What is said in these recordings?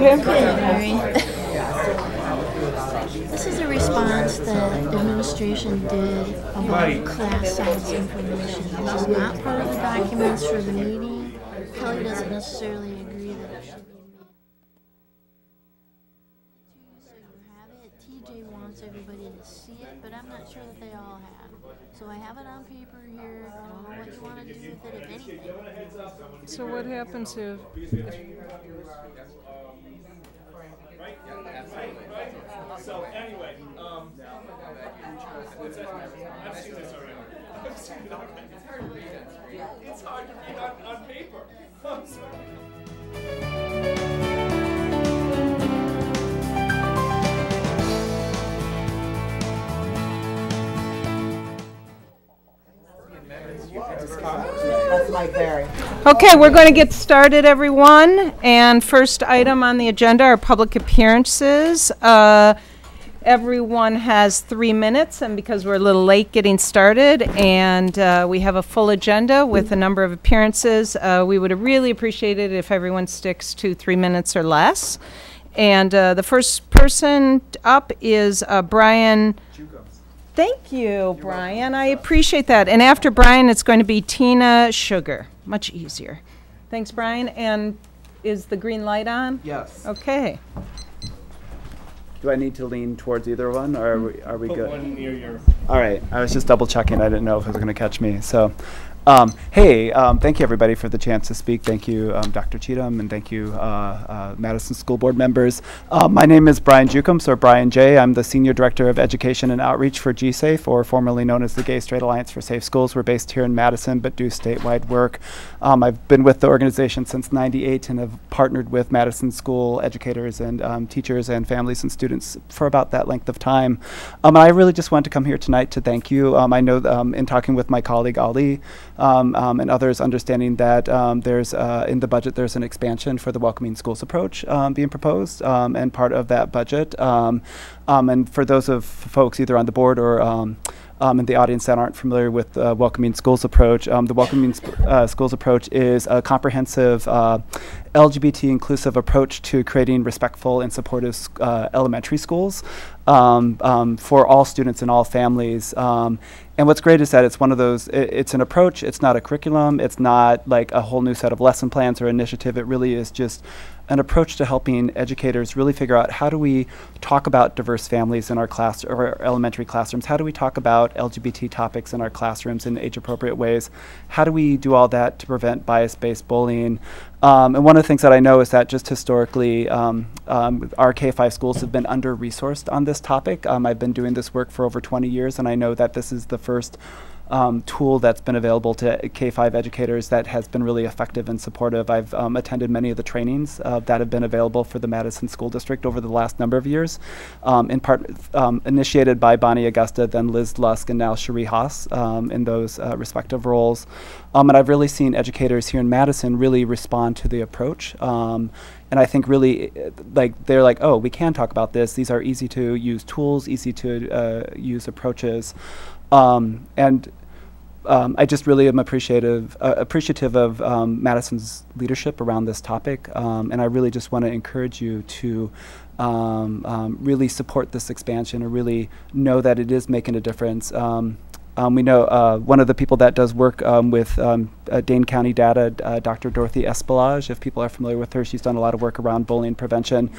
This is a response that the administration did about class size information. This is not part of the documents for the meeting. Kelly doesn't necessarily wants everybody to see it, but I'm not sure that they all have. So I have it on paper here. I don't know what you want to do with it, if anything. So what happens if, So anyway, um, I've seen this already. I've seen it already. It's hard to read on, on paper. That's Mike Barry. okay, we're going to get started, everyone. And first item on the agenda are public appearances. Uh, Everyone has three minutes, and because we're a little late getting started, and uh, we have a full agenda with a number of appearances, uh, we would really appreciate it if everyone sticks to three minutes or less. And uh, the first person up is uh, Brian. Thank you, Brian. I appreciate that. And after Brian, it's going to be Tina Sugar. Much easier. Thanks, Brian. And is the green light on? Yes. Okay. Do I need to lean towards either one, or are we, are we Put good? one near your. All right. I was just double checking. I didn't know if it was going to catch me. So, um, hey, um, thank you everybody for the chance to speak. Thank you, um, Dr. Cheatham, and thank you, uh, uh, Madison School Board members. Uh, my name is Brian Juchems, or Brian J. I'm the Senior Director of Education and Outreach for GSAFE, or formerly known as the Gay Straight Alliance for Safe Schools. We're based here in Madison, but do statewide work. Um, I've been with the organization since '98 and have partnered with Madison school educators and um, teachers and families and students for about that length of time. Um, I really just wanted to come here tonight to thank you. I know in talking with my colleague Ali um, um, and others, understanding that um, there's uh, in the budget there's an expansion for the welcoming schools approach um, being proposed, um, and part of that budget. And for those of folks either on the board or um, in the audience that aren't familiar with the Welcoming Schools approach, um, the Welcoming Sp- uh, Schools approach is a comprehensive uh, LGBT inclusive approach to creating respectful and supportive uh, elementary schools um, for all students and all families. And what's great is that it's one of those, i it's an approach, it's not a curriculum, it's not like a whole new set of lesson plans or initiative. It really is just an approach to helping educators really figure out how do we talk about diverse families in our class or our elementary classrooms? How do we talk about LGBT topics in our classrooms in age appropriate ways? How do we do all that to prevent bias based bullying? Um, and one of the things that I know is that just historically, um, um, our K 5 schools have been under resourced on this topic. Um, I've been doing this work for over 20 years, and I know that this is the first um, tool that's been available to K 5 educators that has been really effective and supportive. I've um, attended many of the trainings uh, that have been available for the Madison School District over the last number of years, um, in part um, initiated by Bonnie Augusta, then Liz Lusk, and now Cherie Haas um, in those uh, respective roles. And I've really seen educators here in Madison really respond to the approach. And I think really, uh, like they're like, oh, we can talk about this. These are easy to use tools, easy to uh, use approaches, um, and um, I just really am appreciative uh, appreciative of um, Madison's leadership around this topic, um, and I really just want to encourage you to um, um, really support this expansion and really know that it is making a difference. Um, we know uh, one of the people that does work with uh, Dane County data, uh, Dr. Dorothy Espelage. If people are familiar with her, she's done a lot of work around bullying prevention.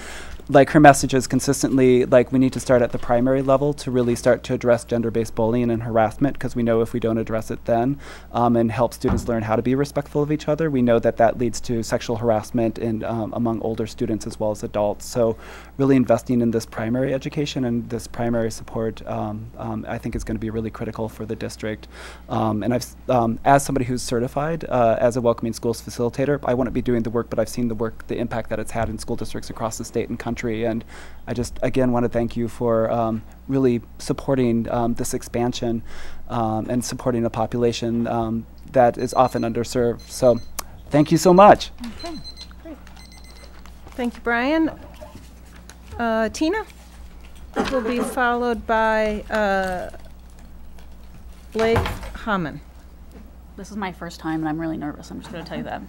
Like her message is consistently like we need to start at the primary level to really start to address gender-based bullying and harassment because we know if we don't address it then um, and help students learn how to be respectful of each other, we know that that leads to sexual harassment and um, among older students as well as adults. So really investing in this primary education and this primary support, um, um, I think is going to be really critical for the district. Um, and I've, as somebody who's certified uh, as a welcoming schools facilitator, I wouldn't be doing the work, but I've seen the work, the impact that it's had in school districts across the state and country. And I just again want to thank you for really supporting this expansion and supporting a population that is often underserved. So, thank you so much. Okay. Thank you, Brian. Uh, Tina will be followed by uh, Blake Hammond. This is my first time, and I'm really nervous. I'm just going to tell you that.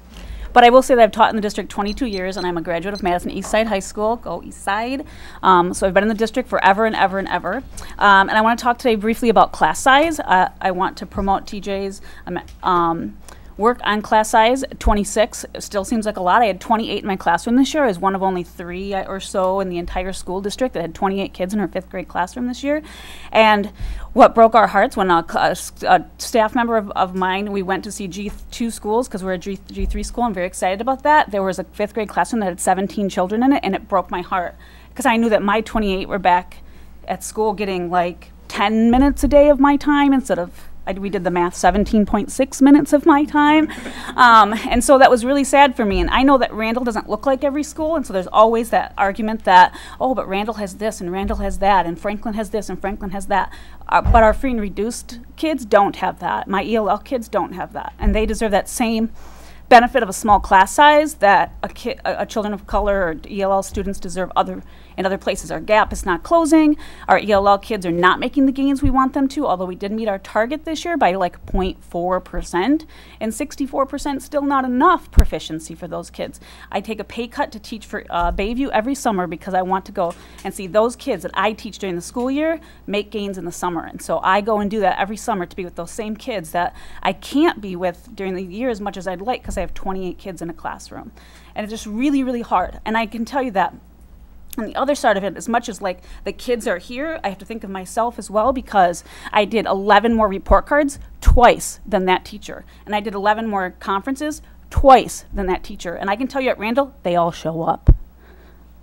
But I will say that I've taught in the district 22 years, and I'm a graduate of Madison East Side High School. Go East Side. Um, so I've been in the district forever and ever and ever. Um, and I want to talk today briefly about class size. Uh, I want to promote TJ's. Um, um, work on class size 26 still seems like a lot. I had 28 in my classroom this year. I was one of only three uh, or so in the entire school district that had 28 kids in her fifth grade classroom this year. And what broke our hearts when a, a a staff member of, of mine we went to see g2 schools because we're a G, g3 school. I'm very excited about that. There was a fifth grade classroom that had 17 children in it and it broke my heart. Because i knew that my 28 were back at school getting like 10 minutes a day of my time instead of I, we did the math 17.6 minutes of my time. Um, and so that was really sad for me. And i know that randall doesn't look like every school. And so there's always that argument that oh but randall has this and randall has that and franklin has this and franklin has that. Uh, but our free and reduced kids don't have that. My ell kids don't have that. And they deserve that same benefit of a small class size that a, ki- a, a children of color or ELL students deserve other in other places. Our gap is not closing. Our ELL kids are not making the gains we want them to, although we did meet our target this year by like 0.4%. And 64% still not enough proficiency for those kids. I take a pay cut to teach for uh, Bayview every summer because I want to go and see those kids that I teach during the school year make gains in the summer. And so I go and do that every summer to be with those same kids that I can't be with during the year as much as I'd like because I have 28 kids in a classroom. And it's just really, really hard. And I can tell you that on the other side of it, as much as like the kids are here, I have to think of myself as well because I did 11 more report cards twice than that teacher. And I did 11 more conferences twice than that teacher. And I can tell you at Randall, they all show up.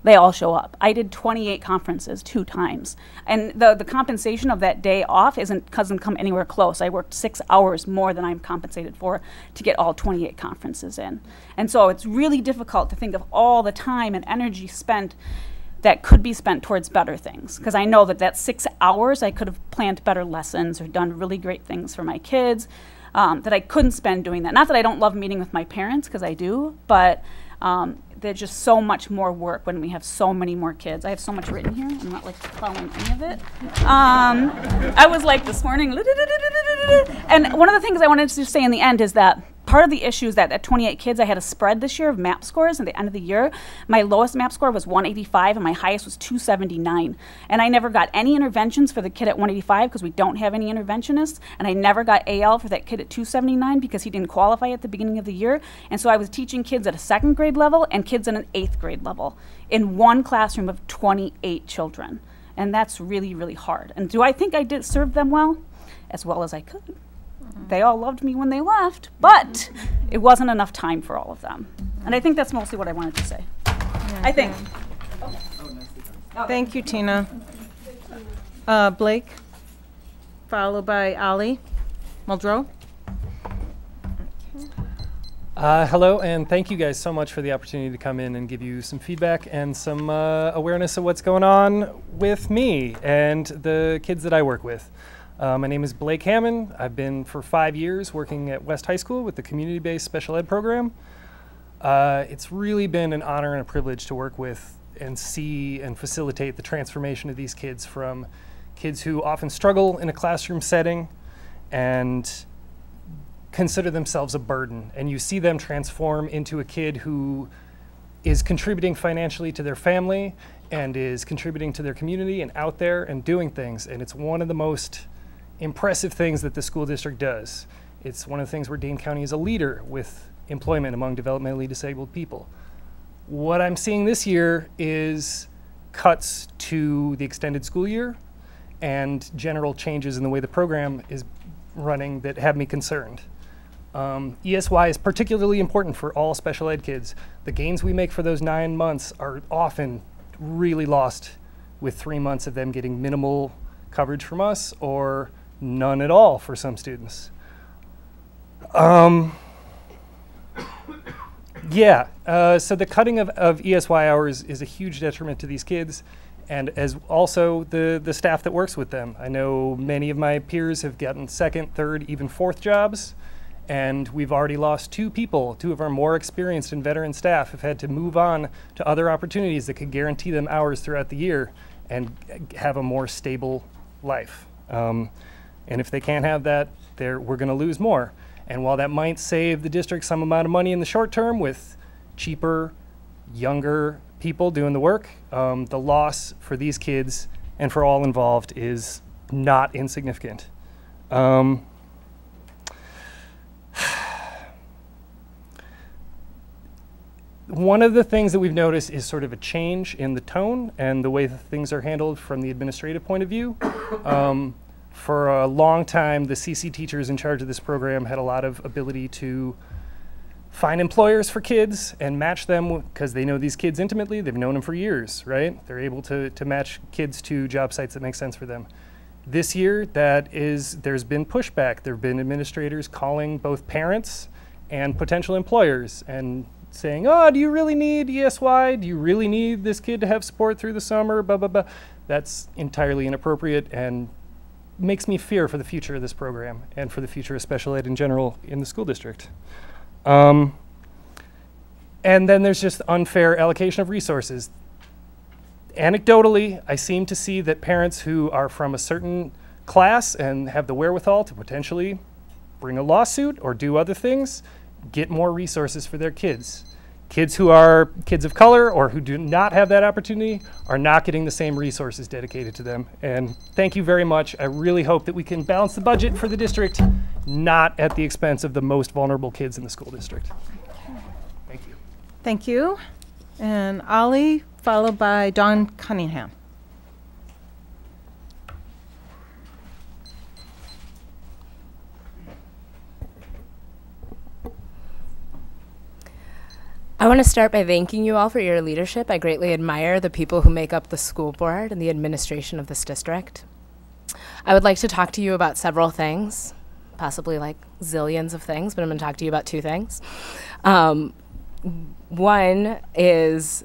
They all show up. I did 28 conferences two times. And the, the compensation of that day off isn't doesn't come anywhere close. I worked six hours more than I'm compensated for to get all 28 conferences in. And so it's really difficult to think of all the time and energy spent that could be spent towards better things. Because I know that that six hours I could have planned better lessons or done really great things for my kids um, that I couldn't spend doing that. Not that I don't love meeting with my parents, because I do, but um, there's just so much more work when we have so many more kids. I have so much written here. I'm not like following any of it. Um, I was like this morning, and one of the things I wanted to say in the end is that part of the issue is that at 28 kids, I had a spread this year of MAP scores at the end of the year. My lowest MAP score was 185, and my highest was 279. And I never got any interventions for the kid at 185 because we don't have any interventionists. And I never got AL for that kid at 279 because he didn't qualify at the beginning of the year. And so I was teaching kids at a second grade level and kids at an eighth grade level in one classroom of 28 children. And that's really, really hard. And do I think I did serve them well? As well as I could they all loved me when they left, but it wasn't enough time for all of them. And I think that's mostly what I wanted to say. I think. Thank you, Tina. Uh, Blake, followed by Ali. Muldrow? Uh, hello, and thank you guys so much for the opportunity to come in and give you some feedback and some uh, awareness of what's going on with me and the kids that I work with. Uh, my name is Blake Hammond. I've been for five years working at West High School with the community based special ed program. Uh, it's really been an honor and a privilege to work with and see and facilitate the transformation of these kids from kids who often struggle in a classroom setting and consider themselves a burden. And you see them transform into a kid who is contributing financially to their family and is contributing to their community and out there and doing things. And it's one of the most impressive things that the school district does. It's one of the things where Dane County is a leader with employment among developmentally disabled people. What I'm seeing this year is cuts to the extended school year and general changes in the way the program is running that have me concerned. Um, ESY is particularly important for all special ed kids. The gains we make for those nine months are often really lost with three months of them getting minimal coverage from us or none at all for some students. Um, yeah, uh, so the cutting of, of ESY hours is a huge detriment to these kids and as also the, the staff that works with them. I know many of my peers have gotten second, third, even fourth jobs, and we've already lost two people. Two of our more experienced and veteran staff have had to move on to other opportunities that could guarantee them hours throughout the year and have a more stable life. Um, and if they can't have that, we're going to lose more. And while that might save the district some amount of money in the short term with cheaper, younger people doing the work, um, the loss for these kids and for all involved is not insignificant. Um, one of the things that we've noticed is sort of a change in the tone and the way that things are handled from the administrative point of view. Um, for a long time, the CC teachers in charge of this program had a lot of ability to find employers for kids and match them because they know these kids intimately. They've known them for years, right? They're able to, to match kids to job sites that make sense for them. This year, that is, there's been pushback. There have been administrators calling both parents and potential employers and saying, oh, do you really need ESY? Do you really need this kid to have support through the summer? Blah, blah, blah. That's entirely inappropriate and makes me fear for the future of this program and for the future of special ed in general in the school district. Um, and then there's just unfair allocation of resources. Anecdotally, I seem to see that parents who are from a certain class and have the wherewithal to potentially bring a lawsuit or do other things get more resources for their kids. Kids who are kids of color or who do not have that opportunity are not getting the same resources dedicated to them. And thank you very much. I really hope that we can balance the budget for the district, not at the expense of the most vulnerable kids in the school district. Thank you. Thank you. And Ollie, followed by Dawn Cunningham. I want to start by thanking you all for your leadership. I greatly admire the people who make up the school board and the administration of this district. I would like to talk to you about several things, possibly like zillions of things, but I'm going to talk to you about two things. Um, one is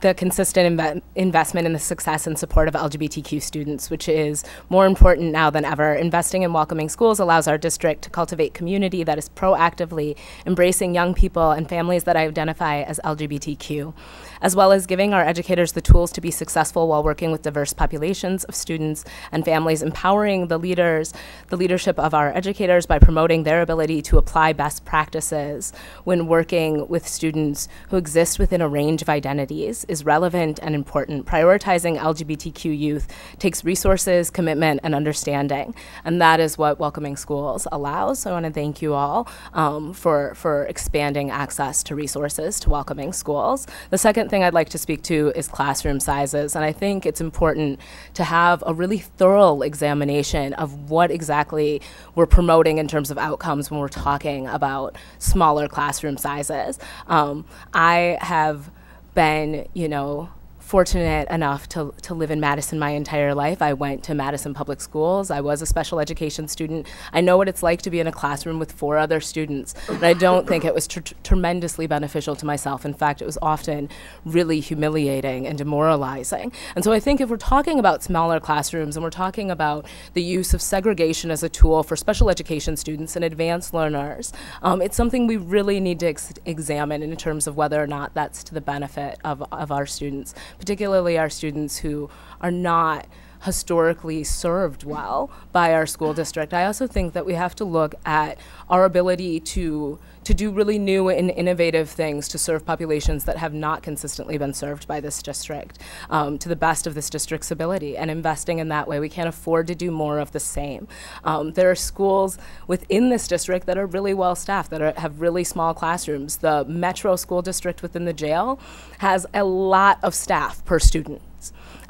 the consistent inve investment in the success and support of LGBTQ students, which is more important now than ever. Investing in welcoming schools allows our district to cultivate community that is proactively embracing young people and families that I identify as LGBTQ as well as giving our educators the tools to be successful while working with diverse populations of students and families, empowering the leaders, the leadership of our educators by promoting their ability to apply best practices when working with students who exist within a range of identities is relevant and important. Prioritizing LGBTQ youth takes resources, commitment, and understanding, and that is what Welcoming Schools allows. So I want to thank you all um, for, for expanding access to resources to Welcoming Schools. The second thing I'd like to speak to is classroom sizes. And I think it's important to have a really thorough examination of what exactly we're promoting in terms of outcomes when we're talking about smaller classroom sizes. Um, I have been, you know, fortunate enough to, to live in Madison my entire life. I went to Madison Public Schools. I was a special education student. I know what it's like to be in a classroom with four other students. And I don't think it was tr tremendously beneficial to myself. In fact, it was often really humiliating and demoralizing. And so I think if we're talking about smaller classrooms and we're talking about the use of segregation as a tool for special education students and advanced learners, um, it's something we really need to ex examine in terms of whether or not that's to the benefit of, of our students particularly our students who are not historically served well by our school district. I also think that we have to look at our ability to to do really new and innovative things to serve populations that have not consistently been served by this district um, to the best of this district's ability and investing in that way. We can't afford to do more of the same. Um, there are schools within this district that are really well staffed, that are, have really small classrooms. The Metro School District within the jail has a lot of staff per student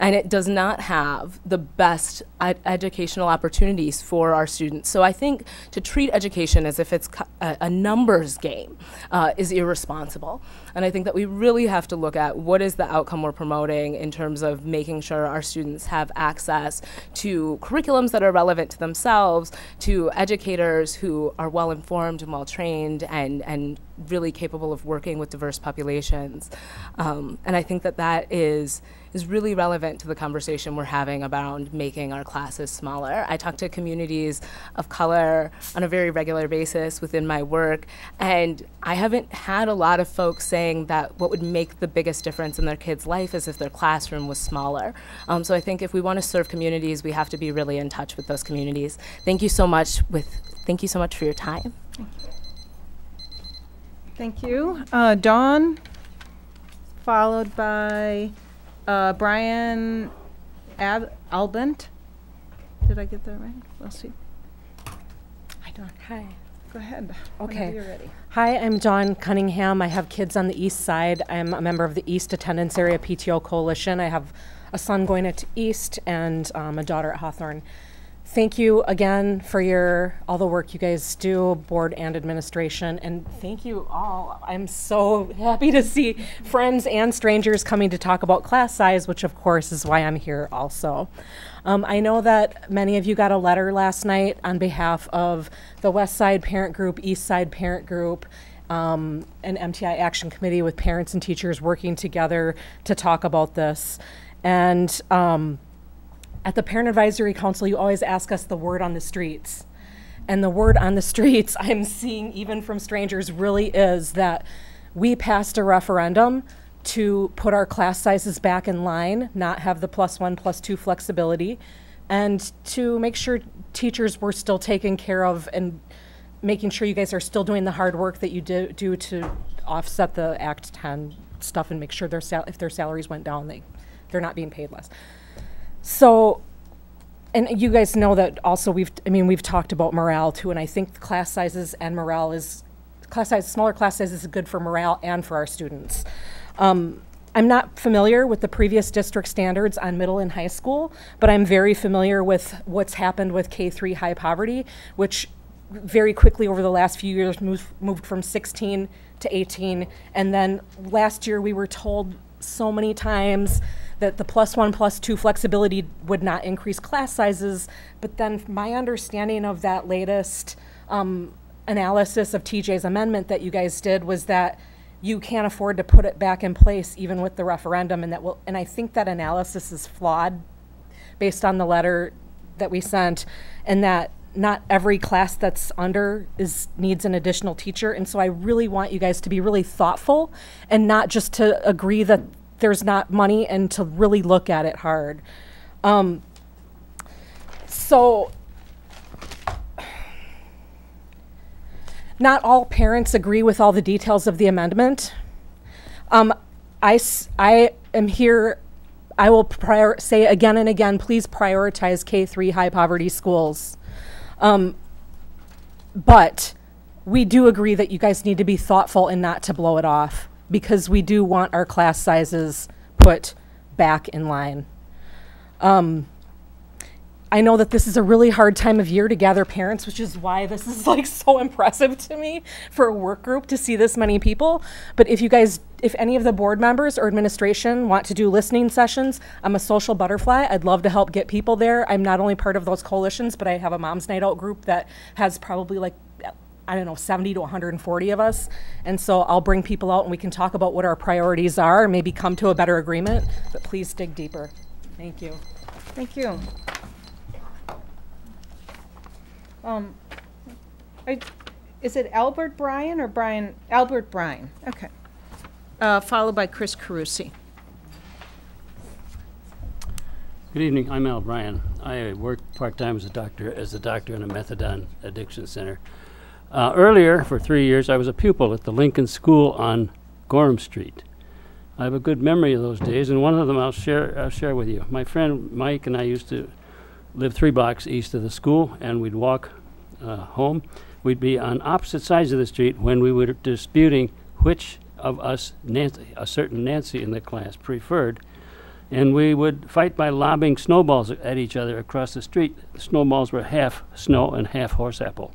and it does not have the best ed educational opportunities for our students. So I think to treat education as if it's a, a numbers game uh, is irresponsible. And I think that we really have to look at what is the outcome we're promoting in terms of making sure our students have access to curriculums that are relevant to themselves, to educators who are well informed and well trained and, and really capable of working with diverse populations. Um, and I think that that is is really relevant to the conversation we're having around making our classes smaller. I talk to communities of color on a very regular basis within my work, and I haven't had a lot of folks saying that what would make the biggest difference in their kids' life is if their classroom was smaller. Um, so I think if we want to serve communities, we have to be really in touch with those communities. Thank you so much with thank you so much for your time. Thank you. Uh, Dawn, followed by uh, Brian Ab- Albent. Did I get that right? We'll see. Hi, Dawn. Hi. Go ahead. Okay. You're ready. Hi, I'm Dawn Cunningham. I have kids on the east side. I'm a member of the East Attendance Area PTO Coalition. I have a son going at East and um, a daughter at Hawthorne. Thank you again for your all the work you guys do, board and administration, and thank you all. I'm so happy to see friends and strangers coming to talk about class size, which of course is why I'm here also. Um, I know that many of you got a letter last night on behalf of the West Side Parent Group, East Side Parent Group, um, an MTI Action Committee with parents and teachers working together to talk about this. And um, at the Parent Advisory Council, you always ask us the word on the streets. And the word on the streets, I'm seeing even from strangers, really is that we passed a referendum to put our class sizes back in line, not have the plus one, plus two flexibility, and to make sure teachers were still taken care of and making sure you guys are still doing the hard work that you do, do to offset the Act 10 stuff and make sure their if their salaries went down, they, they're not being paid less. So, and you guys know that also we've, I mean, we've talked about morale too, and I think class sizes and morale is, class size, smaller class sizes is good for morale and for our students. Um, I'm not familiar with the previous district standards on middle and high school, but I'm very familiar with what's happened with K3 high poverty, which very quickly over the last few years moved, moved from 16 to 18. And then last year we were told so many times that the plus one, plus two flexibility would not increase class sizes. But then my understanding of that latest um, analysis of TJ's amendment that you guys did was that you can't afford to put it back in place even with the referendum and that will and I think that analysis is flawed based on the letter that we sent and that not every class that's under is needs an additional teacher and so I really want you guys to be really thoughtful and not just to agree that there's not money and to really look at it hard. Um, so not all parents agree with all the details of the amendment. Um, I, I am here, I will say again and again, please prioritize K-3 high poverty schools. Um, but we do agree that you guys need to be thoughtful and not to blow it off because we do want our class sizes put back in line. Um, I know that this is a really hard time of year to gather parents, which is why this is like so impressive to me for a work group to see this many people. But if you guys, if any of the board members or administration want to do listening sessions, I'm a social butterfly. I'd love to help get people there. I'm not only part of those coalitions, but I have a mom's night out group that has probably like I don't know, 70 to 140 of us. And so I'll bring people out and we can talk about what our priorities are and maybe come to a better agreement. But please dig deeper. Thank you. Thank you. Um, I, is it Albert Bryan or Brian, Albert Bryan? Okay. Uh, followed by Chris Carusi. Good evening. I'm Al Bryan. I work part-time as a doctor, as a doctor in a methadone addiction center. Uh, earlier, for three years, I was a pupil at the Lincoln School on Gorham Street. I have a good memory of those days, and one of them I'll share, I'll share with you. My friend Mike and I used to live three blocks east of the school, and we'd walk uh, home. We'd be on opposite sides of the street when we were disputing which of us, Nancy, a certain Nancy in the class, preferred. And we would fight by lobbing snowballs at each other across the street. The snowballs were half snow and half horse apple.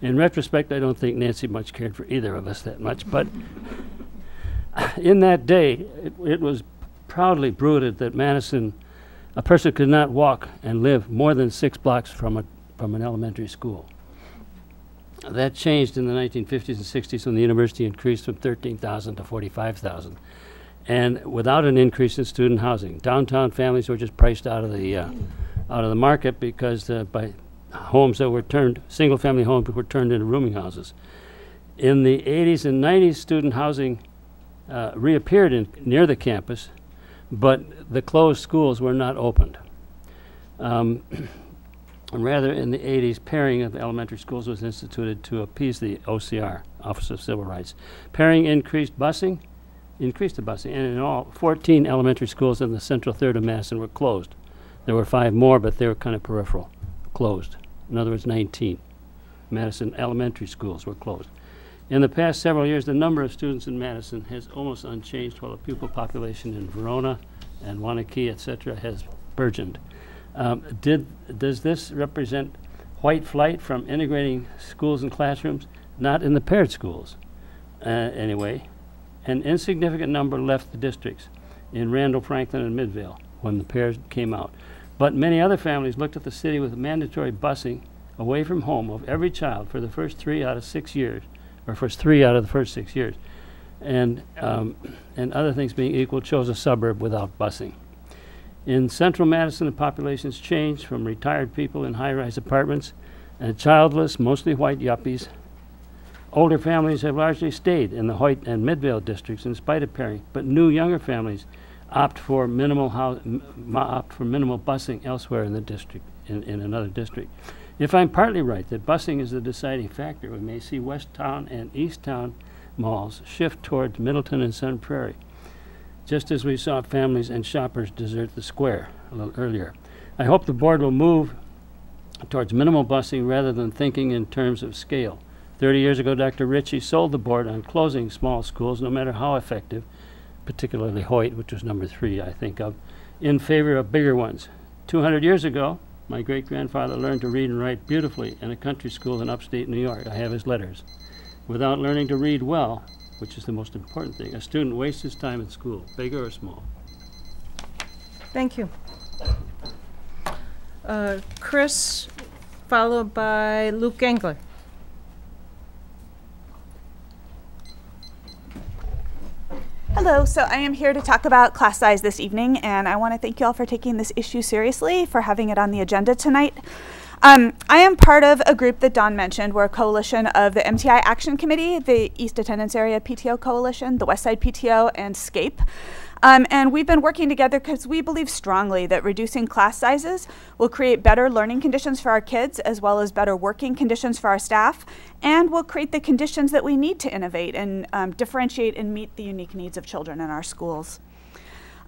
In retrospect, I don't think Nancy much cared for either of us that much, but in that day, it, it was proudly bruited that Madison, a person could not walk and live more than six blocks from, a, from an elementary school. That changed in the 1950s and 60s when the university increased from 13,000 to 45,000. And without an increase in student housing, downtown families were just priced out of the, uh, out of the market because uh, by homes that were turned, single-family homes were turned into rooming houses. In the 80s and 90s, student housing uh, reappeared in, near the campus, but the closed schools were not opened. Um, rather, in the 80s, pairing of elementary schools was instituted to appease the OCR, Office of Civil Rights. Pairing increased busing, increased the busing, and in all, 14 elementary schools in the central third of Madison were closed. There were five more, but they were kind of peripheral, closed. In other words, 19 Madison elementary schools were closed. In the past several years, the number of students in Madison has almost unchanged, while the pupil population in Verona and Waunakee, et cetera, has burgeoned. Um, did, does this represent white flight from integrating schools and classrooms? Not in the paired schools, uh, anyway. An insignificant number left the districts in Randall, Franklin, and Midvale when the pairs came out. But many other families looked at the city with mandatory busing away from home of every child for the first three out of six years, or first three out of the first six years. And, um, and other things being equal, chose a suburb without busing. In central Madison, the population's changed from retired people in high-rise apartments and childless, mostly white yuppies. Older families have largely stayed in the Hoyt and Midvale districts in spite of pairing, but new younger families opt for minimal house, opt for minimal busing elsewhere in the district, in, in another district. If I'm partly right that busing is the deciding factor, we may see West Towne and East Towne malls shift towards Middleton and Sun Prairie just as we saw families and shoppers desert the square a little earlier. I hope the board will move towards minimal busing rather than thinking in terms of scale. 30 years ago, Dr. Ritchie sold the board on closing small schools, no matter how effective, particularly Hoyt, which was number three, I think of, in favor of bigger ones. 200 years ago, my great grandfather learned to read and write beautifully in a country school in upstate New York. I have his letters. Without learning to read well, which is the most important thing. A student wastes his time in school, big or small. Thank you. Uh, Chris, followed by Luke Engler. Hello, so I am here to talk about class size this evening, and I want to thank you all for taking this issue seriously, for having it on the agenda tonight. Um, I am part of a group that Dawn mentioned. We're a coalition of the MTI Action Committee, the East Attendance Area PTO Coalition, the West Side PTO, and SCAPE. Um, and we've been working together because we believe strongly that reducing class sizes will create better learning conditions for our kids as well as better working conditions for our staff and will create the conditions that we need to innovate and um, differentiate and meet the unique needs of children in our schools.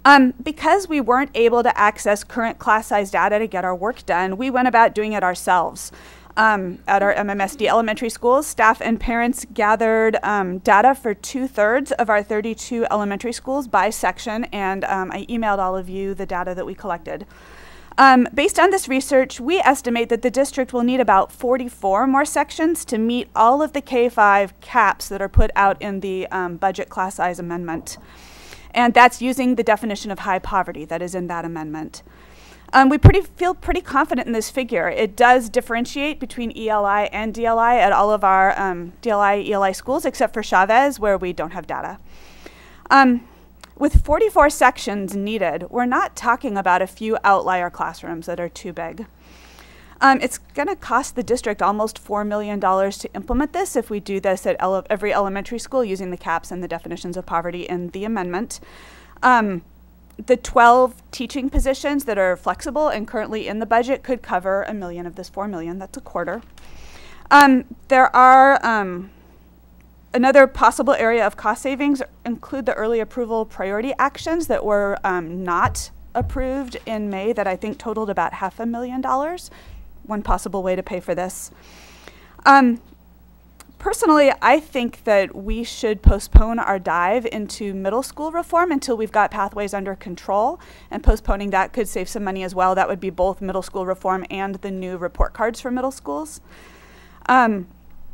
Um, because we weren't able to access current class size data to get our work done, we went about doing it ourselves. Um, at our MMSD elementary schools, staff and parents gathered um, data for two thirds of our 32 elementary schools by section, and um, I emailed all of you the data that we collected. Um, based on this research, we estimate that the district will need about 44 more sections to meet all of the K-5 caps that are put out in the um, budget class size amendment. And that's using the definition of high poverty that is in that amendment. Um, we pretty feel pretty confident in this figure. It does differentiate between ELI and DLI at all of our um, DLI ELI schools, except for Chavez, where we don't have data. Um, with 44 sections needed, we're not talking about a few outlier classrooms that are too big. Um, it's going to cost the district almost $4 million to implement this if we do this at ele every elementary school using the caps and the definitions of poverty in the amendment. Um, the 12 teaching positions that are flexible and currently in the budget could cover a million of this 4 million. That's a quarter. Um, there are um, another possible area of cost savings include the early approval priority actions that were um, not approved in May that I think totaled about half a million dollars one possible way to pay for this. Um, personally, I think that we should postpone our dive into middle school reform until we've got pathways under control. And postponing that could save some money as well. That would be both middle school reform and the new report cards for middle schools. Um,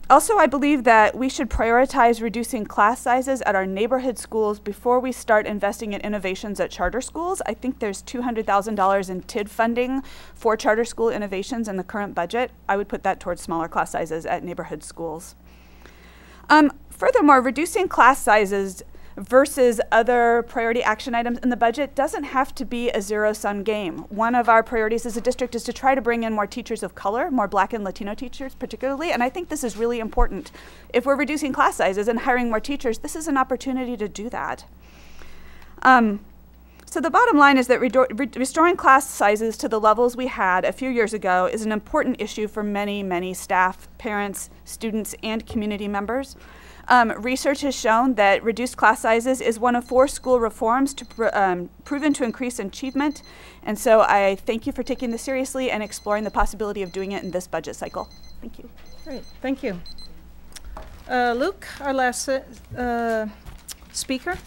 also, I believe that we should prioritize reducing class sizes at our neighborhood schools before we start investing in innovations at charter schools. I think there's $200,000 in TID funding for charter school innovations in the current budget. I would put that towards smaller class sizes at neighborhood schools. Um, furthermore, reducing class sizes versus other priority action items in the budget doesn't have to be a zero-sum game. One of our priorities as a district is to try to bring in more teachers of color, more black and Latino teachers particularly, and I think this is really important. If we're reducing class sizes and hiring more teachers, this is an opportunity to do that. Um, So the bottom line is that re- restoring class sizes to the levels we had a few years ago is an important issue for many, many staff, parents, students, and community members. Um, research has shown that reduced class sizes is one of four school reforms to pr- um, proven to increase achievement. And so I thank you for taking this seriously and exploring the possibility of doing it in this budget cycle. Thank you. Great, thank you. Uh, Luke, our last uh, speaker.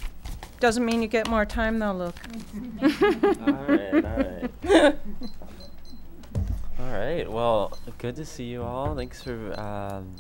Doesn't mean you get more time though, Luke. all right, all right. All right. Well, good to see you all. Thanks for um,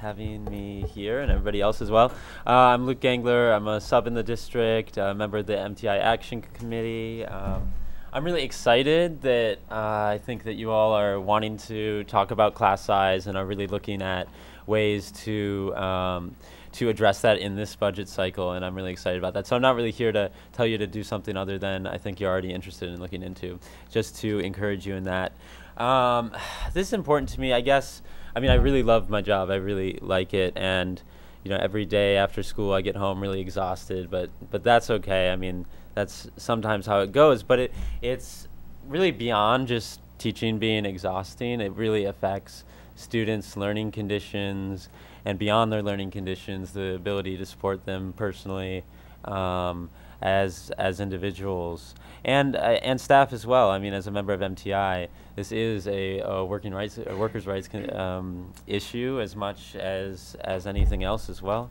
having me here and everybody else as well. Uh, I'm Luke Gangler. I'm a sub in the district, a member of the MTI Action Committee. Um, I'm really excited that uh, I think that you all are wanting to talk about class size and are really looking at ways to um, to address that in this budget cycle, and I'm really excited about that. So I'm not really here to tell you to do something other than I think you're already interested in looking into, just to encourage you in that. Um, this is important to me, I guess. I mean, I really love my job. I really like it, and you know, every day after school, I get home really exhausted. But but that's okay. I mean, that's sometimes how it goes. But it it's really beyond just teaching being exhausting. It really affects students' learning conditions and beyond their learning conditions, the ability to support them personally um, as as individuals and uh, and staff as well. I mean, as a member of MTI, this is a, a working rights, a workers' rights um, issue as much as as anything else as well.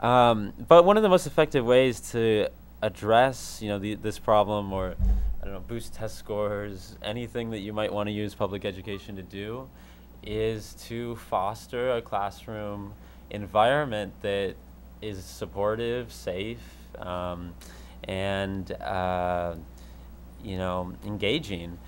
Um, but one of the most effective ways to address, you know, the, this problem or I don't know, boost test scores, anything that you might want to use public education to do, is to foster a classroom environment that is supportive, safe, um, and uh, you know engaging.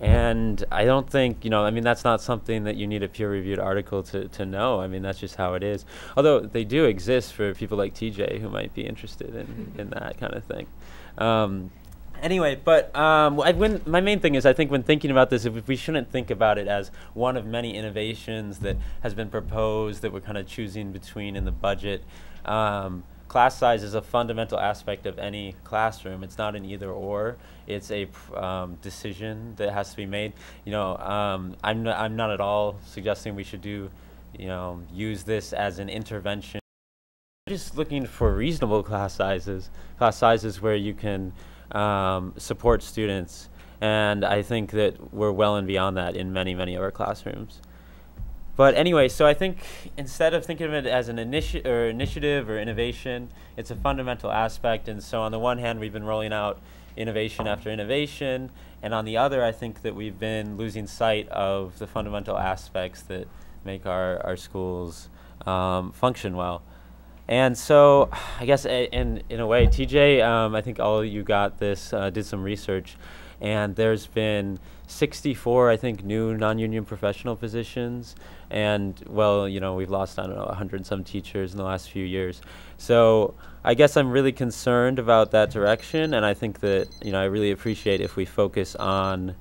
And I don't think, you know, I mean, that's not something that you need a peer reviewed article to, to know. I mean, that's just how it is. Although they do exist for people like TJ who might be interested in, in that kind of thing. Um, anyway, but um, I, when, my main thing is I think when thinking about this, if we shouldn't think about it as one of many innovations that has been proposed that we're kind of choosing between in the budget. Um, class size is a fundamental aspect of any classroom. It's not an either or. It's a um, decision that has to be made. You know, um, I'm not, I'm not at all suggesting we should do, you know, use this as an intervention. Just looking for reasonable class sizes, class sizes where you can um, support students. And I think that we're well and beyond that in many, many of our classrooms. But anyway, so I think instead of thinking of it as an initi- or initiative or innovation, it's a fundamental aspect. And so on the one hand, we've been rolling out innovation after innovation, and on the other, I think that we've been losing sight of the fundamental aspects that make our, our schools um, function well. And so, I guess a, in in a way, TJ, um, I think all of you got this, uh, did some research, and there's been 64, I think, new non-union professional positions, and well, you know, we've lost I don't know 100 some teachers in the last few years. So I guess I'm really concerned about that direction, and I think that you know I really appreciate if we focus on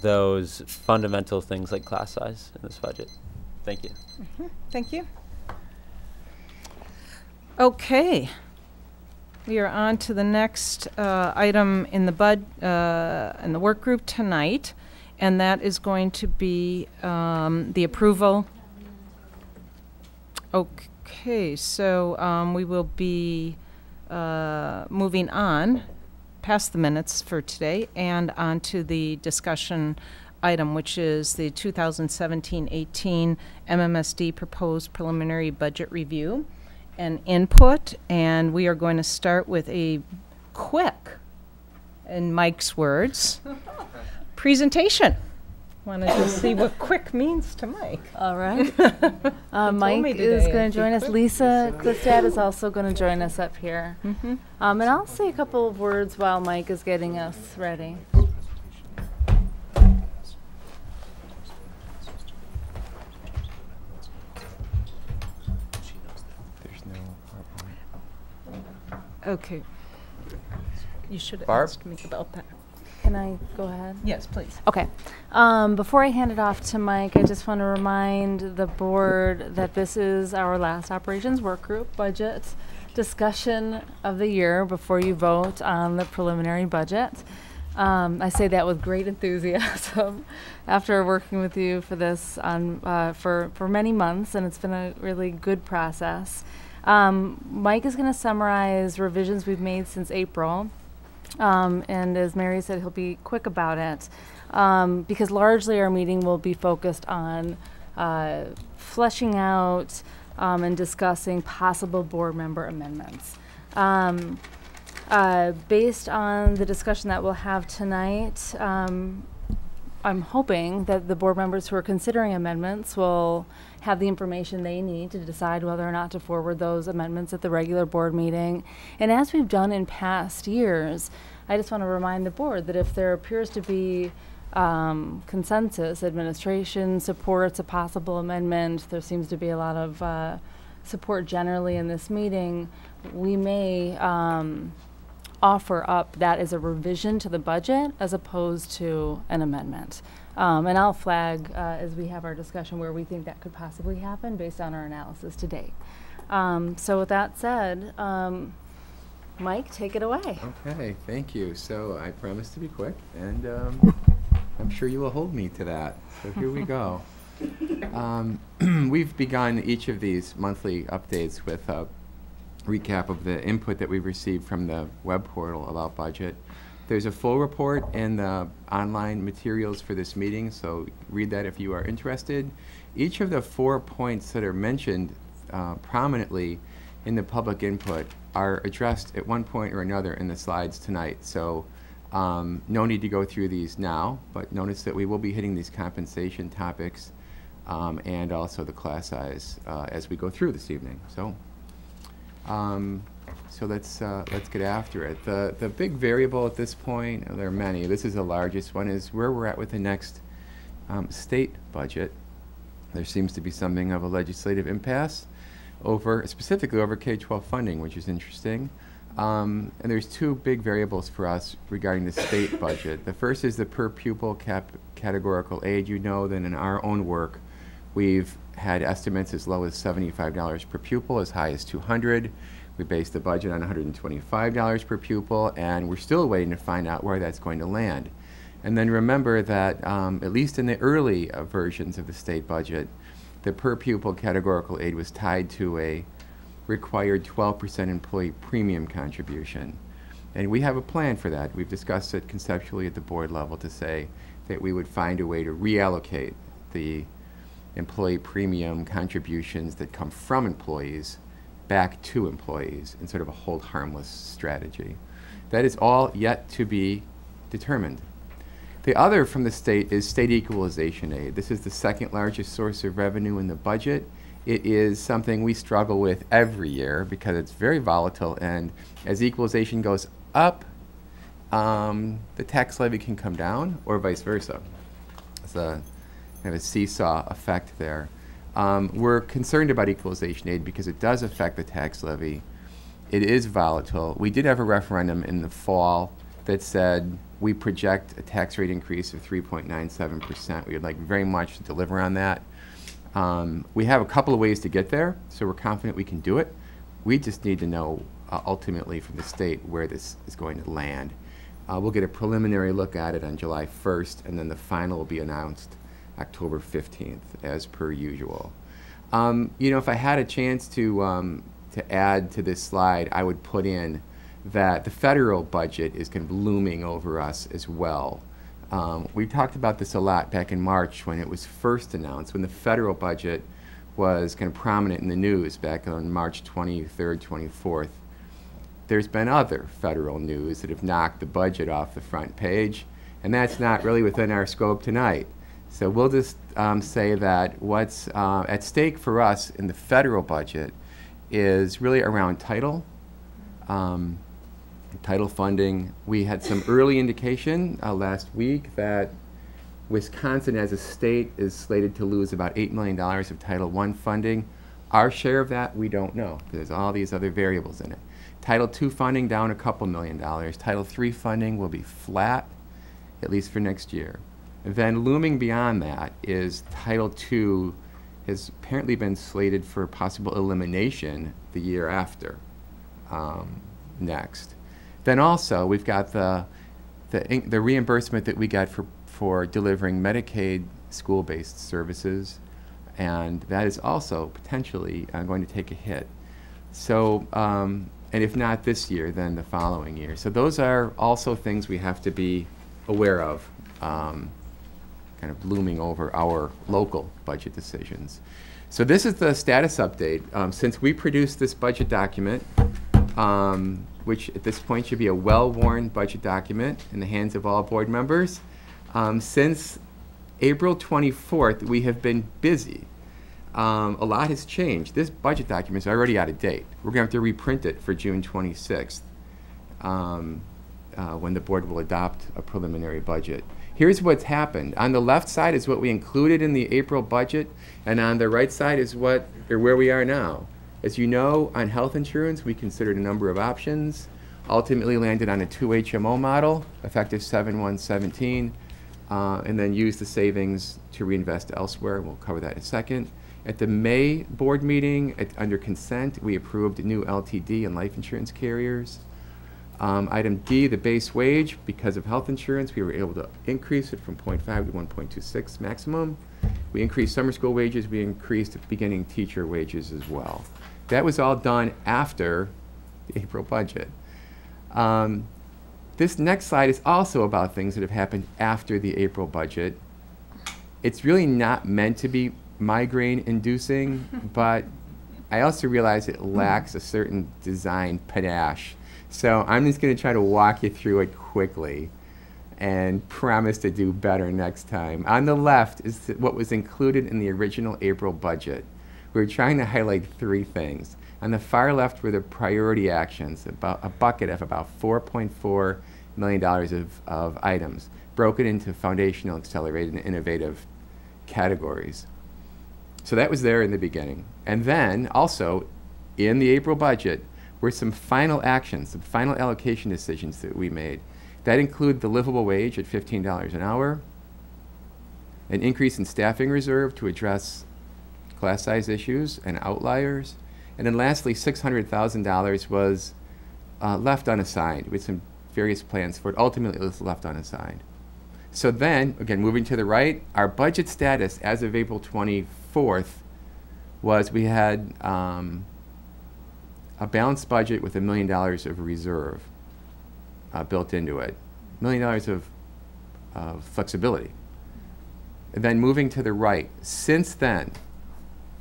those fundamental things like class size in this budget. Thank you. Mm-hmm. Thank you. Okay. We are on to the next uh, item in the bud uh, in the work group tonight, and that is going to be um, the approval. Okay, so um, we will be uh, moving on past the minutes for today and on to the discussion item, which is the 2017-18 MMSD proposed preliminary budget review and input, and we are going to start with a quick, in Mike's words, presentation. Want to just see what quick means to Mike. All right. Uh, Mike is going to join us. Lisa Kvistad is also going to join us up here. Mhm. Um, and I'll say a couple of words while Mike is getting us ready. There's no Okay. You should have asked me about that. Can I go ahead? Yes, please. Okay. Um, before I hand it off to Mike, I just want to remind the board that this is our last operations work group budget discussion of the year before you vote on the preliminary budget. Um, I say that with great enthusiasm after working with you for this on, uh, for, for many months, and it's been a really good process. Um, Mike is going to summarize revisions we've made since April. Um, and as Mary said, he'll be quick about it um, because largely our meeting will be focused on uh, fleshing out um, and discussing possible board member amendments. Um, uh, based on the discussion that we'll have tonight, um, I'm hoping that the board members who are considering amendments will have the information they need to decide whether or not to forward those amendments at the regular board meeting. And as we've done in past years, I just want to remind the board that if there appears to be um, consensus, administration supports a possible amendment, there seems to be a lot of uh, support generally in this meeting, we may um, offer up that as a revision to the budget as opposed to an amendment. Um, and I'll flag uh, as we have our discussion where we think that could possibly happen based on our analysis to date. Um, so with that said, um, Mike, take it away. Okay, thank you. So I promise to be quick, and um, I'm sure you will hold me to that. So here we go. Um, we've begun each of these monthly updates with a recap of the input that we've received from the web portal about budget. There's a full report in the online materials for this meeting, so read that if you are interested. Each of the four points that are mentioned uh, prominently in the public input are addressed at one point or another in the slides tonight. So um, no need to go through these now, but notice that we will be hitting these compensation topics um, and also the class size uh, as we go through this evening. So, um, so let's uh, let's get after it. The the big variable at this point, there are many. This is the largest one. Is where we're at with the next um, state budget. There seems to be something of a legislative impasse over specifically over K-12 funding, which is interesting. Um, and there's two big variables for us regarding the state budget. The first is the per pupil cap categorical aid. You know that in our own work, we've had estimates as low as $75 per pupil, as high as 200. We based the budget on $125 per pupil, and we're still waiting to find out where that's going to land. And then remember that, um, at least in the early uh, versions of the state budget, the per pupil categorical aid was tied to a required 12% employee premium contribution. And we have a plan for that. We've discussed it conceptually at the board level to say that we would find a way to reallocate the employee premium contributions that come from employees back to employees in sort of a hold harmless strategy. That is all yet to be determined. The other from the state is state equalization aid. This is the second largest source of revenue in the budget. It is something we struggle with every year because it's very volatile, and as equalization goes up, um, the tax levy can come down, or vice versa. It's a kind of a seesaw effect there. Um, we're concerned about equalization aid because it does affect the tax levy. It is volatile. We did have a referendum in the fall that said we project a tax rate increase of 3.97%. We would like very much to deliver on that. Um, we have a couple of ways to get there, so we're confident we can do it. We just need to know uh, ultimately from the state where this is going to land. Uh, we'll get a preliminary look at it on July 1st, and then the final will be announced October 15th, as per usual. Um, you know, if I had a chance to, um, to add to this slide, I would put in that the federal budget is kind of looming over us as well. Um, we talked about this a lot back in March when it was first announced, when the federal budget was kind of prominent in the news back on March 23rd, 24th. There's been other federal news that have knocked the budget off the front page, and that's not really within our scope tonight. So we'll just um, say that what's uh, at stake for us in the federal budget is really around title, um, title funding. We had some early indication uh, last week that Wisconsin as a state is slated to lose about $8 million of Title I funding. Our share of that, we don't know. Because there's all these other variables in it. Title II funding down a couple million dollars. Title III funding will be flat, at least for next year. Then looming beyond that is Title II has apparently been slated for possible elimination the year after. um, next. Then also, we've got the, the, the reimbursement that we got for, for delivering Medicaid school-based services, and that is also potentially uh, going to take a hit. So, um, and if not this year, then the following year. So those are also things we have to be aware of, um, kind of looming over our local budget decisions. So this is the status update. Um, since we produced this budget document, um, which at this point should be a well-worn budget document in the hands of all board members, um, since April 24th, we have been busy. Um, a lot has changed. This budget document is already out of date. We're going to have to reprint it for June 26th, um, uh, when the board will adopt a preliminary budget. Here's what's happened. On the left side is what we included in the April budget, and on the right side is what or where we are now. As you know, on health insurance, we considered a number of options. Ultimately landed on a two HMO model, effective 7-1-17, uh, and then used the savings to reinvest elsewhere. We'll cover that in a second. At the May board meeting, at, under consent, we approved new LTD and life insurance carriers. Um, item D, the base wage, because of health insurance, we were able to increase it from 0.5 to 1.26 maximum. We increased summer school wages, we increased beginning teacher wages as well. That was all done after the April budget. Um, this next slide is also about things that have happened after the April budget. It's really not meant to be migraine inducing, but I also realize it lacks a certain design panache. So I'm just going to try to walk you through it quickly and promise to do better next time. On the left is what was included in the original April budget. We were trying to highlight three things. On the far left were the priority actions, about a bucket of about $4.4 million of, of items, broken into foundational, accelerated, and innovative categories. So that was there in the beginning. And then also in the April budget were some final actions, some final allocation decisions that we made. That include the livable wage at $15 an hour, an increase in staffing reserve to address class size issues and outliers, and then lastly, $600,000 was uh, left unassigned with some various plans for it. Ultimately, it was left unassigned. So then, again, moving to the right, our budget status as of April 24th was we had um, a balanced budget with a million dollars of reserve uh, built into it, million dollars of, of flexibility. And then moving to the right, since then,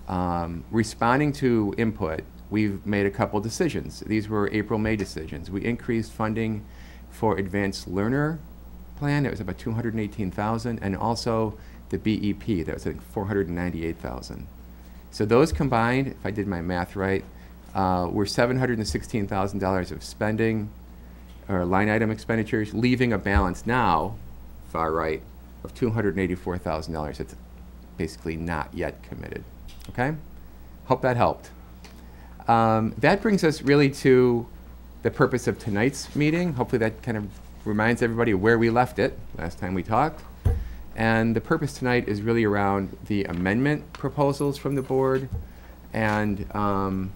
um, responding to input, we've made a couple decisions. These were April, May decisions. We increased funding for advanced learner plan, It was about 218,000, and also the BEP, that was I think 498,000. So those combined, if I did my math right, uh, were $716,000 of spending or line item expenditures, leaving a balance now, far right, of $284,000 that's basically not yet committed. Okay? Hope that helped. Um, that brings us really to the purpose of tonight's meeting. Hopefully that kind of reminds everybody where we left it last time we talked. And the purpose tonight is really around the amendment proposals from the board and um,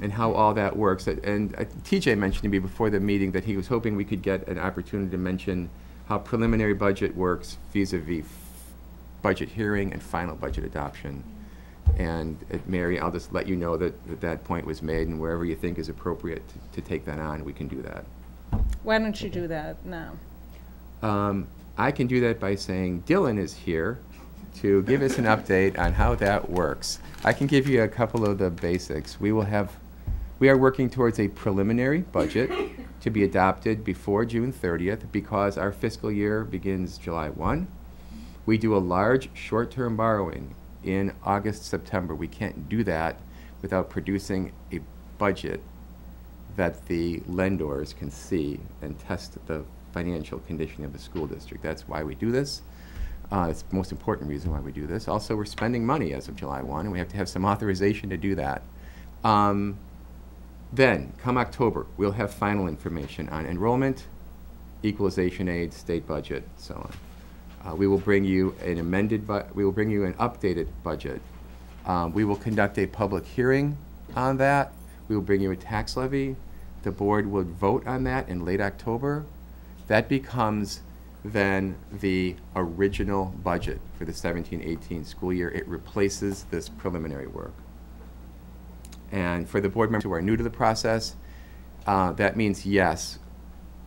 and how all that works. And uh, TJ mentioned to me before the meeting that he was hoping we could get an opportunity to mention how preliminary budget works vis-a-vis budget hearing and final budget adoption. And uh, Mary, I'll just let you know that, that that point was made, and wherever you think is appropriate to, to take that on, we can do that. Why don't you do that now? Um, I can do that by saying Dylan is here to give us an update on how that works. I can give you a couple of the basics. We will have, we are working towards a preliminary budget to be adopted before June 30th because our fiscal year begins July 1. We do a large short-term borrowing in August, September. We can't do that without producing a budget that the lenders can see and test the financial condition of the school district. That's why we do this. Uh, it's the most important reason why we do this. Also, we're spending money as of July 1, and we have to have some authorization to do that. Um, then, come October, we'll have final information on enrollment, equalization aid, state budget, so on. Uh, we will bring you an amended, bu- we will bring you an updated budget. Um, we will conduct a public hearing on that. We will bring you a tax levy. The board will vote on that in late October. That becomes then the original budget for the 17-18 school year. It replaces this preliminary work. And for the board members who are new to the process, uh, that means yes,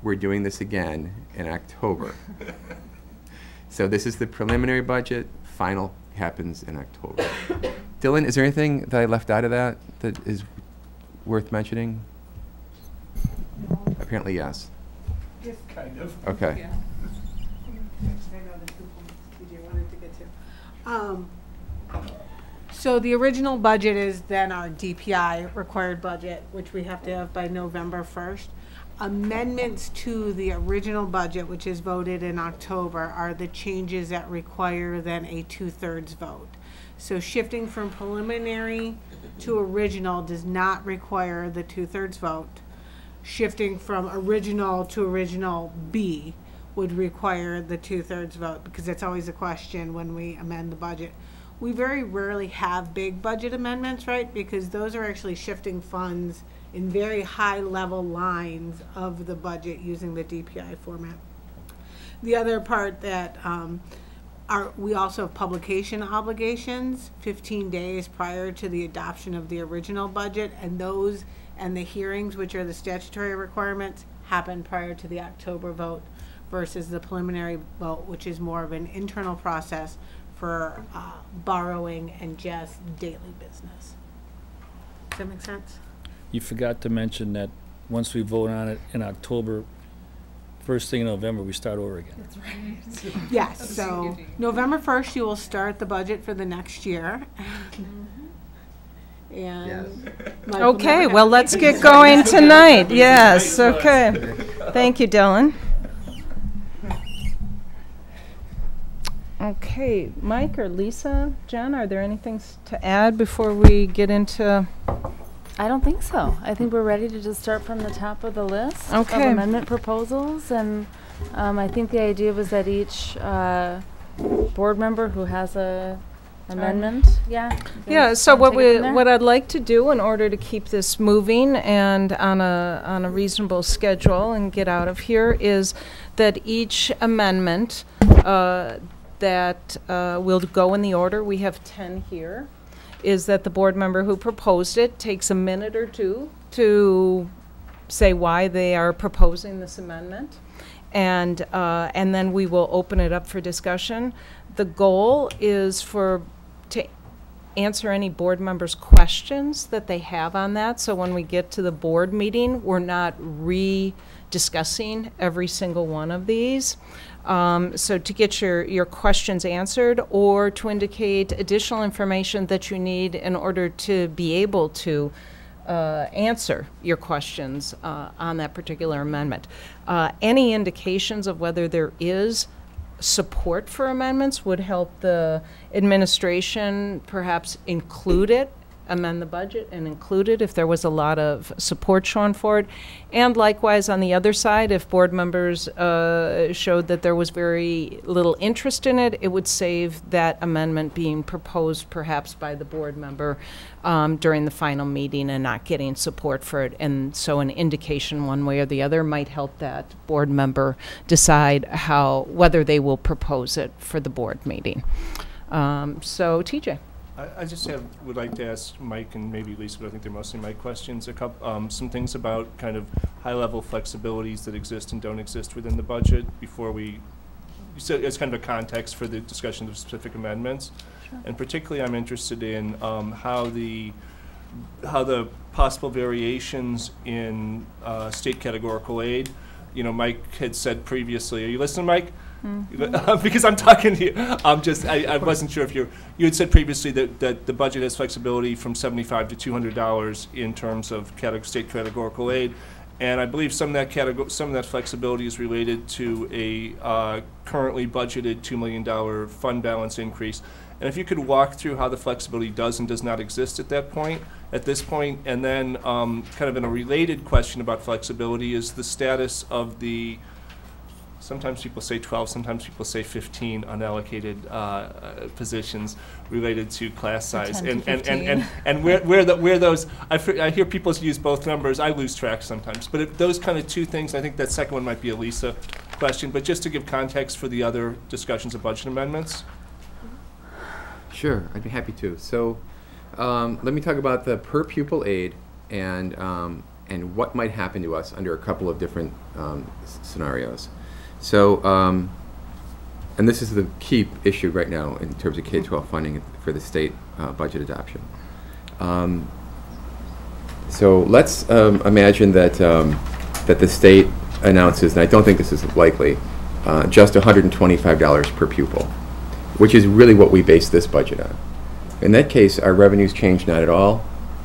we're doing this again in October. so this is the preliminary budget. Final happens in October. Dylan, is there anything that I left out of that that is worth mentioning? Apparently, yes. Just kind of. Okay. I know the two points TJ wanted to get to. Um, So the original budget is then our DPI required budget, which we have to have by November first. Amendments to the original budget, which is voted in October, are the changes that require then a two-thirds vote. So shifting from preliminary to original does not require the two-thirds vote. Shifting from original to original B would require the two-thirds vote, because it's always a question when we amend the budget. We very rarely have big budget amendments, right? Because those are actually shifting funds in very high-level lines of the budget using the DPI format. The other part that, um, are, we also have publication obligations, fifteen days prior to the adoption of the original budget, and those, and the hearings, which are the statutory requirements, happen prior to the October vote versus the preliminary vote, which is more of an internal process for, uh, borrowing and just daily business. Does that make sense? You forgot to mention that once we vote on it in October, first thing in November, we start over again. That's right. Yes, so November first, you will start the budget for the next year. And. Mike will Okay, never well, let's get going tonight. Yes, okay. Thank you, Dylan. Okay, Mike or Lisa, Jen, are there anything to add before we get into? I don't think so. I think we're ready to just start from the top of the list Okay. of amendment proposals, and um, I think the idea was that each uh, board member who has a amendment, yeah. Yeah, so what we, what I'd like to do in order to keep this moving and on a, on a reasonable schedule and get out of here is that each amendment, uh, that, uh, will go in the order, we have ten here, is that the board member who proposed it takes a minute or two to say why they are proposing this amendment. And, uh, and then we will open it up for discussion. The goal is for, to answer any board members' questions that they have on that. So when we get to the board meeting, we're not re-discussing every single one of these. Um, so to get your, your questions answered or to indicate additional information that you need in order to be able to uh, answer your questions uh, on that particular amendment. Uh, Any indications of whether there is support for amendments would help the administration perhaps include it, amend the budget and include it if there was a lot of support shown for it. And likewise, on the other side, if board members uh, showed that there was very little interest in it, it would save that amendment being proposed perhaps by the board member um, during the final meeting and not getting support for it. And so an indication one way or the other might help that board member decide how, whether they will propose it for the board meeting. Um, So TJ? I, I just have, would like to ask Mike and maybe Lisa, but I think they're mostly my questions, a couple, um, some things about kind of high-level flexibilities that exist and don't exist within the budget before we, so as kind of a context for the discussion of specific amendments. And particularly, I'm interested in, um, how the, how the possible variations in, uh, state categorical aid, you know, Mike had said previously, are you listening, Mike? because I'm talking to you. I'm just, I, I wasn't sure if you're, you had said previously that, that the budget has flexibility from seventy-five to two hundred dollars in terms of categ- state categorical aid. And I believe some of that category, some of that flexibility is related to a, uh, currently budgeted two million dollar fund balance increase. And if you could walk through how the flexibility does and does not exist at that point, at this point, and then, um, kind of in a related question about flexibility is the status of the, sometimes people say 12, sometimes people say 15 unallocated uh, uh, positions related to class size. to and, and, and, and, and where, where, the, where those, I, fr- I hear people use both numbers, I lose track sometimes. But if those kind of two things, I think that second one might be a Lisa question, but just to give context for the other discussions of budget amendments. Sure, I'd be happy to. So, um, let me talk about the per pupil aid and um, and what might happen to us under a couple of different um, s- scenarios. So, um, and this is the key issue right now in terms of K-12 funding for the state uh, budget adoption. Um, so let's um, imagine that um, that the state announces, and I don't think this is likely, uh, just $125 per pupil, which is really what we base this budget on. In that case, our revenues change not at all.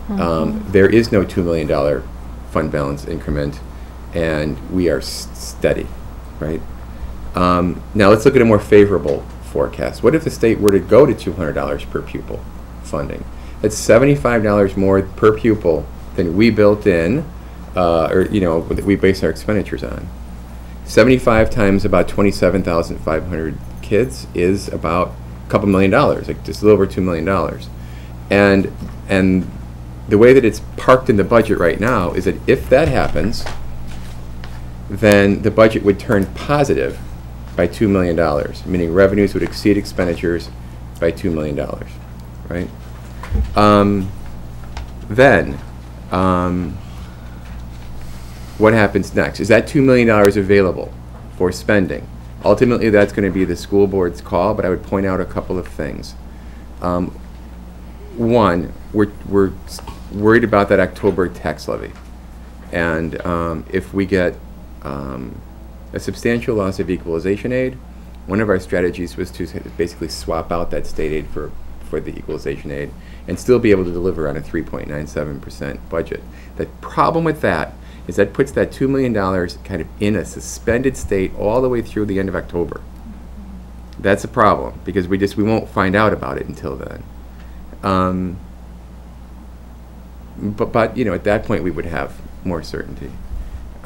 Um, there is no $2 million fund balance increment, and we are s- steady, right? Um, now let's look at a more favorable forecast. What if the state were to go to $200 per pupil funding? That's $75 more per pupil than we built in, uh, or you know, we base our expenditures on. 75 times about 27,500 kids is about a couple million dollars, like just a little over $2 million. And, and the way that it's parked in the budget right now is that if that happens, then the budget would turn positive by $2 million, meaning revenues would exceed expenditures by $2 million, right? Um, then, um, what happens next? Is that $2 million available for spending? Ultimately, that's going to be the school board's call, but I would point out a couple of things. Um, one, we're, we're worried about that October tax levy. And um, if we get um, a substantial loss of equalization aid, one of our strategies was to basically swap out that state aid for, for the equalization aid and still be able to deliver on a 3.97% budget. The problem with that is that puts that $2 million kind of in a suspended state all the way through the end of October. That's a problem because we just we won't find out about it until then. Um, but, but you know, at that point, we would have more certainty.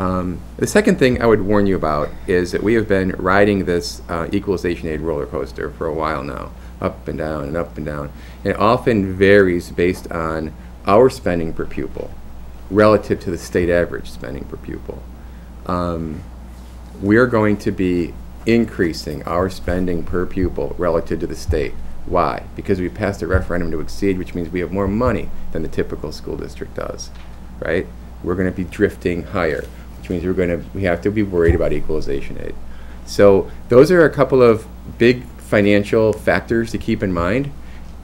Um, the second thing I would warn you about is that we have been riding this uh, equalization aid roller coaster for a while now, up and down and up and down. And it often varies based on our spending per pupil relative to the state average spending per pupil. Um, we're going to be increasing our spending per pupil relative to the state. Why? Because we passed a referendum to exceed, which means we have more money than the typical school district does, right? We're going to be drifting higher, means we're going to we have to be worried about equalization aid. So those are a couple of big financial factors to keep in mind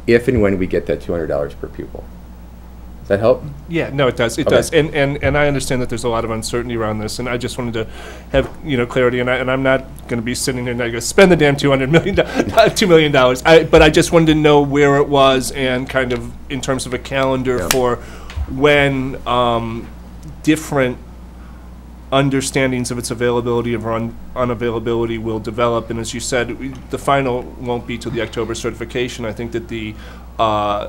if and when we get that $200 per pupil. Does that help? Yeah, no, it does, it Okay. does. And, and, and I understand that there's a lot of uncertainty around this, and I just wanted to have, you know, clarity, and I, and I'm not gonna be sitting there and I go, spend the damn two hundred million, two million dollars. I, but I just wanted to know where it was and kind of in terms of a calendar Yeah. for when, um, different understandings of its availability or un- unavailability will develop. And as you said, we- the final won't be till the October certification. I think that the, uh,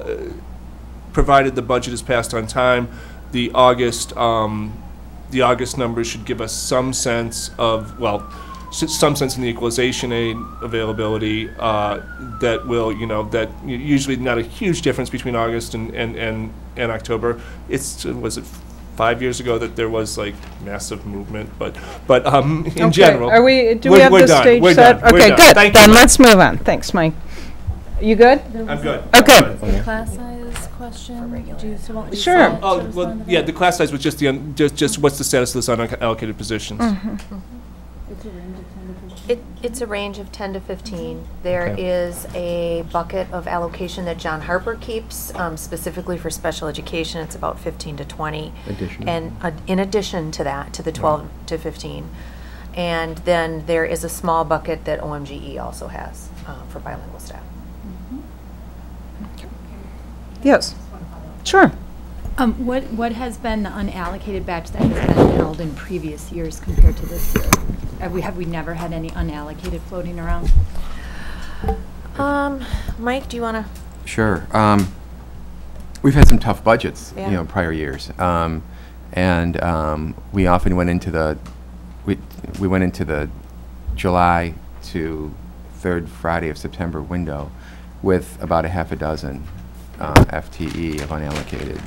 provided the budget is passed on time, the August, um, the August numbers should give us some sense of, well, some sense in the equalization aid availability, uh, that will, you know, that usually not a huge difference between August and, and, and, and October. It's, was it five years ago that there was like massive movement, but, but, um, in Okay, general. Are we, do we we're- have we're the done, stage we're set? done, we're Okay, done. good. Thank you. Then let's move on. Thanks, Mike. You good? I'm good. Okay. The class size question, do you still want Lisa Sure. to Oh, respond well, to yeah, that? the class size was just the, un- just, just what's the status of this unallocated positions? It, it's a range of 10 to 15. There Okay. is a bucket of allocation that John Harper keeps um, specifically for special education. It's about 15 to 20. Additional. And uh, in addition to that, to the 12 to 15. And then there is a small bucket that OMGE also has uh, for bilingual staff. Yes. Sure. Um, what, what has been the unallocated batch that has been held in previous years compared to this year? Have we, have we never had any unallocated floating around? Um, Mike, do you want to? Sure. Um, we've had some tough budgets, Yeah. you know, prior years, um, and um, we often went into the we we went into the July to third Friday of September window with about a half a dozen uh, FTE of unallocated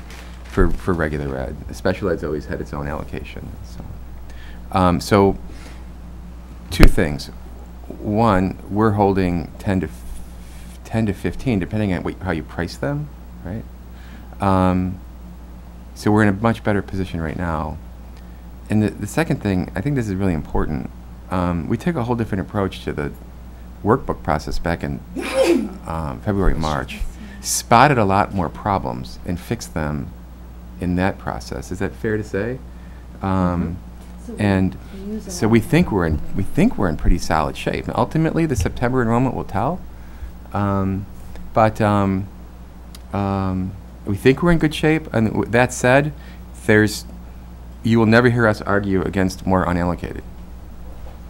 for, for regular ed. Special ed's always had its own allocation. So, um, so two things. One, we're holding 10 to f- 10 to 15, depending on what, how you price them, right? Um, so we're in a much better position right now. And the, the second thing, I think this is really important. Um, we took a whole different approach to the workbook process back in um, February, March. Spotted a lot more problems and fixed them in that process. Is that fair to say? Um, So and use a so we think we're in we think we're in pretty solid shape. And ultimately, the September enrollment will tell. Um, but um, um, we think we're in good shape. And w- that said, there's you will never hear us argue against more unallocated.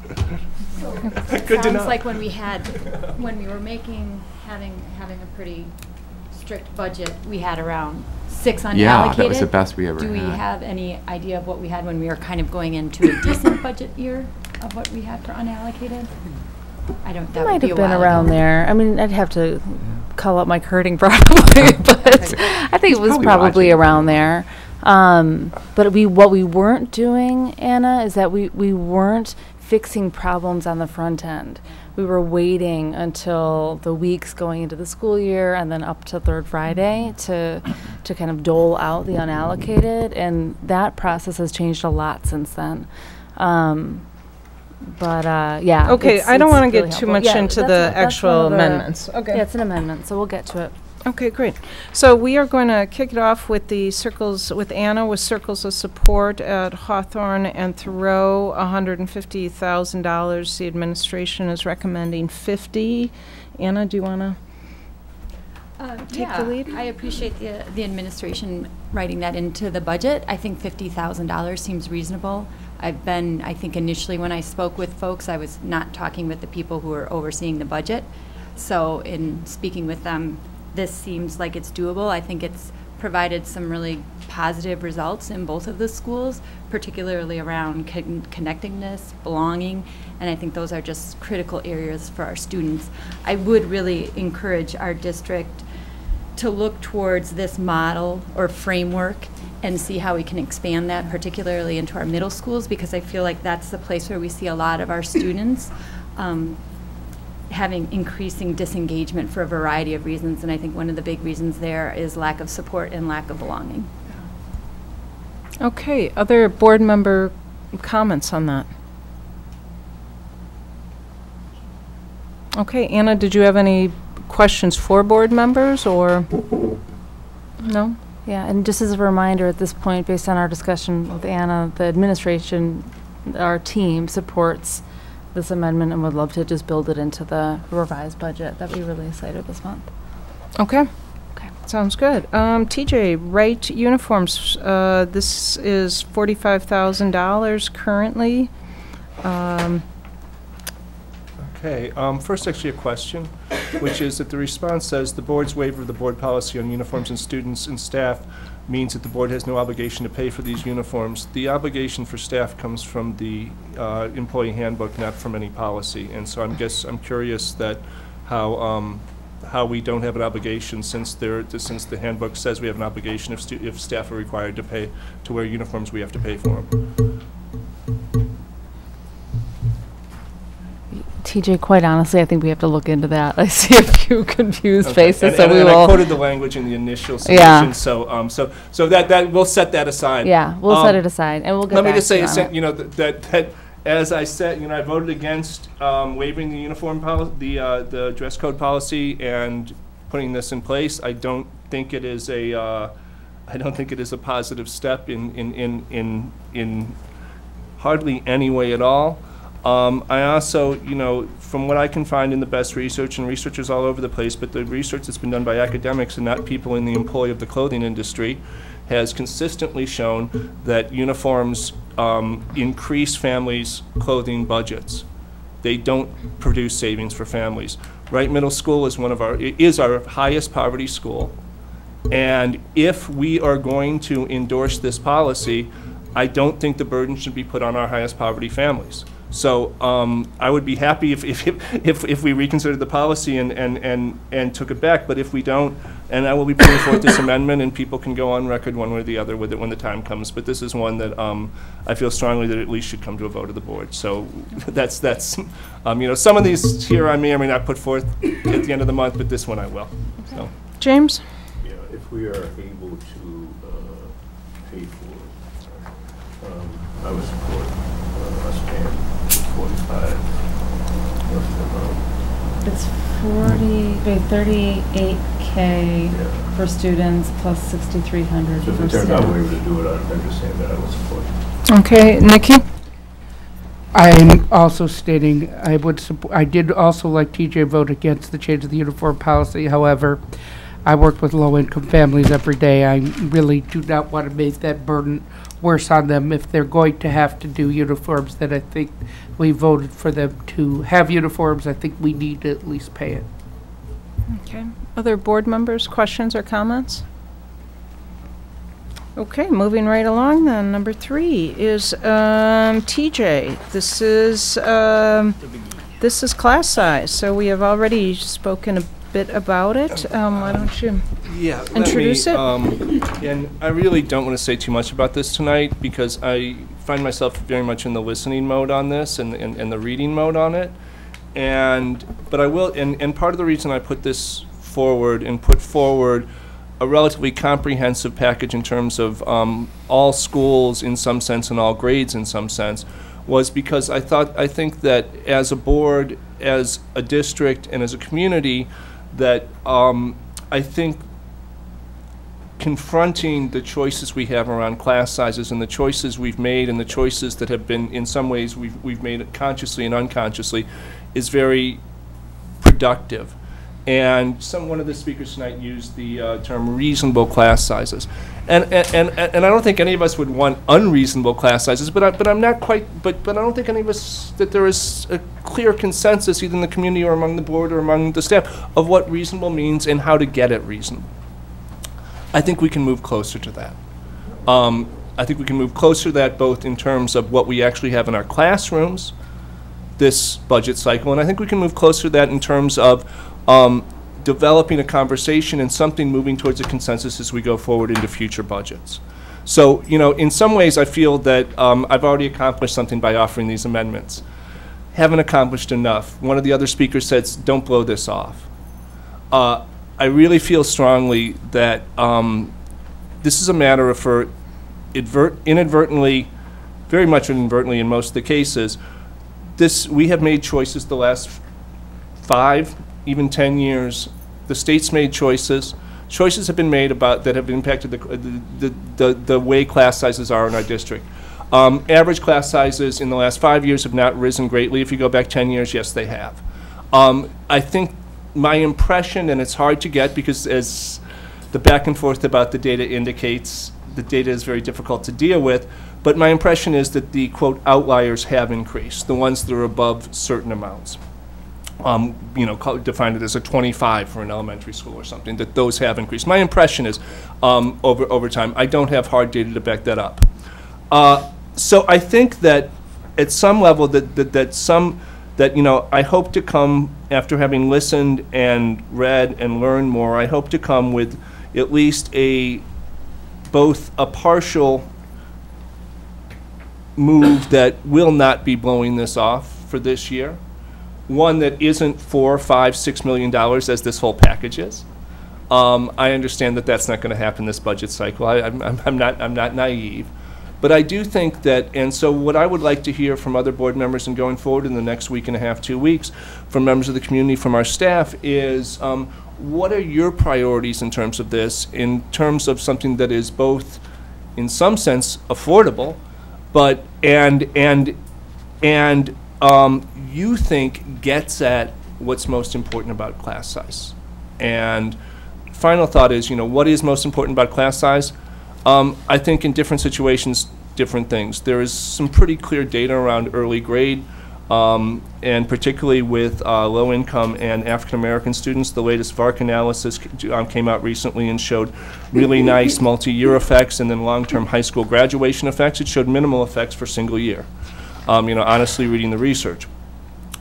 It Good to sounds know. like when we had, when we were making, having, having a pretty strict budget, we had around six unallocated. Yeah, that was the best we ever Do we had. have any idea of what we had when we were kind of going into a decent budget year of what we had for unallocated? I don't, It that would might be a have been while around ago. there. I mean, I'd have to call up Mike Herding probably, but I think He's it was probably probably watching. around there. Um, but we, what we weren't doing, Anna, is that we, we weren't fixing problems on the front end. We were waiting until the weeks going into the school year and then up to third Friday to, to kind of dole out the unallocated, and that process has changed a lot since then. Um, but uh, yeah. Okay, I don't wanna get really too much Yeah, into the a- actual amendments. Okay. Yeah, it's an amendment, so we'll get to it. Okay, great. So we are going to kick it off with the circles, with Anna, with circles of support at Hawthorne and Thoreau, $150,000. The administration is recommending 50. Anna, do you want to? Uh, Take the yeah, lead? I appreciate the, the administration writing that into the budget. I think fifty thousand dollars seems reasonable. I've been, I think initially when I spoke with folks, I was not talking with the people who are overseeing the budget. So in speaking with them, this seems like it's doable. I think it's provided some really positive results in both of the schools, particularly around con- connectedness, belonging, and I think those are just critical areas for our students. I would really encourage our district to look towards this model or framework and see how we can expand that, particularly into our middle schools, because I feel like that's the place where we see a lot of our students um, having increasing disengagement for a variety of reasons. And I think one of the big reasons there is lack of support and lack of belonging. Okay, other board member comments on that? Okay, Anna, did you have any questions for board members, or? No? Yeah, and just as a reminder at this point, based on our discussion with Anna, the administration, our team supports this amendment and would love to just build it into the revised budget that we release later this month. Okay. Okay. Sounds good. Um, TJ, Wright uniforms, uh, this is forty-five thousand dollars currently. Um, Okay, um, first actually a question, which is that the response says the board's waiver of the board policy on uniforms and students and staff means that the board has no obligation to pay for these uniforms. The obligation for staff comes from the, uh, employee handbook, not from any policy. And so I'm guess, I'm curious that how, um, how we don't have an obligation since there, since the handbook says we have an obligation if if staff are required to pay, to wear uniforms, we have to pay for them. TJ, quite honestly, I think we have to look into that. I see a few confused Okay. faces, And- so and- we and will. I quoted the language in the initial Yeah. submission, so, um, so, so that, that, we'll set that aside. Yeah, we'll set Um, it aside, and we'll get Let me back just to say, you on it. you know, that- that, that, as I said, you know, I voted against, um, waiving the uniform policy, the, uh, the dress code policy and putting this in place. I don't think it is a, uh, I don't think it is a positive step in, in, in, in, in hardly any way at all. Um, I also, you know, from what I can find in the best research, and research is all over the place, but the research that's been done by academics and not people in the employ of the clothing industry has consistently shown that uniforms um, increase families' clothing budgets. They don't produce savings for families. Wright Middle School is one of our, is our highest poverty school. And if we are going to endorse this policy, I don't think the burden should be put on our highest poverty families. So um, I would be happy if, if, if, if we reconsidered the policy and, and, and, and took it back, but if we don't, and I will be putting forth this amendment, and people can go on record one way or the other with it when the time comes, but this is one that um, I feel strongly that at least should come to a vote of the board. So that's, that's, um, you know, some of these here I may or may not put forth at the end of the month, but this one I will, so. James? Yeah, if we are able to uh, pay for it, um, I would support uh, us paying forty-five. what's the amount? It's forty, wait, thirty-eight K for students plus sixty-three hundred So if for it turns out we're able to do it, I'm I'm just saying that I would support it. Okay, Nikki? I'm also stating, I would support, I did also like TJ vote against the change of the uniform policy. However, I work with low-income families every day. I really do not want to make that burden worse on them if they're going to have to do uniforms. Then I think we voted for them to have uniforms. I think we need to at least pay it. Okay. Other board members, questions or comments? Okay, moving right along then. Number three is um, TJ. This is, um, this is class size, so we have already spoken bit about it. Um, Why don't you Yeah. introduce me, it? um, And I really don't want to say too much about this tonight because I find myself very much in the listening mode on this and, and, and the reading mode on it. And, but I will, and, and part of the reason I put this forward and put forward a relatively comprehensive package in terms of um, all schools in some sense and all grades in some sense was because I thought, I think that as a board, as a district, and as a community, that um, I think confronting the choices we have around class sizes and the choices we've made and the choices that have been, in some ways, we've, we've made consciously and unconsciously, is very productive. And some, one of the speakers tonight used the uh, term reasonable class sizes. And, and, and, and I don't think any of us would want unreasonable class sizes, but, I, but I'm not quite, but, but I don't think any of us, that there is a clear consensus either in the community or among the board or among the staff of what reasonable means and how to get it reasonable. I think we can move closer to that. Um, I think we can move closer to that both in terms of what we actually have in our classrooms this budget cycle, and I think we can move closer to that in terms of um, developing a conversation and something moving towards a consensus as we go forward into future budgets. So, you know, in some ways, I feel that um, I've already accomplished something by offering these amendments. Haven't accomplished enough. One of the other speakers said, "Don't blow this off." Uh, I really feel strongly that um, this is a matter of for advert, inadvertently, very much inadvertently in most of the cases, this, we have made choices the last five, even 10 years. The state's made choices. Choices have been made about, that have impacted the, the, the, the way class sizes are in our district. Um, average class sizes in the last five years have not risen greatly. If you go back 10 years, yes, they have. Um, I think my impression, and it's hard to get because as the back and forth about the data indicates, the data is very difficult to deal with, but my impression is that the quote outliers have increased, the ones that are above certain amounts. Um, you know, call, define it as a 25 for an elementary school or something, that those have increased. My impression is um, over, over time. I don't have hard data to back that up. Uh, so I think that at some level that, that, that some, that, you know, I hope to come after having listened and read and learned more, I hope to come with at least a, both a partial move that will not be blowing this off for this year. One that isn't four, five, six million dollars as this whole package is. Um, I understand that that's not going to happen this budget cycle. I, I'm, I'm I'm not, I'm not naive. But I do think that, and so what I would like to hear from other board members and going forward in the next week and a half, two weeks, from members of the community, from our staff, is um, what are your priorities in terms of this, in terms of something that is both, in some sense, affordable, but, and, and, and um, you think gets at what's most important about class size. And final thought is, you know, what is most important about class size? Um, I think in different situations, different things. There is some pretty clear data around early grade, um, and particularly with uh, low income and African American students. The latest VARC analysis um, came out recently and showed really nice multi year effects and then long term high school graduation effects. It showed minimal effects for single year. Um, you know, honestly reading the research.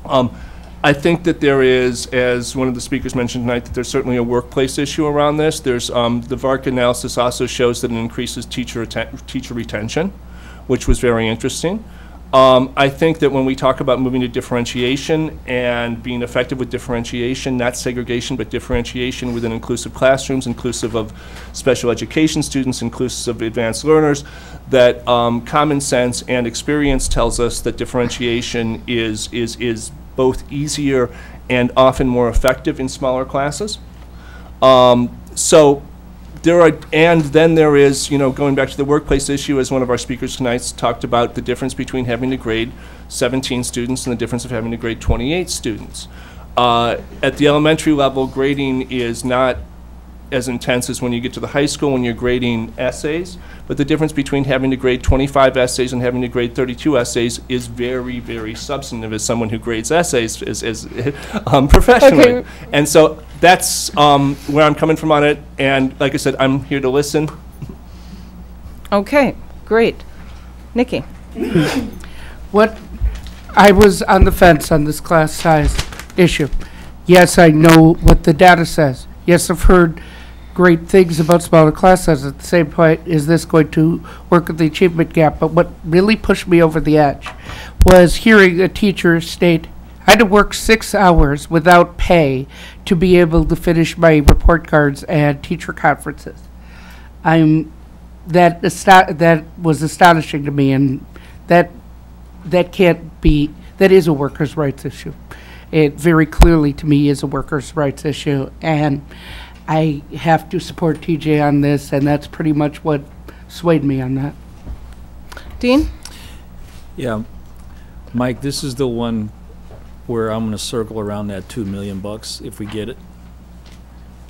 Um, I think that there is, as one of the speakers mentioned tonight, that there's certainly a workplace issue around this. There's, um, the VARC analysis also shows that it increases teacher, teacher retention, which was very interesting. Um, I think that when we talk about moving to differentiation and being effective with differentiation, not segregation, but differentiation within inclusive classrooms, inclusive of special education students, inclusive of advanced learners, that um, common sense and experience tells us that differentiation is, is, is both easier and often more effective in smaller classes. Um, so there are, and then there is, you know, going back to the workplace issue, as one of our speakers tonight talked about the difference between having to grade 17 students and the difference of having to grade 28 students. Uh, at the elementary level, grading is not as intense as when you get to the high school when you're grading essays, but the difference between having to grade 25 essays and having to grade 32 essays is very, very substantive as someone who grades essays is, as um, professionally. Okay. And so that's um, where I'm coming from on it. And like I said, I'm here to listen. Okay, great. Nikki? What, I was on the fence on this class size issue. Yes, I know what the data says. Yes, I've heard great things about smaller class sizes. At the same point, is this going to work with the achievement gap? But what really pushed me over the edge was hearing a teacher state, I had to work six hours without pay to be able to finish my report cards and teacher conferences. I'm, that, asti- that was astonishing to me, and that that can't be, that is a workers' rights issue. It very clearly, to me, is a workers' rights issue, and I have to support TJ on this, and that's pretty much what swayed me on that. Dean? Yeah, Mike, this is the one where I'm gonna circle around that two million bucks if we get it.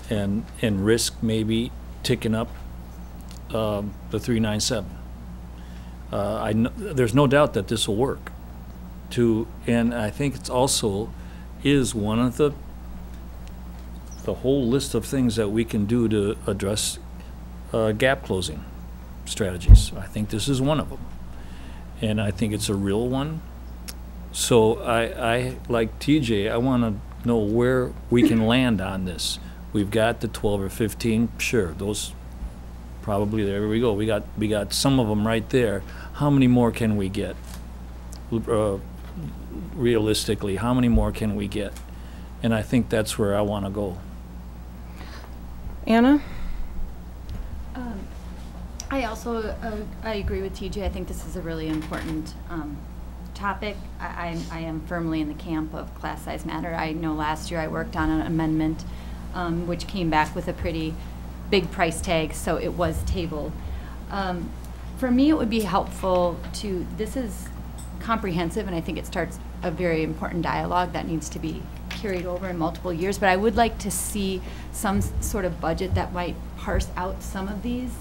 And, and risk maybe ticking up, um, the three nine seven. Uh, I, kn- there's no doubt that this will work. To, and I think it's also is one of the, the whole list of things that we can do to address, uh, gap closing strategies. I think this is one of them. And I think it's a real one. So I, I, like TJ, I want to know where we can land on this. We've got the 12 or 15, sure, those probably, there we go. We got, we got some of them right there. How many more can we get? Uh, Realistically, how many more can we get? And I think that's where I want to go. Anna? Um, I also, uh, I agree with TJ. I think this is a really important um, topic. I, I am firmly in the camp of class size matter. I know last year I worked on an amendment um, which came back with a pretty big price tag, so it was tabled. Um, For me, it would be helpful to, this is comprehensive, and I think it starts a very important dialogue that needs to be carried over in multiple years, but I would like to see some sort of budget that might parse out some of these.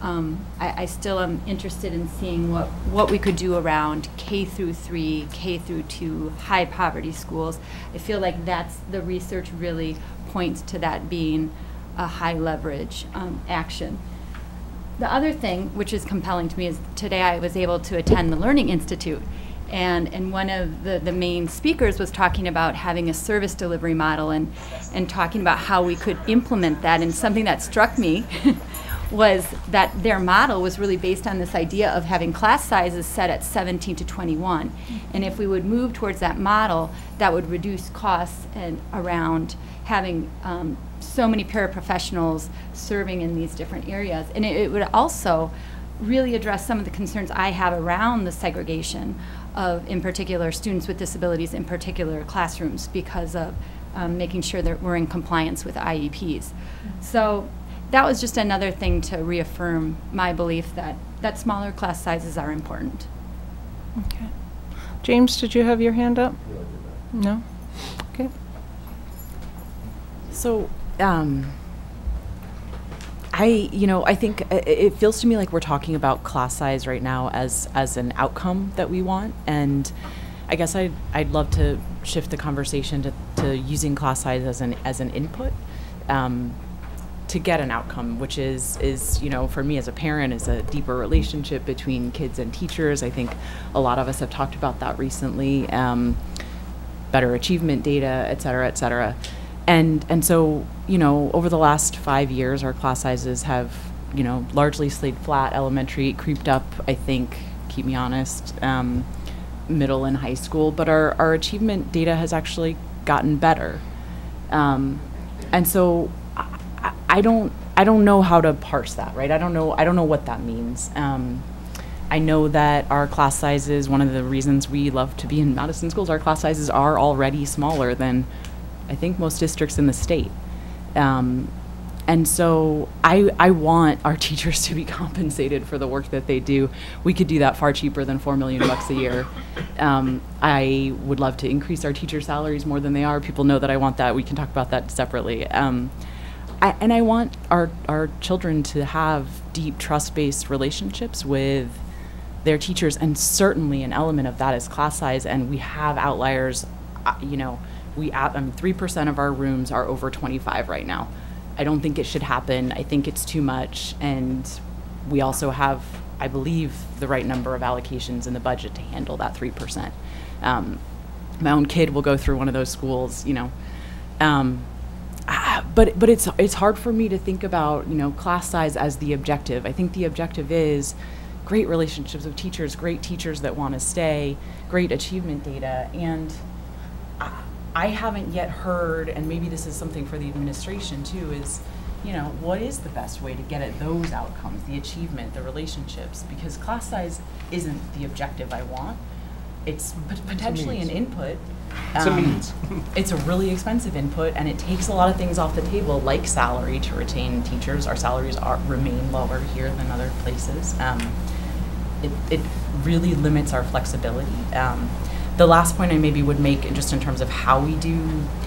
Um, I, I still am interested in seeing what, what we could do around K through three, K through two, high poverty schools. I feel like that's, the research really points to that being a high leverage, um, action. The other thing, which is compelling to me, is today I was able to attend the Learning Institute. And, and one of the, the main speakers was talking about having a service delivery model and, and talking about how we could implement that. And something that struck me was that their model was really based on this idea of having class sizes set at 17 to 21. And if we would move towards that model, that would reduce costs and around having um, so many paraprofessionals serving in these different areas. And it, it would also really address some of the concerns I have around the segregation of, in particular, students with disabilities in particular classrooms because of um, making sure that we're in compliance with IEPs. So that was just another thing to reaffirm my belief that, that smaller class sizes are important. Okay. James, did you have your hand up? No? Okay. So, um, I, you know, I think i- i- it feels to me like we're talking about class size right now as as an outcome that we want, and I guess I'd I'd love to shift the conversation to, to using class size as an as an input. Um, to get an outcome, which is is you know for me as a parent is a deeper relationship between kids and teachers. I think a lot of us have talked about that recently. Um, better achievement data, et cetera, et cetera. And and so you know over the last five years, our class sizes have you know largely stayed flat. Elementary creeped up, I think. Keep me honest. Um, middle and high school, but our, our achievement data has actually gotten better. Um, and so I, don't I don't know how to parse that, right? I don't know I don't know what that means. Um, I know that our class sizes, one of the reasons we love to be in Madison schools, our class sizes are already smaller than I think most districts in the state. Um, and so I, I want our teachers to be compensated for the work that they do. We could do that far cheaper than four million bucks a year. Um, I would love to increase our teacher salaries more than they are. People know that I want that. We can talk about that separately. Um, I, and I want our, our children to have deep trust-based relationships with their teachers, and certainly an element of that is class size. And we have outliers. Uh, you know, we at, mean, three percent of our rooms are over 25 right now. I don't think it should happen. I think it's too much, and we also have, I believe, the right number of allocations in the budget to handle that three percent. Um, my own kid will go through one of those schools, you know. Um, ah, but but it's it's hard for me to think about you know class size as the objective. I think the objective is great relationships with teachers, great teachers that want to stay, great achievement data, and I- I haven't yet heard, and maybe this is something for the administration too, is you know what is the best way to get at those outcomes, the achievement, the relationships, because class size isn't the objective I want. It's pot- potentially an input. It's a Um, means. it's a really expensive input, and it takes a lot of things off the table, like salary, to retain teachers. Our salaries are remain lower here than other places. Um, it, it really limits our flexibility. Um, the last point I maybe would make, just in terms of how we do,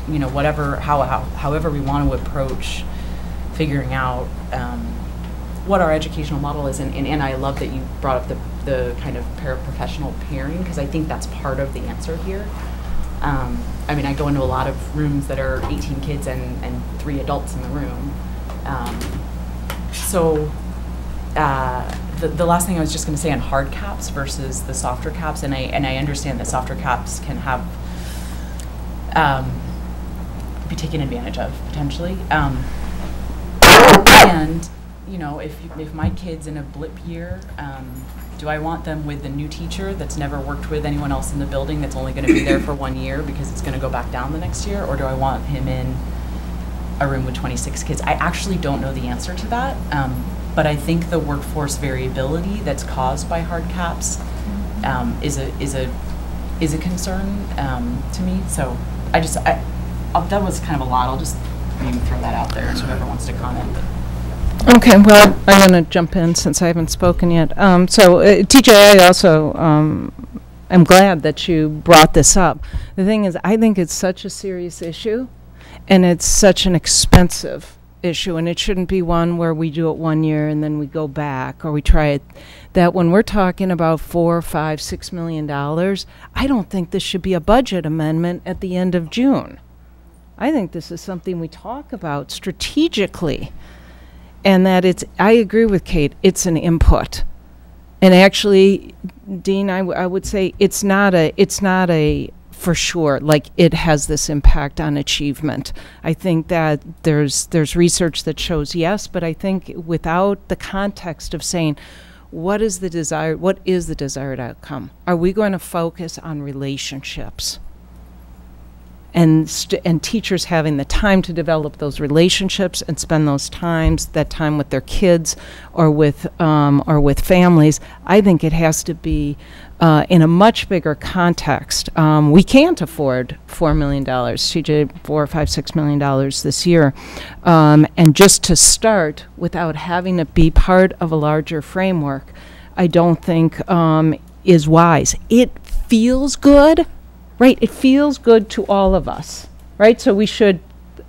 you know, whatever, how, how however we want to approach figuring out um, what our educational model is, and, and, and I love that you brought up the, the kind of paraprofessional pairing, because I think that's part of the answer here. Um, I mean, I go into a lot of rooms that are 18 kids and, and three adults in the room. Um, so, uh, the, the last thing I was just going to say on hard caps versus the softer caps, and I and I understand that softer caps can have um, be taken advantage of potentially. Um, and you know, if if my kid's in a blip year, um, do I want them with a new teacher that's never worked with anyone else in the building that's only going to be there for one year because it's going to go back down the next year, or do I want him in a room with 26 kids? I actually don't know the answer to that, um, but I think the workforce variability that's caused by hard caps um, is a is a is a concern um, to me. So I just I, uh, that was kind of a lot. I'll just maybe throw that out there to whoever wants to comment. But. Okay, well, I'm going to jump in since I haven't spoken yet. Um, so, uh, TJ, I also um, am glad that you brought this up. The thing is, I think it's such a serious issue, and it's such an expensive issue, and it shouldn't be one where we do it one year and then we go back or we try it. That when we're talking about four, five, six million dollars, I don't think this should be a budget amendment at the end of June. I think this is something we talk about strategically and that it's i agree with kate it's an input. And actually dean I, w- I would say it's not a it's not a for sure like it has this impact on achievement. I think that there's there's research that shows yes but i think without the context of saying what is the desired what is the desired outcome? Are we going to focus on relationships and and teachers having the time to develop those relationships and spend those times that time with their kids or with um, or with families I think it has to be uh, in a much bigger context. Um, we can't afford four million dollars. CJ six million dollars this year. Um, and just to start without having it be part of a larger framework I don't think um, is wise. It feels good right? It feels good to all of us right? So we should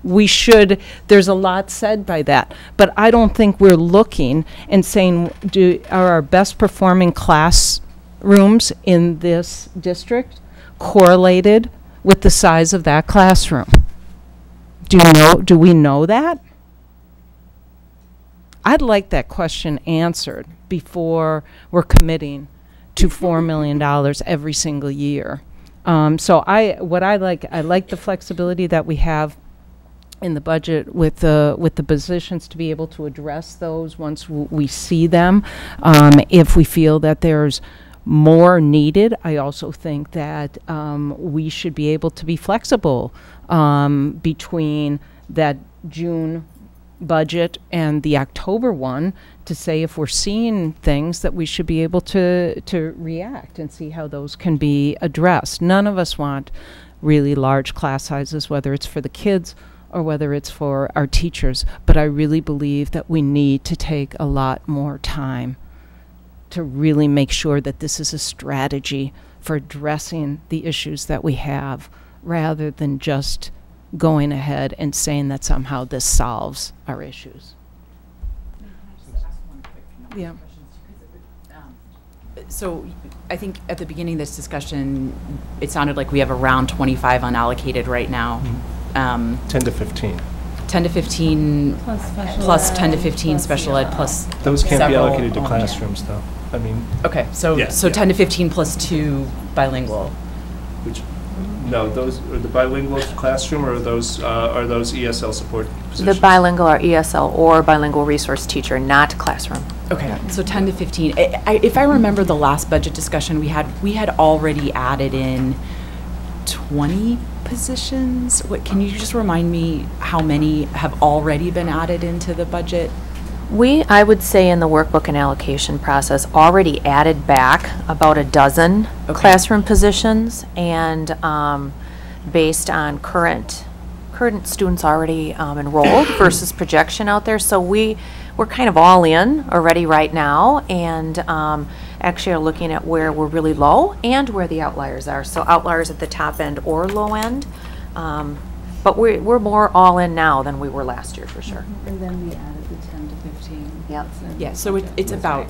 we should there's a lot said by that. But i don't think we're looking and saying do are our best performing classrooms in this district correlated with the size of that classroom? Do you know do we know that? I'd like that question answered before we're committing to four million dollars every single year. Um, so I, what I like, I like the flexibility that we have in the budget with the with the positions to be able to address those once we see them. Um, if we feel that there's more needed, I also think that um, we should be able to be flexible um, between that June budget and the October one to say if we're seeing things that we should be able to to react and see how those can be addressed. None of us want really large class sizes, whether it's for the kids or whether it's for our teachers. But I really believe that we need to take a lot more time to really make sure that this is a strategy for addressing the issues that we have rather than just going ahead and saying that somehow this solves our issues. Yeah. So I think at the beginning of this discussion, it sounded like we have around 25 unallocated right now. Um, 10 to 15. 10 to 15 Plus special plus 10 to 15 plus special ed plus Those can't be allocated to OMG. classrooms, though. I mean. Okay, so Yeah, so yeah. 10 to 15 plus two bilingual. Which, no, those, are the bilingual classroom, or are those, uh, are those ESL support positions? The bilingual are ESL or bilingual resource teacher, not classroom. Okay, so 10 to 15. I, I, if I remember the last budget discussion we had, we had already added in 20 positions. What can you just remind me how many have already been added into the budget? We, I would say in the workbook and allocation process, already added back about a dozen classroom positions and um, based on current, current students already um, enrolled versus projection out there. So we, we're kind of all in already right now and um, actually are looking at where we're really low and where the outliers are. So outliers at the top end or low end. Um, But we're, we're more all in now than we were last year for sure. And then we added the 10 to 15. Yep. Yeah, so it, it's about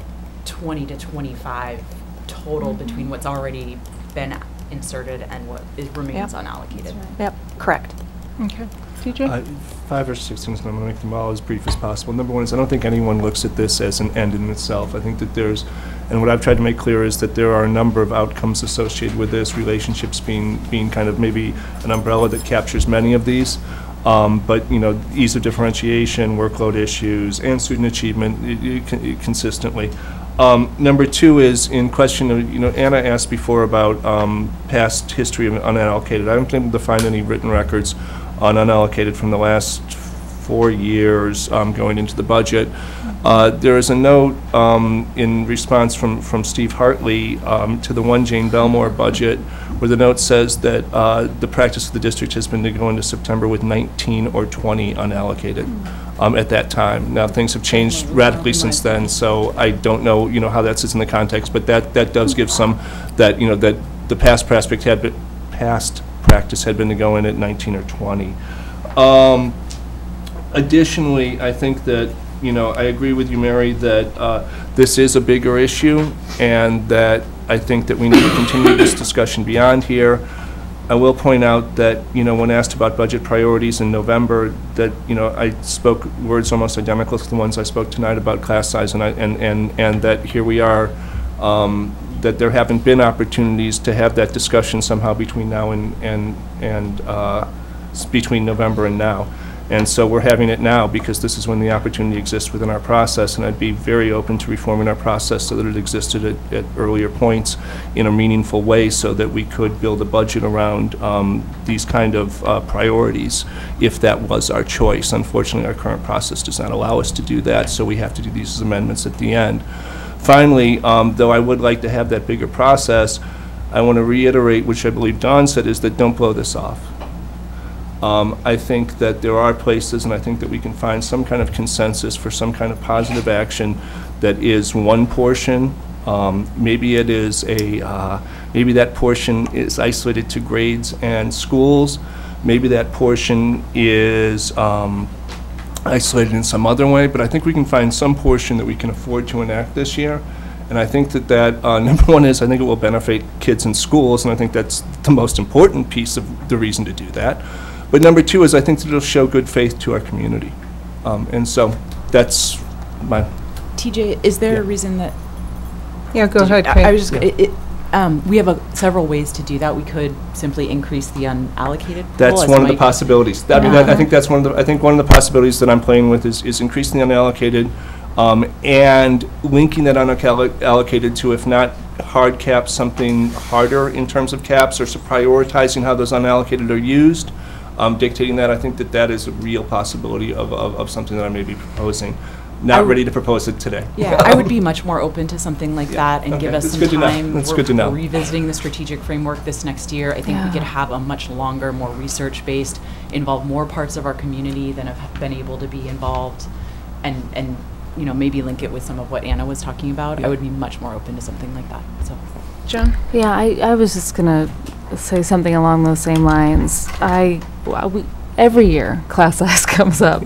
20 to 25 total Mm-hmm. between what's already been inserted and what is, remains Yep. unallocated. Yep, correct. Okay. TJ? Uh, Five or six things, and I'm going to make them all as brief as possible. Number one is, I don't think anyone looks at this as an end in itself. I think that there's, and what I've tried to make clear is that there are a number of outcomes associated with this, relationships being, being kind of maybe an umbrella that captures many of these. Um, But, you know, ease of differentiation, workload issues, and student achievement i- i- con- i- consistently. Um, Number two is in question of, you know, Anna asked before about um, past history of unallocated. I haven't been able to find any written records on unallocated from the last four years um, going into the budget. Uh, There is a note um, in response from, from Steve Hartley um, to the one Jane Belmore budget, where the note says that uh, the practice of the district has been to go into September with 19 or 20 unallocated um, at that time. Now, things have changed radically since then, so I don't know, you know, how that sits in the context, but that, that does give some, that, you know, that the past prospect had been, past practice had been to go in at 19 or 20. Um, Additionally, I think that, you know, I agree with you, Mary, that uh, this is a bigger issue, and that I think that we need to continue this discussion beyond here. I will point out that, you know, when asked about budget priorities in November, that, you know, I spoke words almost identical to the ones I spoke tonight about class size, and I, and, and, and that here we are, um, that there haven't been opportunities to have that discussion somehow between now and, and, and, uh, between November and now. And so we're having it now because this is when the opportunity exists within our process, and I'd be very open to reforming our process so that it existed at, at earlier points in a meaningful way so that we could build a budget around um, these kind of uh, priorities if that was our choice. Unfortunately, our current process does not allow us to do that, so we have to do these amendments at the end. Finally, um, though I would like to have that bigger process, I want to reiterate, which I believe Don said, is that don't blow this off. Um, I think that there are places, and I think that we can find some kind of consensus for some kind of positive action that is one portion. Um, Maybe it is a, uh, maybe that portion is isolated to grades and schools. Maybe that portion is um, isolated in some other way, but I think we can find some portion that we can afford to enact this year. And I think that that, uh, number one is, I think it will benefit kids in schools, and I think that's the most important piece of the reason to do that. But number two is, I think that it'll show good faith to our community. Um, And so, that's my, TJ, is there Yeah. a reason that? Yeah, go Did you- ahead, I- I was just, Yeah. it, it, um, we have a, several ways to do that. We could simply increase the unallocated pool. That's one of the Mike- possibilities. I mean, that- I think that's one of the, I think one of the possibilities that I'm playing with is, is increasing the unallocated, um, and linking that unallocated to, if not hard caps, something harder in terms of caps, or so prioritizing how those unallocated are used, um, dictating that, I think that that is a real possibility of, of, of something that I may be proposing. Not ready to propose it today. Yeah, I would be much more open to something like that and give okay. us That's some good to know. time. That's We're- good to know. we're Revisiting the strategic framework this next year, I think we Yeah. could have a much longer, more research-based, involve more parts of our community than have been able to be involved, and, and, you know, maybe link it with some of what Anna was talking about. I Yeah. would be much more open to something like that, so. John? Yeah, I, I was just gonna say something along those same lines. I, well, we, every year, class size comes up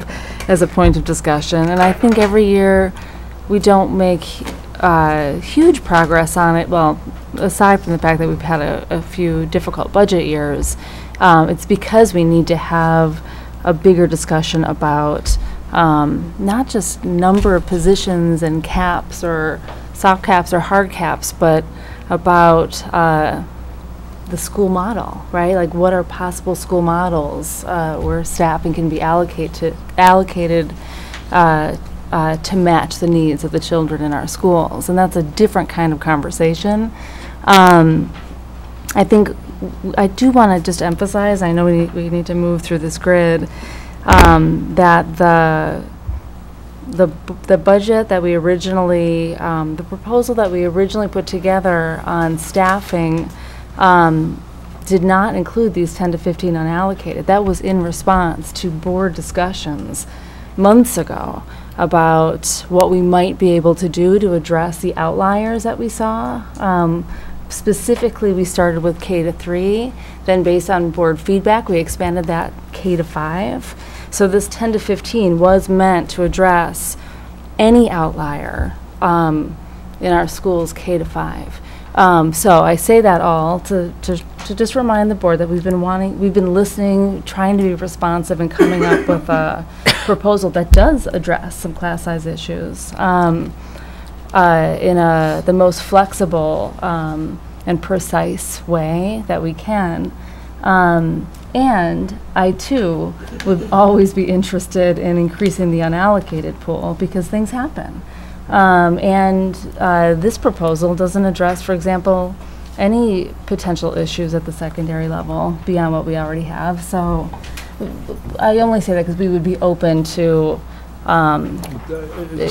as a point of discussion, and I think every year we don't make uh, huge progress on it. Well, aside from the fact that we've had a, a few difficult budget years, um, it's because we need to have a bigger discussion about um, not just number of positions and caps or soft caps or hard caps, but about uh, the school model, right? Like, what are possible school models uh, where staffing can be allocated allocated uh, uh, to match the needs of the children in our schools, and that's a different kind of conversation. Um, I think I do want to just emphasize. I know we need, we need to move through this grid. Um, that the the the budget that we originally um, the proposal that we originally put together on staffing um, did not include these 10 to 15 unallocated. That was in response to board discussions months ago about what we might be able to do to address the outliers that we saw. Um, specifically, we started with K to 3. Then, based on board feedback, we expanded that K to 5. So, this 10 to 15 was meant to address any outlier um, in our schools K to 5. Um, so I say that all to, to, to just remind the board that we've been wanting, we've been listening, trying to be responsive and coming up with a proposal that does address some class size issues um, uh, in a, the most flexible um, and precise way that we can. Um, and I too would always be interested in increasing the unallocated pool because things happen. Um, and uh, this proposal doesn't address, for example, any potential issues at the secondary level beyond what we already have. So I only say that because we would be open to um,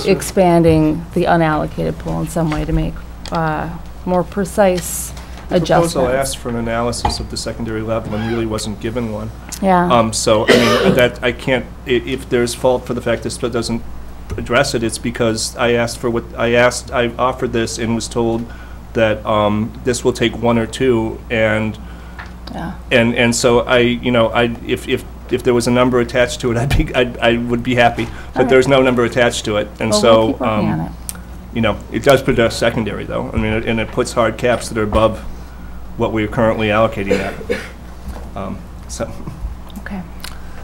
expanding the unallocated pool in some way to make uh, more precise The adjustments. proposal asked for an analysis of the secondary level and really wasn't given one. Yeah. Um, so, I mean, that, I can't, i- if there's fault for the fact this doesn't address it, it's because I asked for what, I asked, I offered this and was told that, um, this will take one or two, and, Yeah. and, and so I, you know, I, if, if, if there was a number attached to it, I'd be, I'd, I would be happy, but there's no number attached to it, and Well, we'll so, keep working on um, it. you know, it does put us secondary, though, I mean, it- and it puts hard caps that are above what we're currently allocating at. Um, So.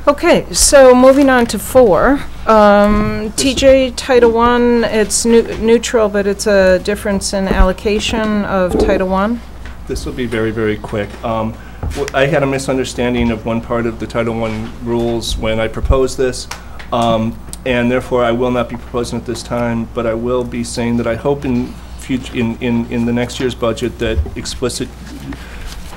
Okay, so moving on to four. Um, TJ Title I, it's neutral, but it's a difference in allocation of Title I. This will be very, very quick. Um, wh- I had a misunderstanding of one part of the Title I rules when I proposed this, um, and therefore I will not be proposing it this time, but I will be saying that I hope in future, in, in, in the next year's budget that explicit,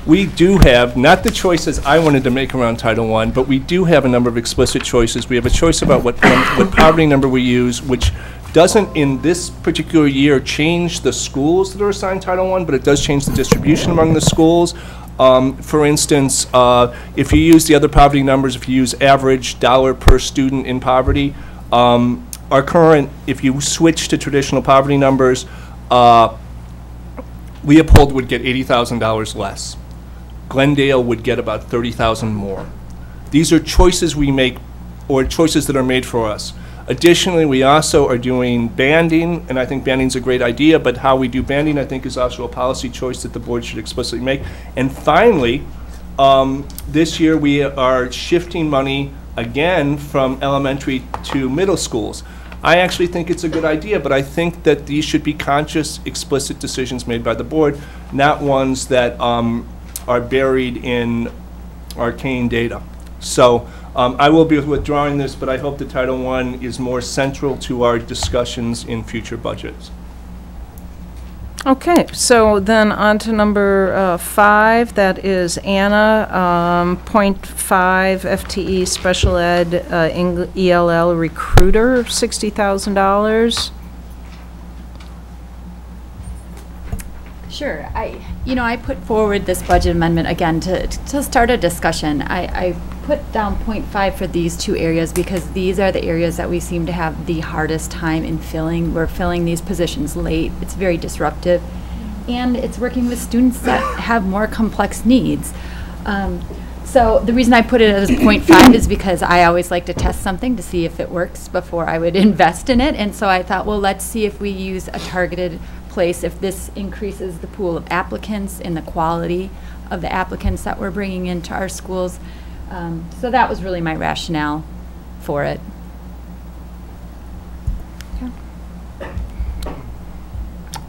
we do have, not the choices I wanted to make around Title I, but we do have a number of explicit choices. We have a choice about what, what poverty number we use, which doesn't, in this particular year, change the schools that are assigned Title I, but it does change the distribution among the schools. Um, For instance, uh, if you use the other poverty numbers, if you use average dollar per student in poverty, um, our current, if you switch to traditional poverty numbers, uh, Leopold would get $80,000 less. Glendale would get about 30,000 more. These are choices we make, or choices that are made for us. Additionally, we also are doing banding, and I think banding's a great idea, but how we do banding, I think, is also a policy choice that the board should explicitly make. And finally, um, this year, we are shifting money again from elementary to middle schools. I actually think it's a good idea, but I think that these should be conscious, explicit decisions made by the board, not ones that um, are buried in arcane data. So um, I will be withdrawing this, but I hope that Title I is more central to our discussions in future budgets. Okay, so then on to number uh, five, that is Anna, um, point five FTE special ed uh, Eng- ELL recruiter, $60,000. Sure. I, you know, I put forward this budget amendment again to, to start a discussion. I, I put down point five for these two areas because these are the areas that we seem to have the hardest time in filling. We're filling these positions late. It's very disruptive. And it's working with students that have more complex needs. Um, so the reason I put it as point five is because I always like to test something to see if it works before I would invest in it. And so I thought, well, let's see if we use a targeted place, if this increases the pool of applicants and the quality of the applicants that we're bringing into our schools. Um, so that was really my rationale for it. Uh,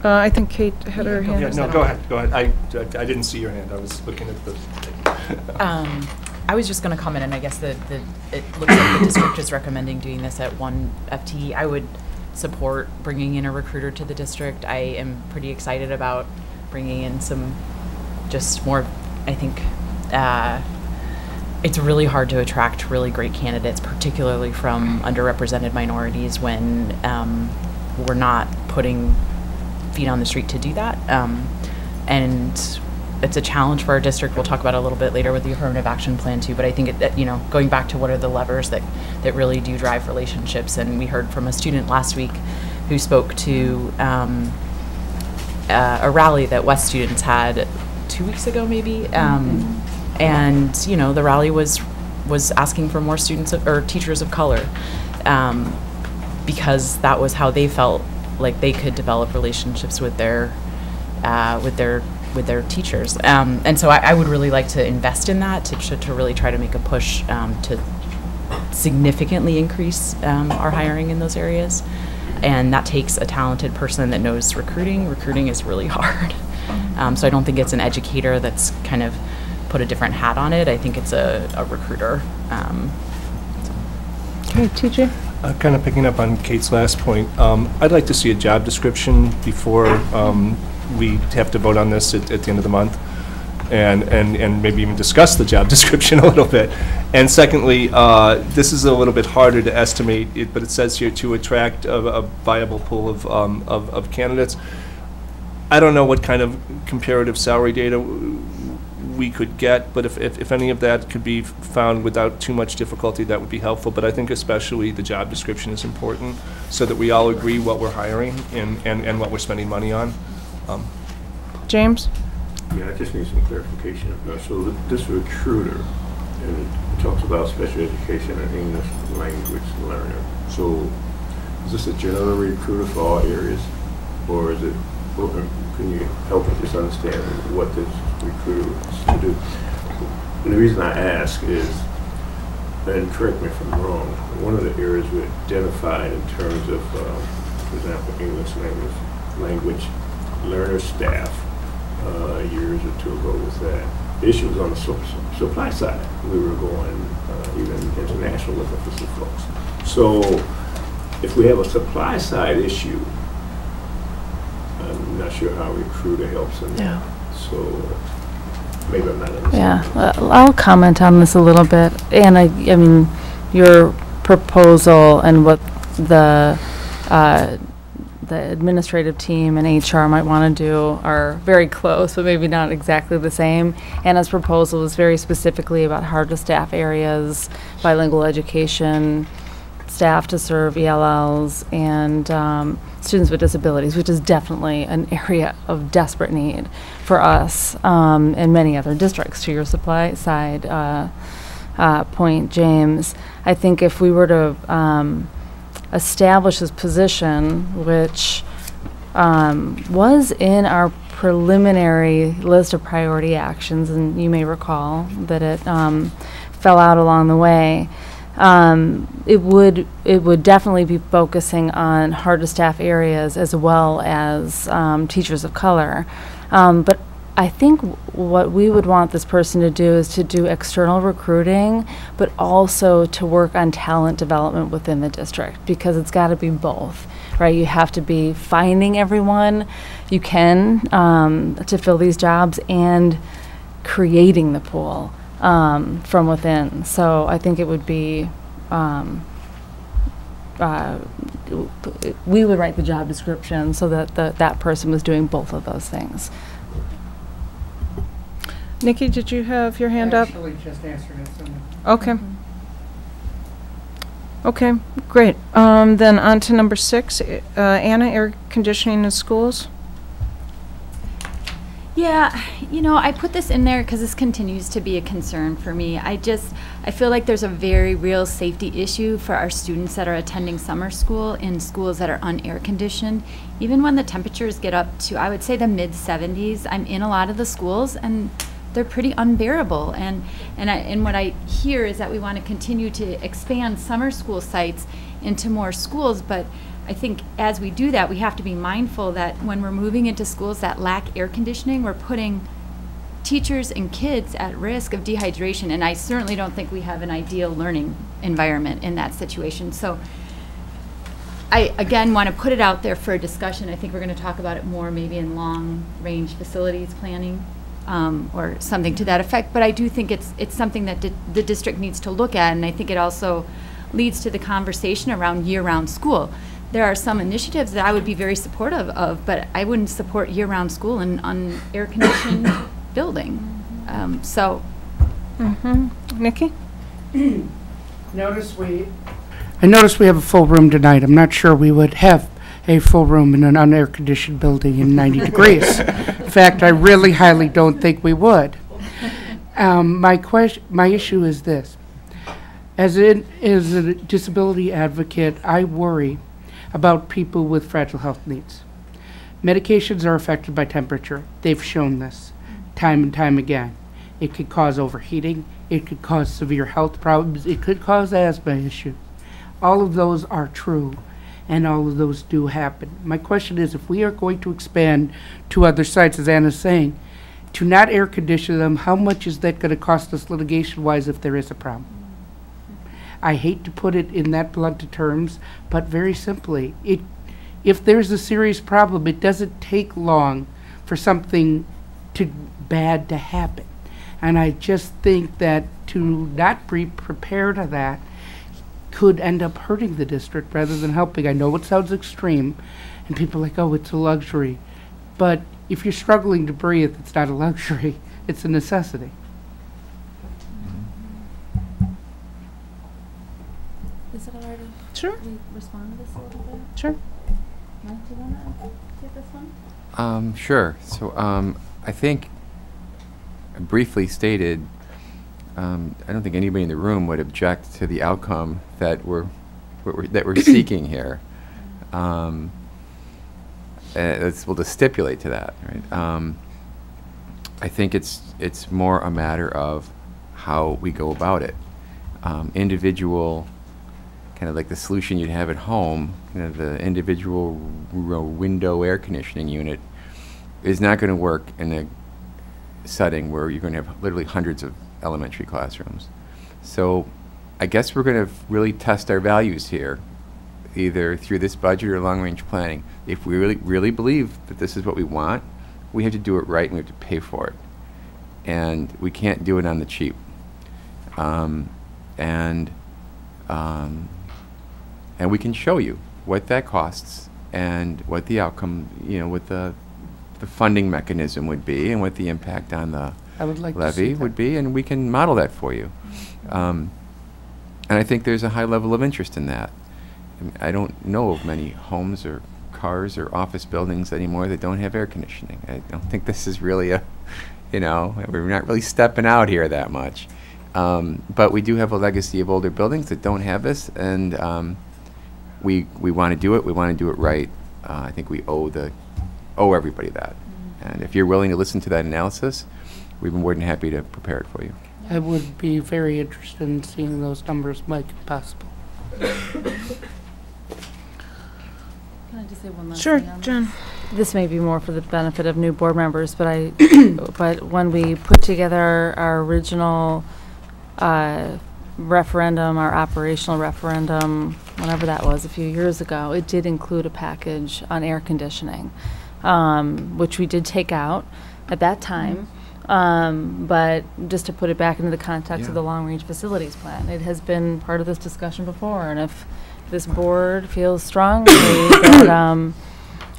I think Kate had her hand. Yeah, no, go ahead, go ahead. I, I didn't see your hand. I was looking at the. Um, I was just going to comment, and I guess the, the it looks like the district is recommending doing this at one FTE. I would support bringing in a recruiter to the district. I am pretty excited about bringing in some just more. I think uh, it's really hard to attract really great candidates, particularly from underrepresented minorities, when um, we're not putting feet on the street to do that. Um, and it's a challenge for our district. We'll talk about it a little bit later with the affirmative action plan too. But I think it, that, you know, going back to what are the levers that that really do drive relationships. And we heard from a student last week who spoke to um, uh, a rally that West students had two weeks ago, maybe. Um, And you know, the rally was was asking for more students of, or teachers of color um, because that was how they felt like they could develop relationships with their uh, with their with their teachers. Um, and so I, I, would really like to invest in that to, to, to really try to make a push um, to significantly increase um, our hiring in those areas. And that takes a talented person that knows recruiting. Recruiting is really hard. Um, so I don't think it's an educator that's kind of put a different hat on it. I think it's a, a recruiter. Um, Okay, TJ? Uh, kind of picking up on Kate's last point, um, I'd like to see a job description before um, we have to vote on this at, at the end of the month, and, and, and maybe even discuss the job description a little bit. And secondly, uh, this is a little bit harder to estimate, it, but it says here to attract a, a viable pool of, um, of, of candidates. I don't know what kind of comparative salary data we could get, but if, if, if any of that could be found without too much difficulty, that would be helpful. But I think especially the job description is important, so that we all agree what we're hiring and, and, and what we're spending money on. Um, James? Yeah, I just need some clarification. Uh, So th- this recruiter, and it talks about special education and English language learner. So is this a general recruiter for all areas? Or is it, or can you help us just understand what this recruiter is to do? And the reason I ask is, and correct me if I'm wrong, one of the areas we identified in terms of, uh, for example, English language, language learner staff uh, years or two ago was that the issue was on the su- su- supply side. We were going uh, even international looking for some folks. So if we have a supply side issue, I'm not sure how recruiter helps in that. So maybe I'm not understanding. Yeah, uh, I'll comment on this a little bit. And I, I mean, your proposal and what the, uh, the administrative team and HR might want to do are very close, but maybe not exactly the same. Anna's proposal was very specifically about hard-to-staff areas, bilingual education, staff to serve ELLs, and um, students with disabilities, which is definitely an area of desperate need for us um, and many other districts. To your supply side uh, uh, point, James, I think if we were to um, establish this position, which um, was in our preliminary list of priority actions, and you may recall that it um, fell out along the way. um, it would it would definitely be focusing on hard to staff areas as well as um, teachers of color. Um, but I think what we would want this person to do is to do external recruiting, but also to work on talent development within the district because it's got to be both, right? You have to be finding everyone you can um, to fill these jobs and creating the pool um, from within. So I think it would be. Um, uh, we would write the job description so that the, that person was doing both of those things. Nikki, did you have your hand up? Actually, just answered it. Okay. Okay, great. Um, then on to number six, uh, Anna, air conditioning in schools? Yeah, you know, I put this in there because this continues to be a concern for me. I just, I feel like there's a very real safety issue for our students that are attending summer school in schools that are unair conditioned. Even when the temperatures get up to, I would say, the mid 70s, I'm in a lot of the schools and they're pretty unbearable. And and I, and what I hear is that we want to continue to expand summer school sites into more schools, but I think as we do that, we have to be mindful that when we're moving into schools that lack air conditioning, we're putting teachers and kids at risk of dehydration. And I certainly don't think we have an ideal learning environment in that situation. So I, again, want to put it out there for a discussion. I think we're going to talk about it more maybe in long-range facilities planning um, or something to that effect. But I do think it's, it's something that di the district needs to look at. And I think it also leads to the conversation around year-round school there are some initiatives that I would be very supportive of, but I wouldn't support year-round school in an air-conditioned building. Um, so, Mm-hmm. Nikki? Notice we. I notice we have a full room tonight. I'm not sure we would have a full room in an unair-conditioned building in 90 degrees. In fact, I really highly don't think we would. Um, my question, my issue is this. As in, as a disability advocate, I worry about people with fragile health needs. Medications are affected by temperature. They've shown this time and time again. It could cause overheating. It could cause severe health problems. It could cause asthma issues. All of those are true, and all of those do happen. My question is if we are going to expand to other sites, as Anna's saying, to not air condition them, how much is that going to cost us litigation wise if there is a problem? I hate to put it in that blunt terms, but very simply, it, if there's a serious problem, it doesn't take long for something to bad to happen. And I just think that to not be prepared to that could end up hurting the district rather than helping. I know it sounds extreme, and people are like, oh, it's a luxury. But if you're struggling to breathe, it's not a luxury, it's a necessity. Is it alright if Sure. we respond to this a little bit? Sure. Mike, do you want to take this one? Um, sure. So um, I think, briefly stated, um, I don't think anybody in the room would object to the outcome that we're, we're that we're seeking here. Um, uh, we'll stipulate to that. Right? Um, I think it's it's more a matter of how we go about it. Um, individual kind of like the solution you'd have at home, you know, the individual window air conditioning unit is not going to work in a setting where you're going to have literally hundreds of elementary classrooms. So I guess we're going to really test our values here, either through this budget or long range planning. If we really, really believe that this is what we want, we have to do it right and we have to pay for it. And we can't do it on the cheap. Um, and um, and we can show you what that costs and what the outcome, you know, what the the funding mechanism would be and what the impact on the I would like to levy would be, and we can model that for you. Um, and I think there's a high level of interest in that. I mean, I don't know of many homes or cars or office buildings anymore that don't have air conditioning. I don't think this is really a, you know, we're not really stepping out here that much. Um, but we do have a legacy of older buildings that don't have this, and um, we we want to do it. We want to do it right. Uh, I think we owe the owe everybody that. And if you're willing to listen to that analysis, we'd be more than happy to prepare it for you. I would be very interested in seeing those numbers, Mike, if possible. Can I just say one last Sure, thing on Jen. this? This may be more for the benefit of new board members, but I, but when we put together our original uh, referendum, our operational referendum, whenever that was, a few years ago, it did include a package on air conditioning, um, which we did take out at that time. Um, but just to put it back into the context of the long-range facilities plan, it has been part of this discussion before, and if this board feels strongly that, um,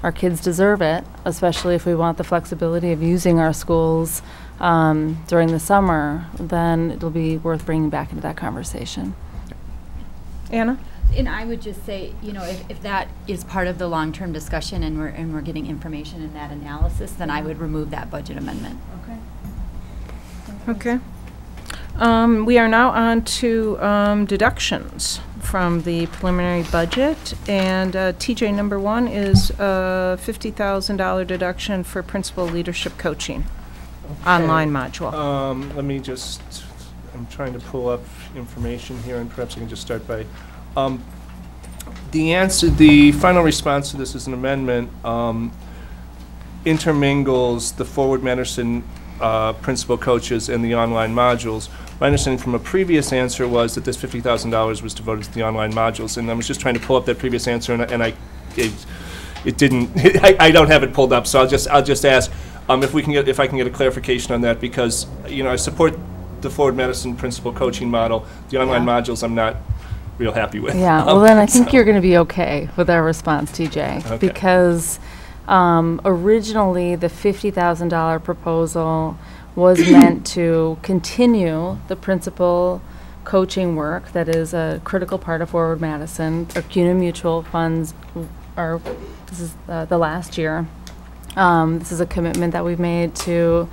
our kids deserve it, especially if we want the flexibility of using our schools, um, during the summer, then it'll be worth bringing back into that conversation. Anna? And I would just say, you know, if, if that is part of the long-term discussion and we're, and we're getting information in that analysis, then I would remove that budget amendment. Okay. Okay. Um, we are now on to, um, deductions from the preliminary budget. And, uh, TJ, number one is a fifty thousand dollar deduction for principal leadership coaching, online module. Um, let me just, I'm trying to pull up information here, and perhaps I can just start by, um, the answer, the final response to this is an amendment, um, intermingles the Forward Madison, uh, principal coaches and the online modules. My understanding from a previous answer was that this fifty thousand dollars was devoted to the online modules, and I was just trying to pull up that previous answer, and I, and I, it, it didn't, I, I don't have it pulled up, so I'll just, I'll just ask, um, if we can get, if I can get a clarification on that, because, you know, I support the Forward Madison principal coaching model. The online modules, I'm not real happy with. Yeah, well Um, then I think so- you're gonna be okay with our response, TJ. Okay. Because, um, originally, the fifty thousand dollar proposal was meant to continue the principal coaching work that is a critical part of Forward Madison. Our CUNA mutual funds are, this is uh, the last year. Um, this is a commitment that we've made to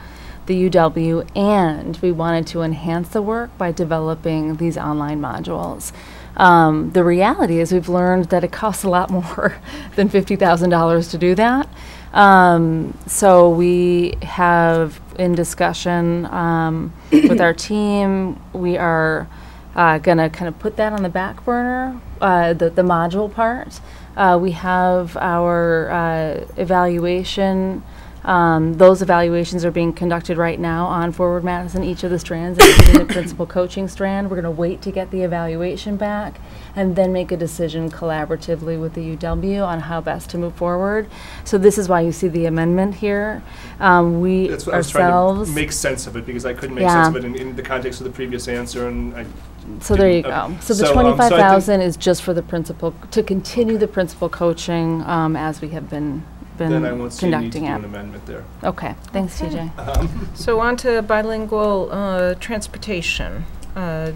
the UW, and we wanted to enhance the work by developing these online modules. Um, the reality is, we've learned that it costs a lot more than $50,000 to do that. Um, so we have in discussion um, with our team, we are uh, going to kind of put that on the back burner, uh, the, the module part. Uh, we have our uh, evaluation. Um, those evaluations are being conducted right now on Forward Madison, each of the strands, including the principal coaching strand. We're going to wait to get the evaluation back and then make a decision collaboratively with the UW on how best to move forward. So this is why you see the amendment here. Um, we That's what I was trying ourselves. to make sense of it, because I couldn't make Yeah. sense of it in, in the context of the previous answer, and I. So there you uh, go. So the um, so I twenty-five think- thousand is just for the principal, to continue the principal coaching, um, as we have been, been Then I won't see a need to conducting do it. an amendment there. Okay, thanks, Okay. TJ. Um, So on to bilingual, uh, transportation. Uh,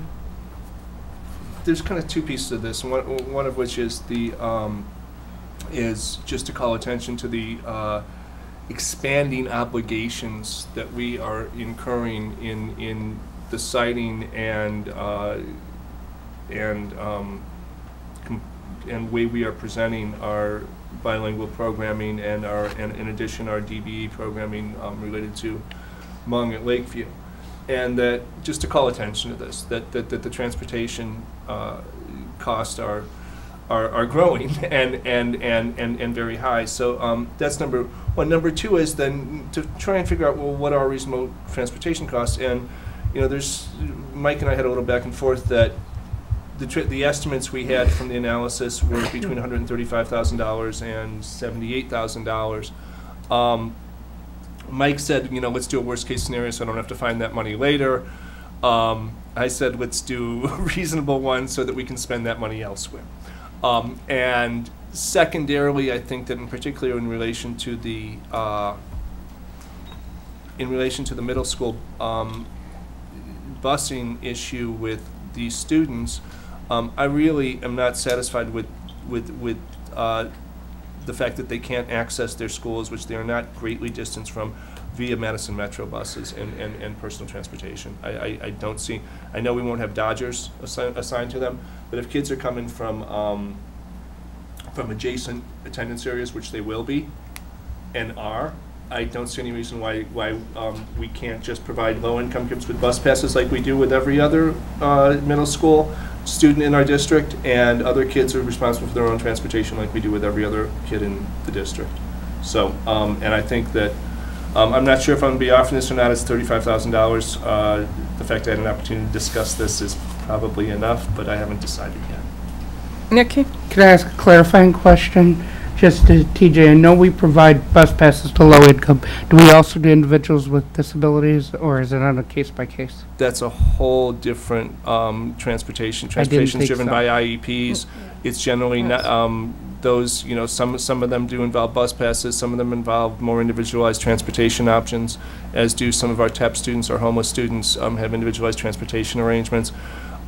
there's kind of two pieces of this, one, one of which is the, um, is just to call attention to the, uh, expanding obligations that we are incurring in, in the citing and, uh, and, um, com- and way we are presenting our bilingual programming and our, and in addition, our DBE programming, um, related to Hmong at Lakeview. And that, just to call attention to this, that, that, that the transportation, uh, costs are, are, are growing and, and, and, and, and very high. So, um, that's number one. Number two is then to try and figure out, well, what are reasonable transportation costs? And, you know, there's, Mike and I had a little back and forth that the, tr- the estimates we had from the analysis were between hundred and thirty-five thousand dollars and seventy-eight thousand dollars. Um, Mike said, you know, let's do a worst-case scenario so I don't have to find that money later. Um, I said, let's do a reasonable one so that we can spend that money elsewhere. Um, and secondarily, I think that in particular in relation to the, uh, in relation to the middle school, um, busing issue with these students, um, I really am not satisfied with, with, with, uh, the fact that they can't access their schools, which they are not greatly distanced from, via Madison Metro buses and, and, and personal transportation. I, I, I don't see, I know we won't have Dodgers assi- assigned to them, but if kids are coming from, um, from adjacent attendance areas, which they will be, and are, I don't see any reason why, why um, we can't just provide low-income kids with bus passes like we do with every other uh, middle school student in our district, and other kids are responsible for their own transportation like we do with every other kid in the district. So, um, and I think that, um, I'm not sure if I'm gonna be offering this or not, it's thirty-five thousand dollars. Uh, The fact I had an opportunity to discuss this is probably enough, but I haven't decided yet. Nikki? Could I ask a clarifying question? Just to TJ, I know we provide bus passes to low income. Do we also do individuals with disabilities, or is it on a case by case? That's a whole different um, transportation. I didn't Transportation's driven so. by IEPs. It's generally not, um, those, you know, some, some of them do involve bus passes, some of them involve more individualized transportation options, as do some of our TEP students, our homeless students, um, have individualized transportation arrangements,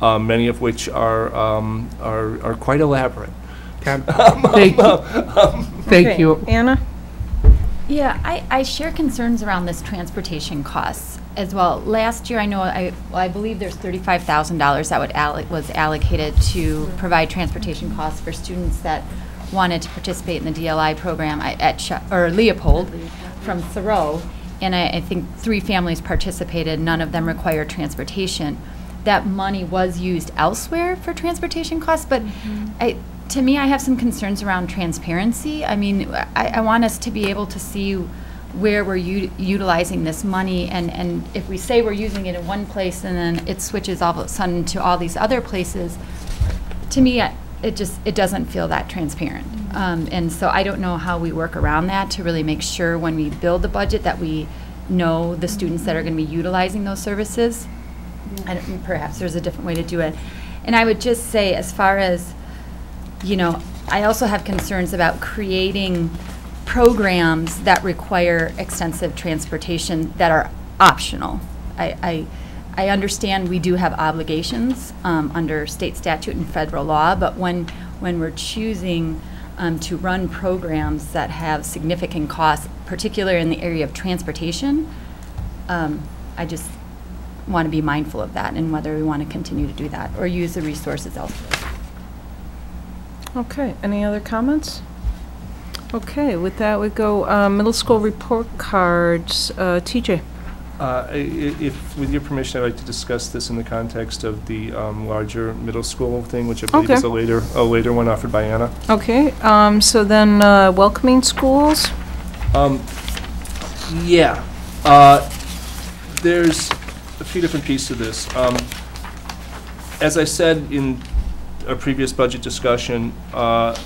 um, many of which are, um, are, are quite elaborate. Um, um, Thank you. Um, Thank Okay, you. Anna? Yeah, I, I share concerns around this transportation costs as well. Last year, I know, I, well, I believe there's thirty-five thousand dollars that would alloc, was allocated to provide transportation costs for students that wanted to participate in the DLI program I- at, Sh- or Leopold from Thoreau. And I, I think three families participated, none of them required transportation. That money was used elsewhere for transportation costs, but mm-hmm. I, to me, I have some concerns around transparency. I mean, I, I want us to be able to see where we're u- utilizing this money, and, and if we say we're using it in one place and then it switches all of a sudden to all these other places, to me, I- it just, it doesn't feel that transparent. Um, and so I don't know how we work around that to really make sure when we build the budget that we know the students that are going to be utilizing those services. Don't, perhaps there's a different way to do it. And I would just say, as far as, you know, I also have concerns about creating programs that require extensive transportation that are optional. I, I, I understand we do have obligations um, under state statute and federal law, but when, when we're choosing um, to run programs that have significant costs, particularly in the area of transportation, um, I just want to be mindful of that and whether we want to continue to do that or use the resources elsewhere. Okay, any other comments? Okay, with that, we go, uh, middle school report cards. Uh, TJ? Uh, i- i- If, with your permission, I'd like to discuss this in the context of the um, larger middle school thing, which I believe is Okay. a later, a later one offered by Anna. Okay, um, so then, uh, welcoming schools? Um, yeah, uh, there's a few different pieces to this. Um, as I said in a previous budget discussion, uh,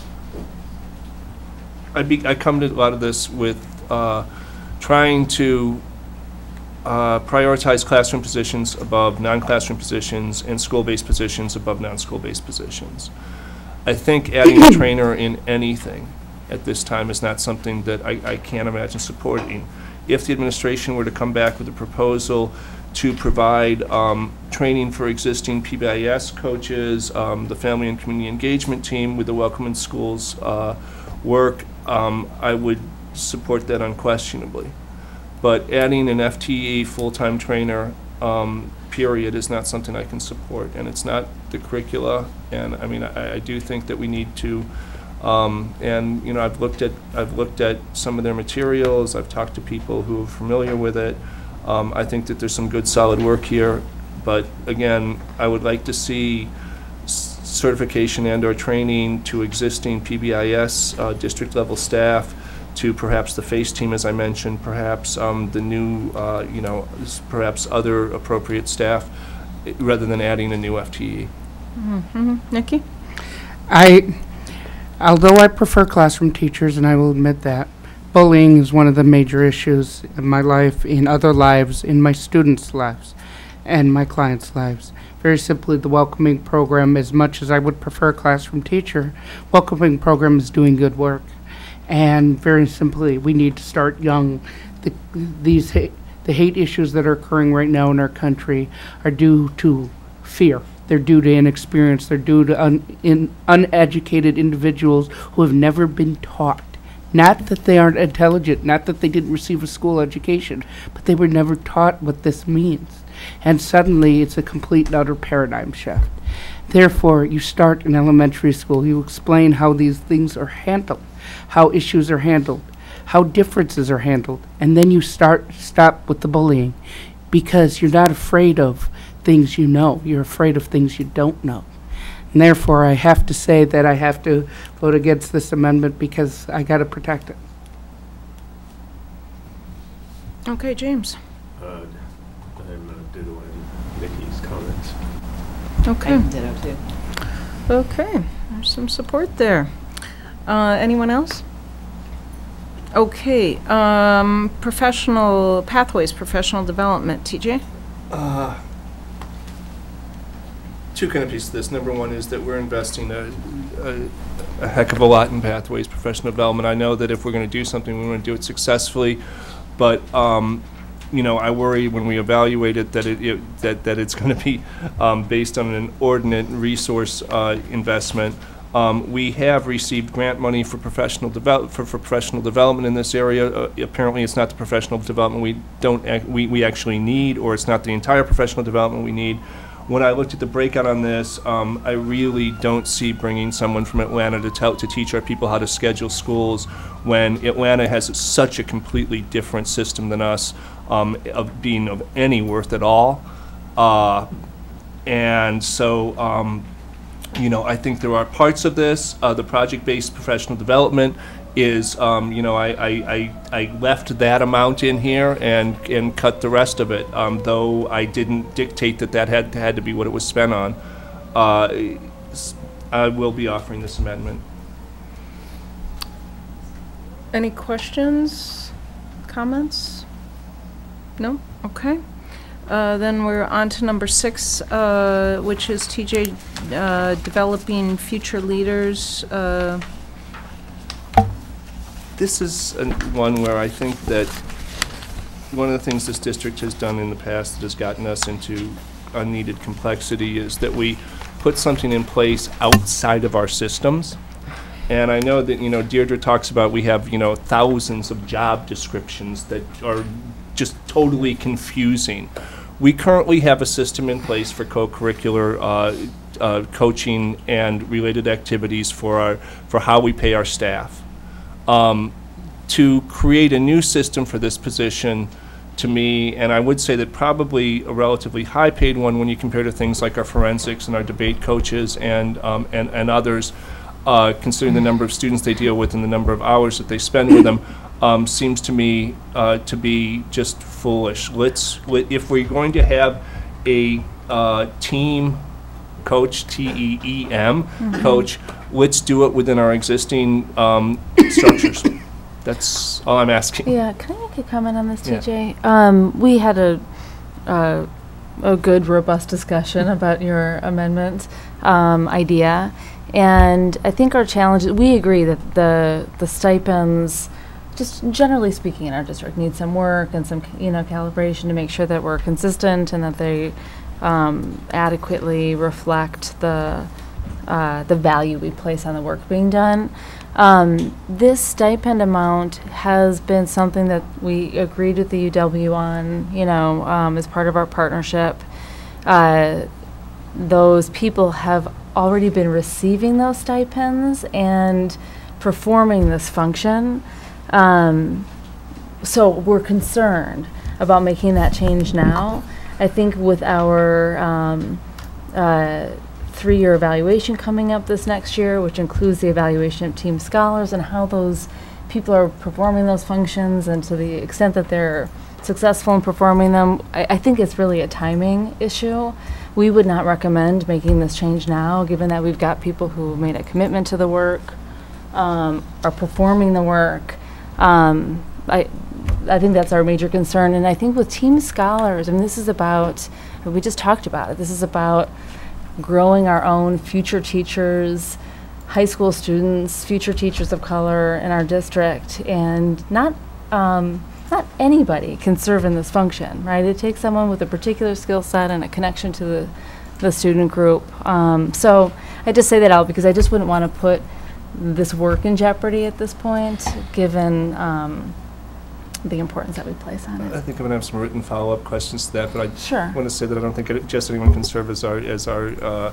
I be, I come to a lot of this with, uh, trying to, uh, prioritize classroom positions above non-classroom positions and school-based positions above non-school-based positions. I think adding a trainer in anything at this time is not something that I, I can't imagine supporting. If the administration were to come back with a proposal to provide um, training for existing PBIS coaches, um, the family and community engagement team with the Welcoming Schools uh, work, um, I would support that unquestionably. But adding an FTE full-time trainer, um, period, is not something I can support. And it's not the curricula, and I mean, I, I do think that we need to, um, and, you know, I've looked at, I've looked at some of their materials, I've talked to people who are familiar with it. Um, I think that there's some good, solid work here, but again, I would like to see s- certification and/or training to existing PBIS uh, district-level staff, to perhaps the FACE team, as I mentioned, perhaps um, the new, uh, you know, perhaps other appropriate staff, eh, rather than adding a new. FTE. Mm-hmm. Nikki? I, although I prefer classroom teachers, and I will admit that, bullying is one of the major issues in my life, in other lives, in my students' lives, and my clients' lives. Very simply, the welcoming program, as much as I would prefer a classroom teacher, welcoming program is doing good work. And very simply, we need to start young. The, these ha- the hate issues that are occurring right now in our country are due to fear. They're due to inexperience. They're due to un, in, uneducated individuals who have never been taught. Not that they aren't intelligent, not that they didn't receive a school education, but they were never taught what this means. And suddenly, it's a complete and utter paradigm shift. Therefore, you start in elementary school, you explain how these things are handled, how issues are handled. how differences are handled, and then you start stop with the bullying, because you're not afraid of things you know. You're afraid of things you don't know. And therefore, I have to say that I have to vote against this amendment because I got to protect it. Okay, James. Uh, I'm uh, ditto on Nikki's comments. Okay. ditto too. Okay, there's some support there. Uh, anyone else? Okay, um, professional pathways, professional development, TJ? Uh, two kind of pieces to this. Number one is that we're investing a, a, a heck of a lot in pathways professional development. I know that if we're going to do something, we want to do it successfully, but um, you know, I worry when we evaluate it that it, it that that it's going to be um, based on an inordinate resource uh, investment. Um, we have received grant money for professional develop for, for professional development in this area. Uh, apparently, it's not the professional development we don't we, we actually need, or it's not the entire professional development we need. When I looked at the breakout on this, um, I really don't see bringing someone from Atlanta to tell to teach our people how to schedule schools when Atlanta has such a completely different system than us um, of being of any worth at all. Uh, and so, um, you know, I think there are parts of this. Uh, the project-based professional development is, um, you know, I, I, I, I left that amount in here and, and cut the rest of it, um, though I didn't dictate that that had, had to be what it was spent on. Uh, I will be offering this amendment. Any questions, comments? No? Okay. Uh, Then we're on to number six, uh, which is TJ uh, developing future leaders. This is an- one where I think that one of the things this district has done in the past that has gotten us into unneeded complexity is that we put something in place outside of our systems. And I know that, you know, Deirdre talks about we have, you know, thousands of job descriptions that are just totally confusing. We currently have a system in place for co-curricular uh, uh, coaching and related activities for our, for how we pay our staff. Um, To create a new system for this position, to me, and I would say that probably a relatively high-paid one when you compare to things like our forensics and our debate coaches and, um, and, and others, uh, considering the number of students they deal with and the number of hours that they spend with them, um, seems to me uh, to be just foolish. Let's, let, if we're going to have a uh, TEEM coach, T E E M, Mhm. coach, let's do it within our existing um, structures. That's all I'm asking. Yeah, can I make a comment on this, Yeah. TJ? Um, we had a, uh, a good, robust discussion about your amendment um, idea, and I think our challenge. Is we agree that the the stipends, just generally speaking, in our district, need some work and some you know calibration to make sure that we're consistent and that they um, adequately reflect the uh, the value we place on the work being done. Um, this stipend amount has been something that we agreed with the UW on, you know, um, as part of our partnership. Uh, those people have already been receiving those stipends and performing this function. Um, so we're concerned about making that change now. I think with our um, uh, three-year evaluation coming up this next year, which includes the evaluation of TEEM Scholars and how those people are performing those functions and to the extent that they're successful in performing them, I, I think it's really a timing issue. We would not recommend making this change now, given that we've got people who made a commitment to the work, um, are performing the work. Um, I, I think that's our major concern. And I think with TEEM Scholars, I mean, this is about, we just talked about it, this is about growing our own future teachers, high school students, future teachers of color in our district, and not, um, not anybody can serve in this function, right? It takes someone with a particular skill set and a connection to the, the student group. Um, so I just say that out because I just wouldn't want to put this work in jeopardy at this point, given um, the importance that we place on it. I think I'm gonna have some written follow-up questions to that, but I Sure. want to say that I don't think it- just anyone can serve as our, as our uh,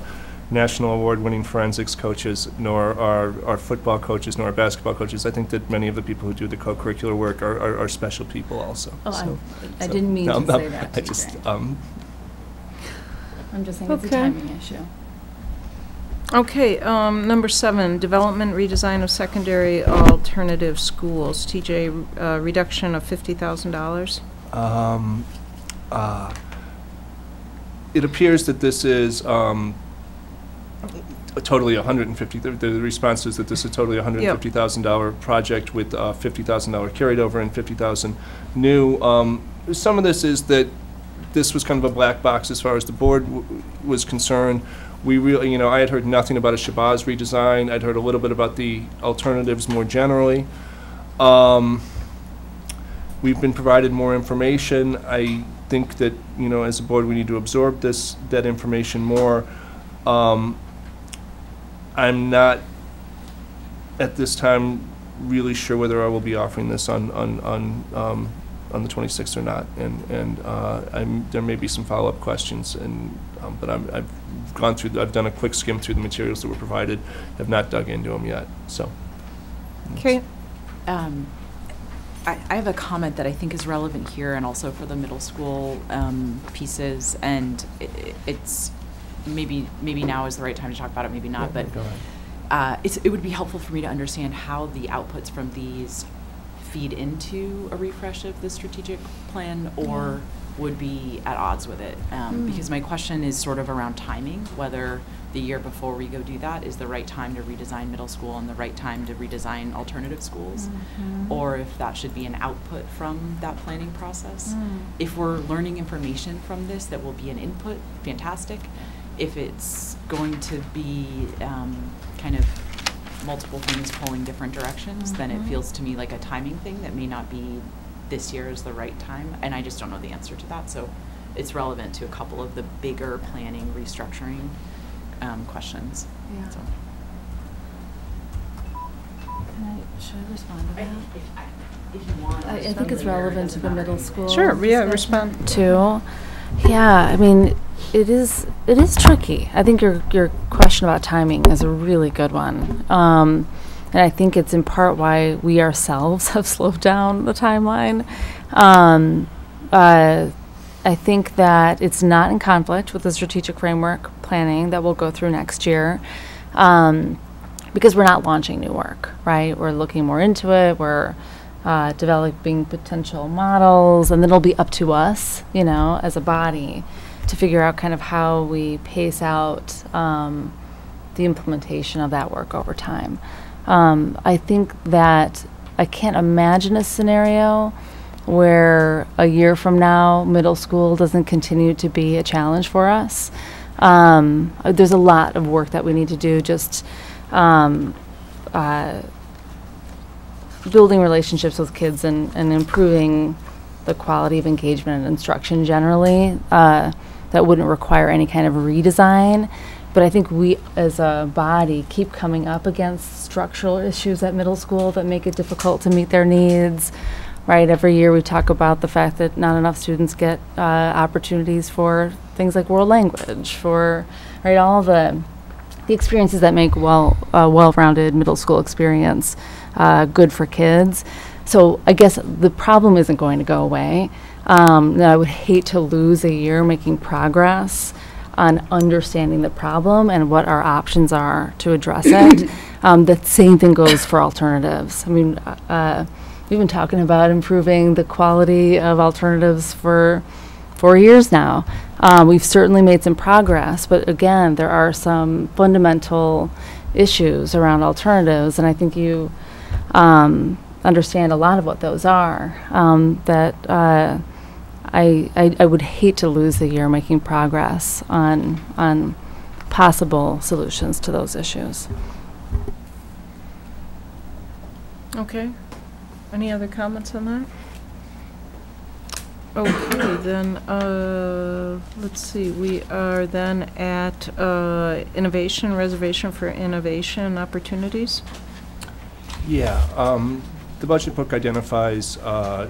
national award-winning forensics coaches, nor our, our football coaches, nor our basketball coaches. I think that many of the people who do the co-curricular work are, are, are special people also. Oh, I'm- So- I so- didn't mean no, to no, say that, I just, um, I'm just saying it's a timing issue. Okay, um, number seven, development redesign of secondary alternative schools. TJ, uh, reduction of fifty thousand dollars. Um, uh, It appears that this is um, a totally 150, the- the response is that this is totally a $150,000 project with uh, $50,000 carried over and 50,000 new. Um, Some of this is that this was kind of a black box as far as the board w- was concerned. We really, you know, I had heard nothing about a Shabazz redesign. I'd heard a little bit about the alternatives more generally. Um, We've been provided more information. I think that, you know, as a board, we need to absorb this, that information more. Um, I'm not, at this time, really sure whether I will be offering this on, on, on, um, on the 26th or not. And, and uh, there may be some follow-up questions, and, um, but I'm, I've gone through, I've done a quick skim through the materials that were provided, have not dug into them yet, so. Okay. Um, I, I have a comment that I think is relevant here and also for the middle school um, pieces, and i- i- it's maybe maybe now is the right time to talk about it, maybe not, Yeah, but go ahead. uh, it's, it would be helpful for me to understand how the outputs from these feed into a refresh of the strategic plan or would be at odds with it. Um, Mm. Because my question is sort of around timing, whether the year before we go do that is the right time to redesign middle school and the right time to redesign alternative schools, Mhm. or if that should be an output from that planning process. Mm. If we're learning information from this that will be an input, fantastic. If it's going to be um, kind of multiple things pulling different directions, then it Mhm. feels to me like a timing thing that may not be this year is the right time, and I just don't know the answer to that. So it's relevant to a couple of the bigger planning restructuring um, questions. Yeah. So. Can I, should I respond to that? If if you want. I, I think it's relevant to the middle school. Sure, yeah, discussion, respond. too. Yeah, I mean, it is it is tricky. I think your your question about timing is a really good one, um, and I think it's in part why we ourselves have slowed down the timeline. Um, uh, I think that it's not in conflict with the strategic framework planning that we'll go through next year. Um, because we're not launching new work, right? We're looking more into it. We're uh, developing potential models, and then it'll be up to us, you know, as a body, to figure out kind of how we pace out um, the implementation of that work over time. Um, I think that I can't imagine a scenario where a year from now, middle school doesn't continue to be a challenge for us. Um, uh, there's a lot of work that we need to do just um, uh, building relationships with kids and, and improving the quality of engagement and instruction generally. Uh, that wouldn't require any kind of redesign. But I think we as a body keep coming up against structural issues at middle school that make it difficult to meet their needs. Right, every year we talk about the fact that not enough students get uh, opportunities for things like world language, for right all the the experiences that make well a well-rounded middle school experience uh, good for kids. So I guess the problem isn't going to go away. Um, I would hate to lose a year making progress on understanding the problem and what our options are to address it. um, the same thing goes for alternatives. I mean, uh, we've been talking about improving the quality of alternatives for four years now. Um, we've certainly made some progress, but again, there are some fundamental issues around alternatives, and I think you um, understand a lot of what those are. Um, that uh, I, I I would hate to lose the year making progress on on possible solutions to those issues. Okay. Any other comments on that? Okay, then, uh, let's see, we are then at, uh, innovation, reservation for innovation opportunities. Yeah, um, the budget book identifies, uh,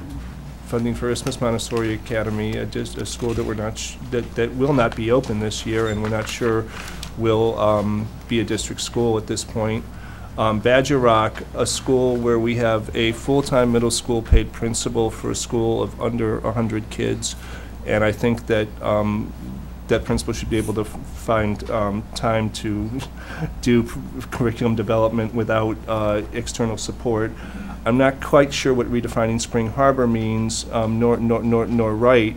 funding for Isthmus Montessori Academy, a, dis- a school that we're not, sh- that, that will not be open this year, and we're not sure will um, be a district school at this point. Um, Badger Rock, a school where we have a full-time middle school paid principal for a school of under 100 kids. And I think that um, that principal should be able to f- find um, time to do curriculum development without uh, external support. I'm not quite sure what redefining Spring Harbor means, um, nor, nor, nor, nor right.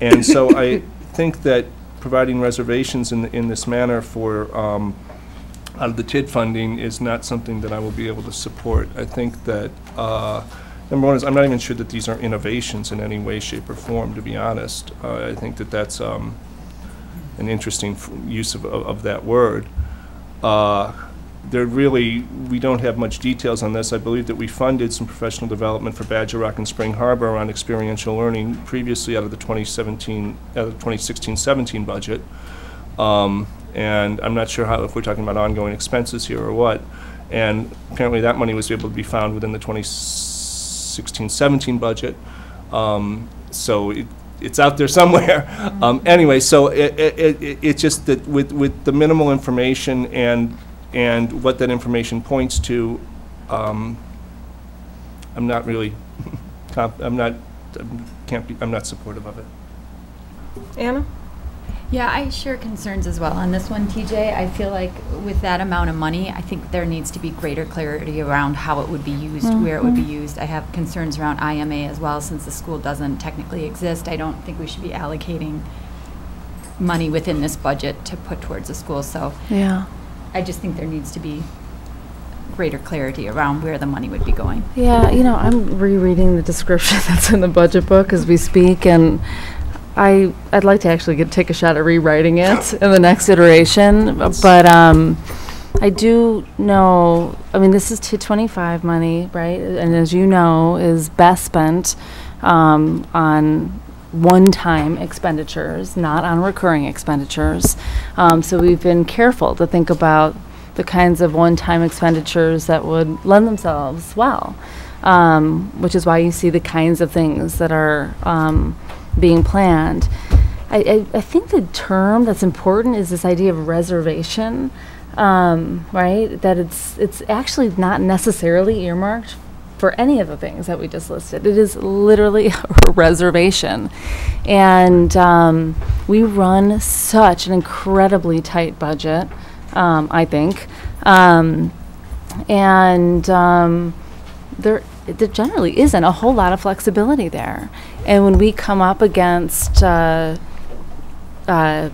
And so I think that providing reservations in, in this manner for, um, out of the TID funding is not something that I will be able to support. I think that, uh, number one is, I'm not even sure that these are innovations in any way, shape, or form, to be honest. Uh, I think that that's um, an interesting use of, of of that word. Uh, There really, we don't have much details on this. I believe that we funded some professional development for Badger Rock and Spring Harbor around experiential learning previously out of the 2017, out of the 2016-17 budget. Um, And I'm not sure how, if we're talking about ongoing expenses here or what. And apparently that money was able to be found within the 2016-17 budget. Um, So it, it's out there somewhere. Um, Anyway, so it, it, it- it's just that with, with the minimal information and, and what that information points to, um, I'm not really, I'm not, I'm- can't be, I'm not supportive of it. Anna? Yeah, I share concerns as well on this one, TJ. I feel like with that amount of money, I think there needs to be greater clarity around how it would be used, mm-hmm. where it would be used. I have concerns around IMA as well, since the school doesn't technically exist. I don't think we should be allocating money within this budget to put towards the school, so. Yeah. I just think there needs to be greater clarity around where the money would be going. Yeah, you know, I'm rereading the description that's in the budget book as we speak, and I, I'd like to actually get, take a shot at rewriting it in the next iteration, but, um, I do know, I mean, this is to twenty-five money, right? And as you know, is best spent, um, on one-time expenditures, not on recurring expenditures. Um, so we've been careful to think about the kinds of one-time expenditures that would lend themselves well, um, which is why you see the kinds of things that are um, being planned. I, I, I think the term that's important is this idea of reservation, um, right? That it's it's actually not necessarily earmarked for any of the things that we just listed. It is literally a reservation, and um, we run such an incredibly tight budget. Um, I think, um, and um, there there generally isn't a whole lot of flexibility there. And when we come up against uh, uh,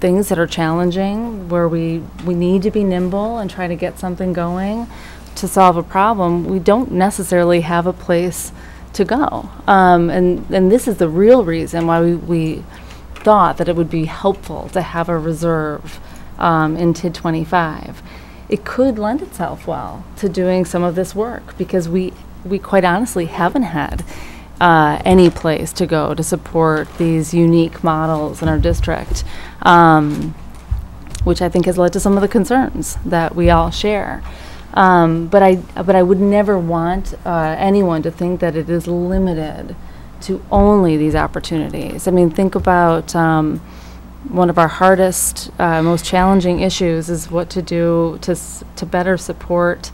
things that are challenging, where we, we need to be nimble and try to get something going to solve a problem, we don't necessarily have a place to go. Um, and, and this is the real reason why we, we thought that it would be helpful to have a reserve um, in TID 25. It could lend itself well to doing some of this work because we, we quite honestly haven't had uh, any place to go to support these unique models in our district, um, which I think has led to some of the concerns that we all share. Um, but I, but I would never want uh, anyone to think that it is limited to only these opportunities. I mean, think about um, one of our hardest, uh, most challenging issues is what to do to to better support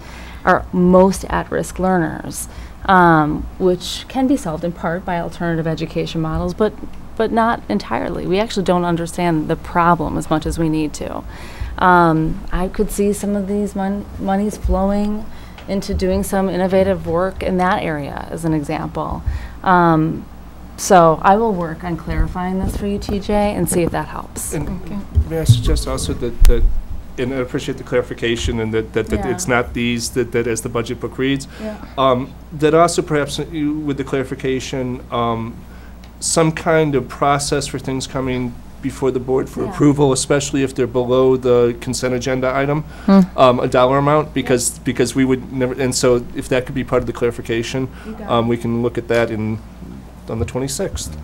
our most at-risk learners, um, which can be solved in part by alternative education models, but but not entirely. We actually don't understand the problem as much as we need to. Um, I could see some of these mon- monies flowing into doing some innovative work in that area, as an example. Um, so I will work on clarifying this for you, TJ, and see if that helps. And may I suggest also that, that, and I appreciate the clarification and that, that, that Yeah. it's not these, that, that as the budget book reads. Yeah. Um, that also perhaps with the clarification, um, some kind of process for things coming before the board for Yeah. approval, especially if they're below the consent agenda item, Hmm. um, a dollar amount, because, because we would never, and so if that could be part of the clarification, um, we can look at that in, on the twenty-sixth.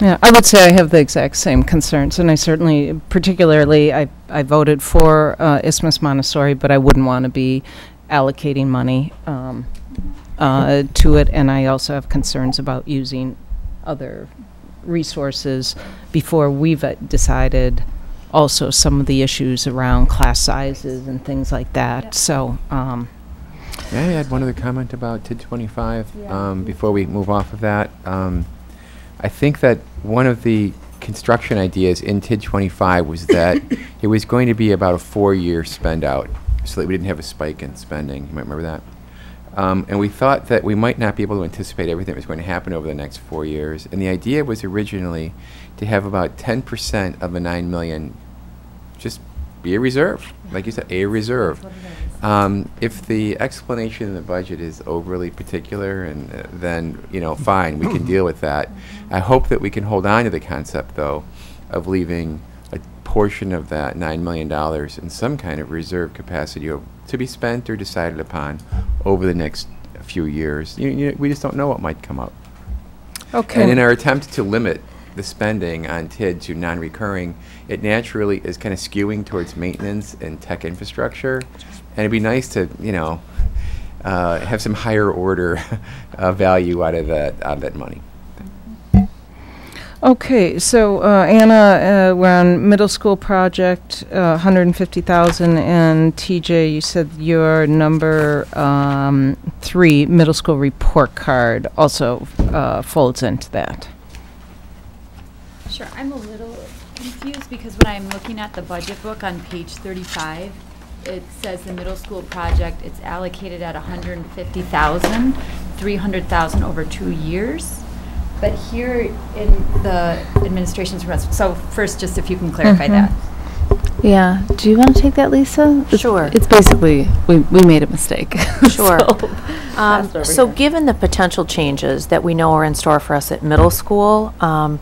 Yeah, I would say I have the exact same concerns, and I certainly, particularly, I, I voted for uh, Isthmus Montessori, but I wouldn't want to be allocating money um, uh, to it, and I also have concerns about using other resources before we've uh, decided also some of the issues around class sizes and things like that. So, um, May I add one other comment about TID 25 um, before we move off of that? Um, I think that one of the construction ideas in TID 25 was that it was going to be about a four-year spend out, so that we didn't have a spike in spending. You might remember that. Um, and we thought that we might not be able to anticipate everything that was going to happen over the next four years. And the idea was originally to have about 10% of the 9 million just be a reserve, like you said, a reserve. Um, if the explanation in the budget is overly particular, and uh, then you know, fine, we can deal with that. I hope that we can hold on to the concept, though, of leaving a portion of that nine million dollars in some kind of reserve capacity o- to be spent or decided upon over the next few years. You, you, we just don't know what might come up. Okay. And in our attempt to limit the spending on TID to non-recurring, it naturally is kind of skewing towards maintenance and tech infrastructure. And it'd be nice to, you know, uh, have some higher order uh, value out of that out of that money. Okay, so uh, Anna, uh, we're on middle school project, uh, 150,000, and TJ, you said your number um, three, middle school report card, also uh, folds into that. Sure, I'm a little confused because when I'm looking at the budget book on page thirty-five, it says the middle school project, it's allocated at a hundred and fifty thousand, three hundred thousand over two years. But here in the administration's, res- so first, just if you can clarify Mhm. that. Yeah. Do you want to take that, Lisa? It's- Sure. It's basically, we, we made a mistake. Sure. So, Um, passed over So here. given the potential changes that we know are in store for us at middle school, um,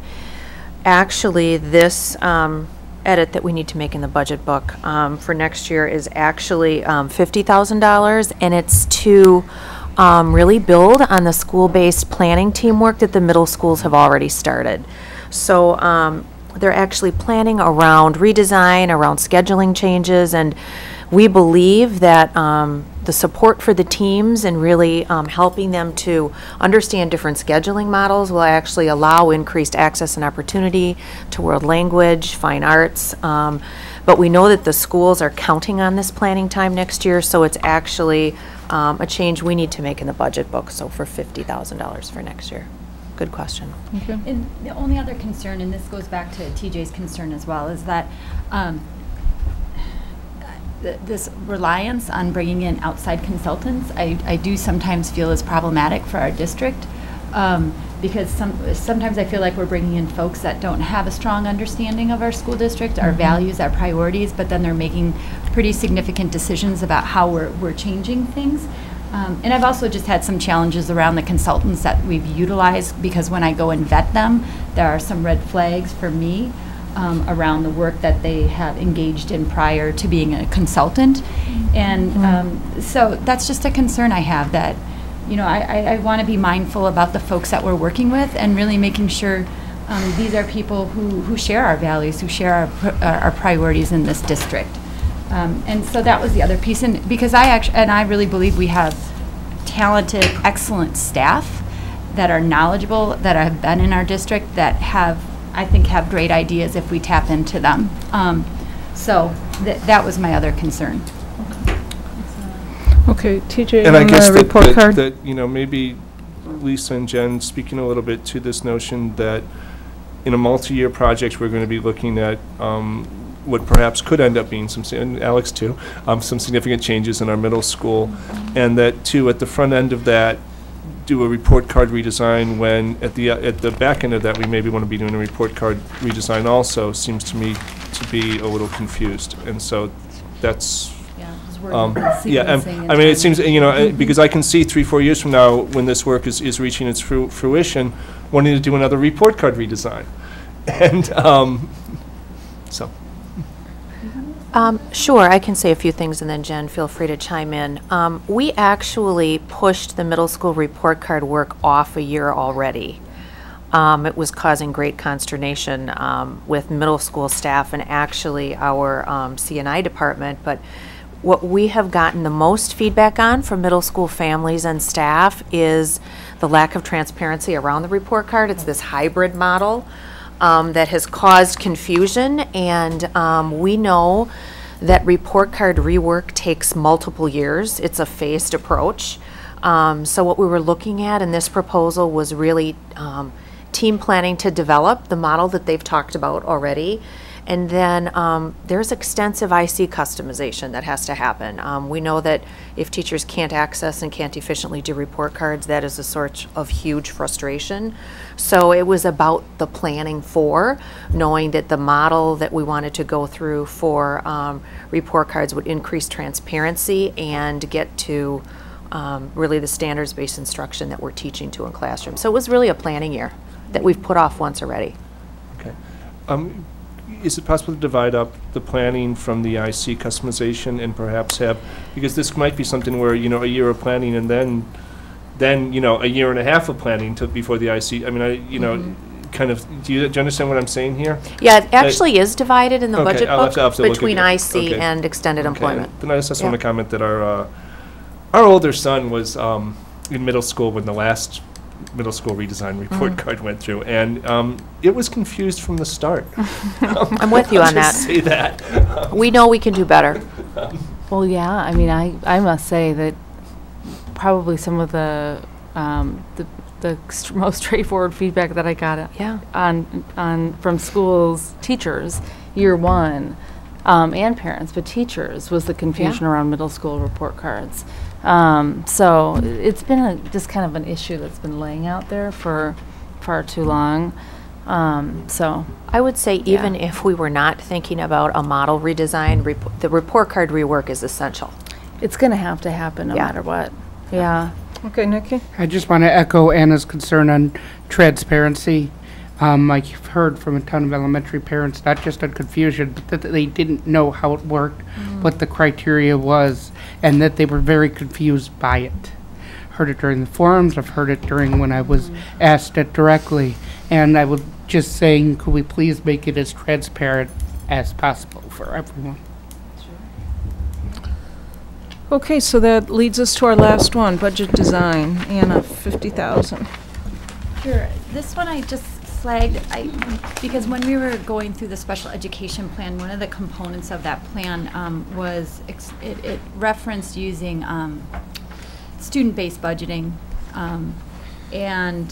actually, this um, edit that we need to make in the budget book um, for next year is actually um, $50,000, and it's to um, really build on the school-based planning teamwork that the middle schools have already started. So um, they're actually planning around redesign, around scheduling changes, and we believe that um, the support for the teams and really um, helping them to understand different scheduling models will actually allow increased access and opportunity to world language, fine arts. Um, but we know that the schools are counting on this planning time next year, so it's actually um, a change we need to make in the budget book. So for fifty thousand dollars for next year. Good question. Thank you. And the only other concern, and this goes back to TJ's concern as well, is that um, th- this reliance on bringing in outside consultants, I, I do sometimes feel is problematic for our district. Um, because some, sometimes I feel like we're bringing in folks that don't have a strong understanding of our school district, our Mhm. values, our priorities, but then they're making pretty significant decisions about how we're, we're changing things. Um, and I've also just had some challenges around the consultants that we've utilized because when I go and vet them, there are some red flags for me um, around the work that they have engaged in prior to being a consultant. And um, so that's just a concern I have that, you know, I, I, I want to be mindful about the folks that we're working with and really making sure um, these are people who, who share our values, who share our, pr- our priorities in this district. Um, and so that was the other piece, and because I actually, and I really believe we have talented, excellent staff that are knowledgeable, that have been in our district, that have, I think, have great ideas if we tap into them. Um, so th- that was my other concern. Okay, TJ, And I on guess the that, report that, card? that, you know, maybe Lisa and Jen speaking a little bit to this notion that in a multi-year project, we're going to be looking at um, what perhaps could end up being some, si- and Alex too, um, some significant changes in our middle school. And that too, at the front end of that, do a report card redesign when at the, uh, at the back end of that, we maybe want to be doing a report card redesign also, seems to me to be a little confused. And so that's, Yeah, 'cause we're um, yeah, and I mean, it seems, you know, uh, because I can see three, four years from now, when this work is, is reaching its fru- fruition, wanting to do another report card redesign. And, um. Um, Sure, I can say a few things, and then Jen, feel free to chime in. Um, We actually pushed the middle school report card work off a year already. Um, It was causing great consternation um, with middle school staff and actually our um, C&I department, but what we have gotten the most feedback on from middle school families and staff is the lack of transparency around the report card. It's this hybrid model. Um, that has caused confusion, and um, we know that report card rework takes multiple years. It's a phased approach. Um, So what we were looking at in this proposal was really um, team planning to develop the model that they've talked about already. And then um, there's extensive IC customization that has to happen. Um, We know that if teachers can't access and can't efficiently do report cards, that is a source of huge frustration. So it was about the planning for, knowing that the model that we wanted to go through for um, report cards would increase transparency and get to um, really the standards-based instruction that we're teaching to in classrooms. So it was really a planning year that we've put off once already. Okay. Um, Is it possible to divide up the planning from the IC customization and perhaps have, because this might be something where, you know, a year of planning and then, then, you know, a year and a half of planning to, before the IC, I mean, I, you know, kind of, do you, do you understand what I'm saying here? Yeah, it actually is divided in the Okay, budget I'll have to- I'll have to look between again. IC Okay. and extended Okay, employment. Then I just Yeah. want to comment that our, uh, our older son was um, in middle school when the last middle school redesign report Mhm. card went through, and um, it was confused from the start. I'm with you I'll on that. say that. We know we can do better. Well, yeah, I mean, I, I must say that probably some of the, um, the, the st- most straightforward feedback that I got uh, Yeah. on, on, from schools, teachers, year one, um, and parents, but teachers, was the confusion around middle school report cards. Um, so it's been a, just kind of an issue that's been laying out there for far too long. Um, so. I would say even if we were not thinking about a model redesign, rep- the report card rework is essential. It's going to have to happen no Yeah. matter what. Yeah. Okay, Nikki? I just want to echo Anna's concern on transparency. Um, I've heard from a ton of elementary parents, not just on confusion, but that they didn't know how it worked, what the criteria was, and that they were very confused by it. Heard it during the forums, I've heard it during when I was asked it directly, and I was just saying, could we please make it as transparent as possible for everyone? Okay, so that leads us to our last one, budget design. Anna, 50,000. Sure. This one I just flagged, I, because when we were going through the special education plan, one of the components of that plan um, was, it it referenced using um, student-based budgeting. um, And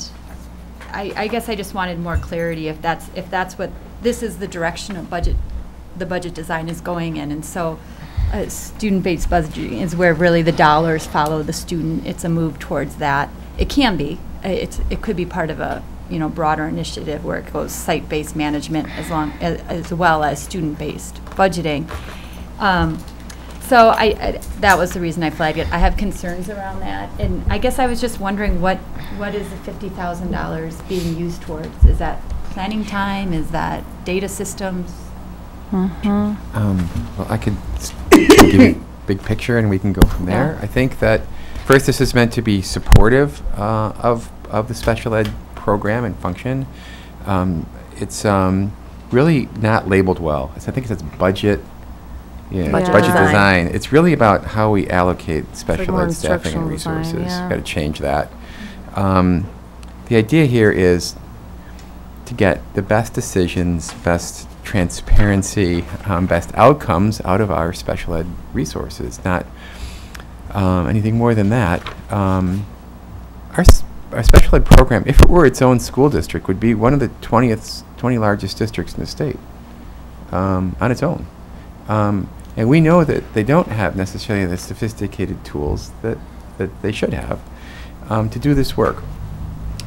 I, I guess I just wanted more clarity if that's, if that's what, this is the direction of budget, the budget design is going in. And so uh, student-based budgeting is where really the dollars follow the student. It's a move towards that. It can be. Uh, It's, it could be part of a, you know, broader initiative where it goes site-based management as long, as, as well as student-based budgeting. Um, so I, I, that was the reason I flagged it. I have concerns around that. And I guess I was just wondering what, what is the fifty thousand dollars being used towards? Is that planning time? Is that data systems? Mm-hmm. Um, well, I could give you a big picture and we can go from there. I think that, first, this is meant to be supportive uh, of, of the special ed program and function. Um, It's um, really not labeled well. It's- I think it says budget, yeah, Budget budget design. design. It's really about how we allocate special more ed staffing and design, resources. yeah. Got to change that. Um, The idea here is to get the best decisions, best transparency, um, best outcomes out of our special ed resources, not um, anything more than that. Um, our, our special ed program, if it were its own school district, would be one of the 20th, 20 largest districts in the state um, on its own. Um, and we know that they don't have necessarily the sophisticated tools that, that they should have um, to do this work.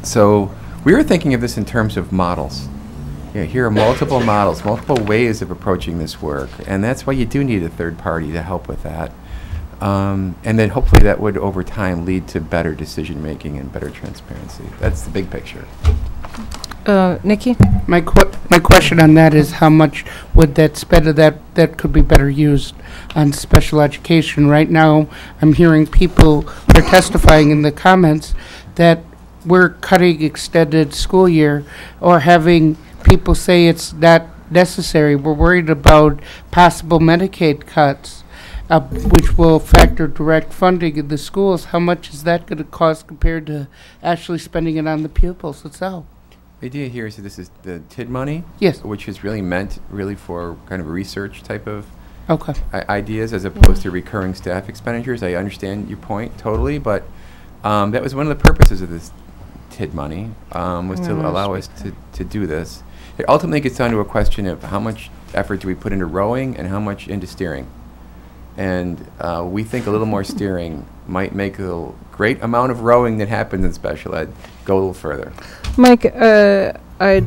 So we were thinking of this in terms of models. Know, here are multiple models, multiple ways of approaching this work, and that's why you do need a third party to help with that. Um, and then hopefully that would over time lead to better decision making and better transparency. That's the big picture. Uh, Nikki? My que- my question on that is how much would that spend of that, that could be better used on special education? Right now, I'm hearing people are testifying in the comments that we're cutting extended school year or having people say it's not necessary. We're worried about possible Medicaid cuts, uh, which will factor direct funding in the schools. How much is that going to cost compared to actually spending it on the pupils itself? The idea here is that this is the TID money. Yes. Which is really meant really for kind of research type of Okay. ideas as opposed to recurring staff expenditures. I understand your point totally, but um, that was one of the purposes of this TID money, um, was to allow us to, to do this. It ultimately gets down to a question of how much effort do we put into rowing and how much into steering. And uh, we think a little more steering might make a great amount of rowing that happens in special ed go a little further. Mike, uh, I,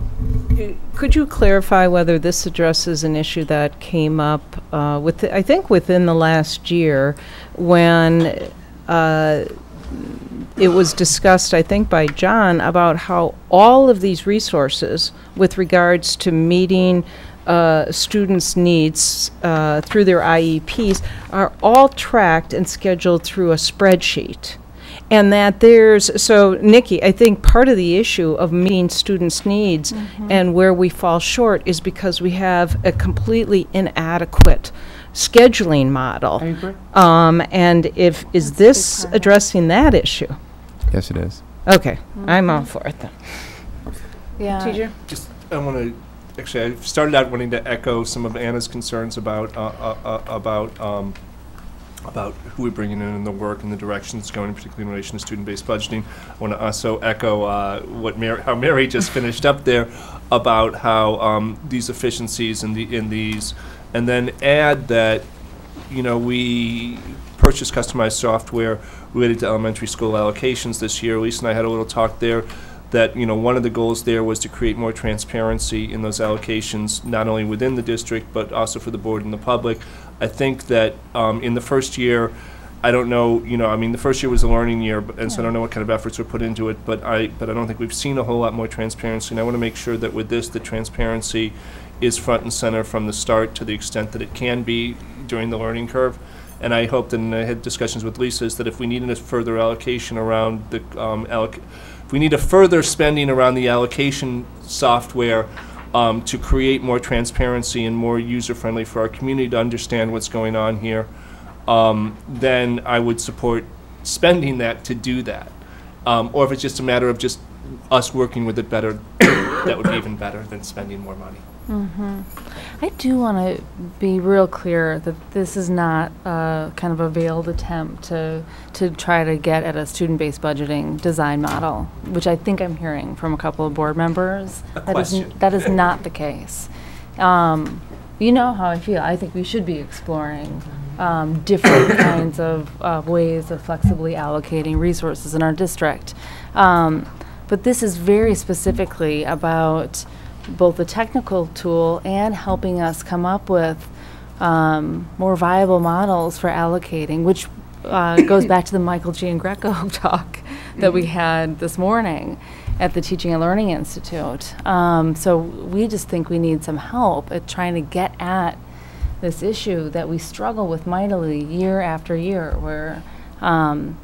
could you clarify whether this addresses an issue that came up uh, with, I think within the last year, when uh, it was discussed, I think, by John about how all of these resources with regards to meeting uh, students' needs uh, through their IEPs are all tracked and scheduled through a spreadsheet. And that there's, so Nikki, I think part of the issue of meeting students' needs and where we fall short is because we have a completely inadequate scheduling model. I agree. Um, and if, is this addressing that issue? Yes, it is. Okay, I'm all for it then. Yeah. Teacher? Just, I want to, actually, I started out wanting to echo some of Anna's concerns about, uh, uh, uh, about, um, about who we're bringing in and the work and the direction it's going, particularly in relation to student-based budgeting. I want to also echo uh, what Mary, how Mary just finished up there about how um, these efficiencies in the in these, and then add that, you know, we purchased customized software related to elementary school allocations this year. Lisa and I had a little talk there that, you know, one of the goals there was to create more transparency in those allocations, not only within the district, but also for the board and the public. I think that um, in the first year, I don't know, you know, I mean, the first year was a learning year, but- and so I don't know what kind of efforts were put into it, but I, but I don't think we've seen a whole lot more transparency, and I want to make sure that with this, the transparency is front and center from the start to the extent that it can be during the learning curve. And I hope that, and I had discussions with Lisa, is that if we need a further allocation around the, um, alloc- if we need a further spending around the allocation software um, to create more transparency and more user-friendly for our community to understand what's going on here, um, then I would support spending that to do that. Um, or if it's just a matter of just us working with it better, that would be even better than spending more money. Hmm I do want to be real clear that this is not uh, kind of a veiled attempt to to try to get at a student-based budgeting design model, which I think I'm hearing from a couple of board members. A That is n- question. that is not the case. Um, you know how I feel. I think we should be exploring um, different kinds of uh, ways of flexibly allocating resources in our district. Um, but this is very specifically about both the technical tool and helping us come up with um, more viable models for allocating, which uh, goes back to the Michael G. and Greco talk that we had this morning at the Teaching and Learning Institute. Um, so we just think we need some help at trying to get at this issue that we struggle with mightily year after year, where um,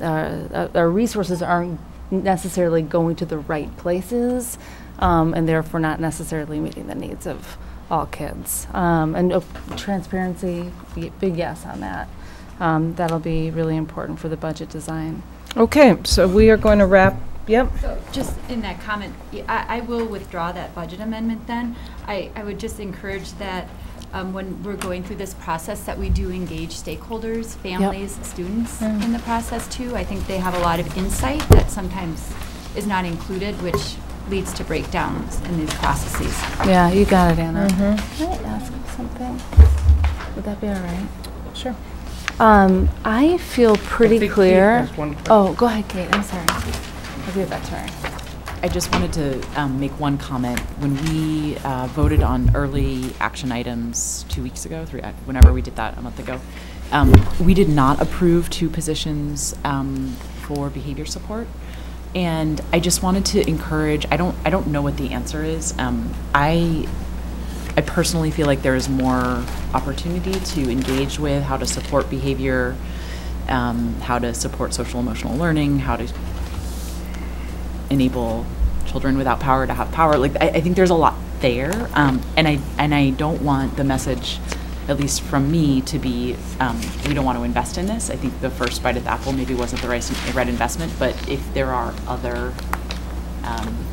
uh, uh, our resources aren't necessarily going to the right places, um, and therefore not necessarily meeting the needs of all kids. Um, and uh, transparency, big yes on that. Um, that'll be really important for the budget design. Okay, so we are going to wrap, yep. So just in that comment, I will withdraw that budget amendment then. I, I would just encourage that um, when we're going through this process, that we do engage stakeholders, families, students Mm. in the process too. I think they have a lot of insight that sometimes is not included, which leads to breakdowns in these processes. Yeah, you got it, Anna. Mhm. Can I ask something? Would that be all right? Sure. Um, I feel pretty think Kate clear. has one question. Oh, go ahead, Kate. I'm sorry. I'll give it back to Mary. I just wanted to um, make one comment. When we uh, voted on early action items two weeks ago, three, uh, whenever we did that a month ago, um, we did not approve two positions um, for behavior support. And I just wanted to encourage. I don't. I don't know what the answer is. Um, I. I personally feel like there is more opportunity to engage with how to support behavior, um, how to support social emotional learning, how to enable children without power to have power. Like I, I think there's a lot there, um, and I and I don't want the message, at least from me, to be um, we don't want to invest in this. I think the first bite at the apple maybe wasn't the right, right investment, but if there are other um,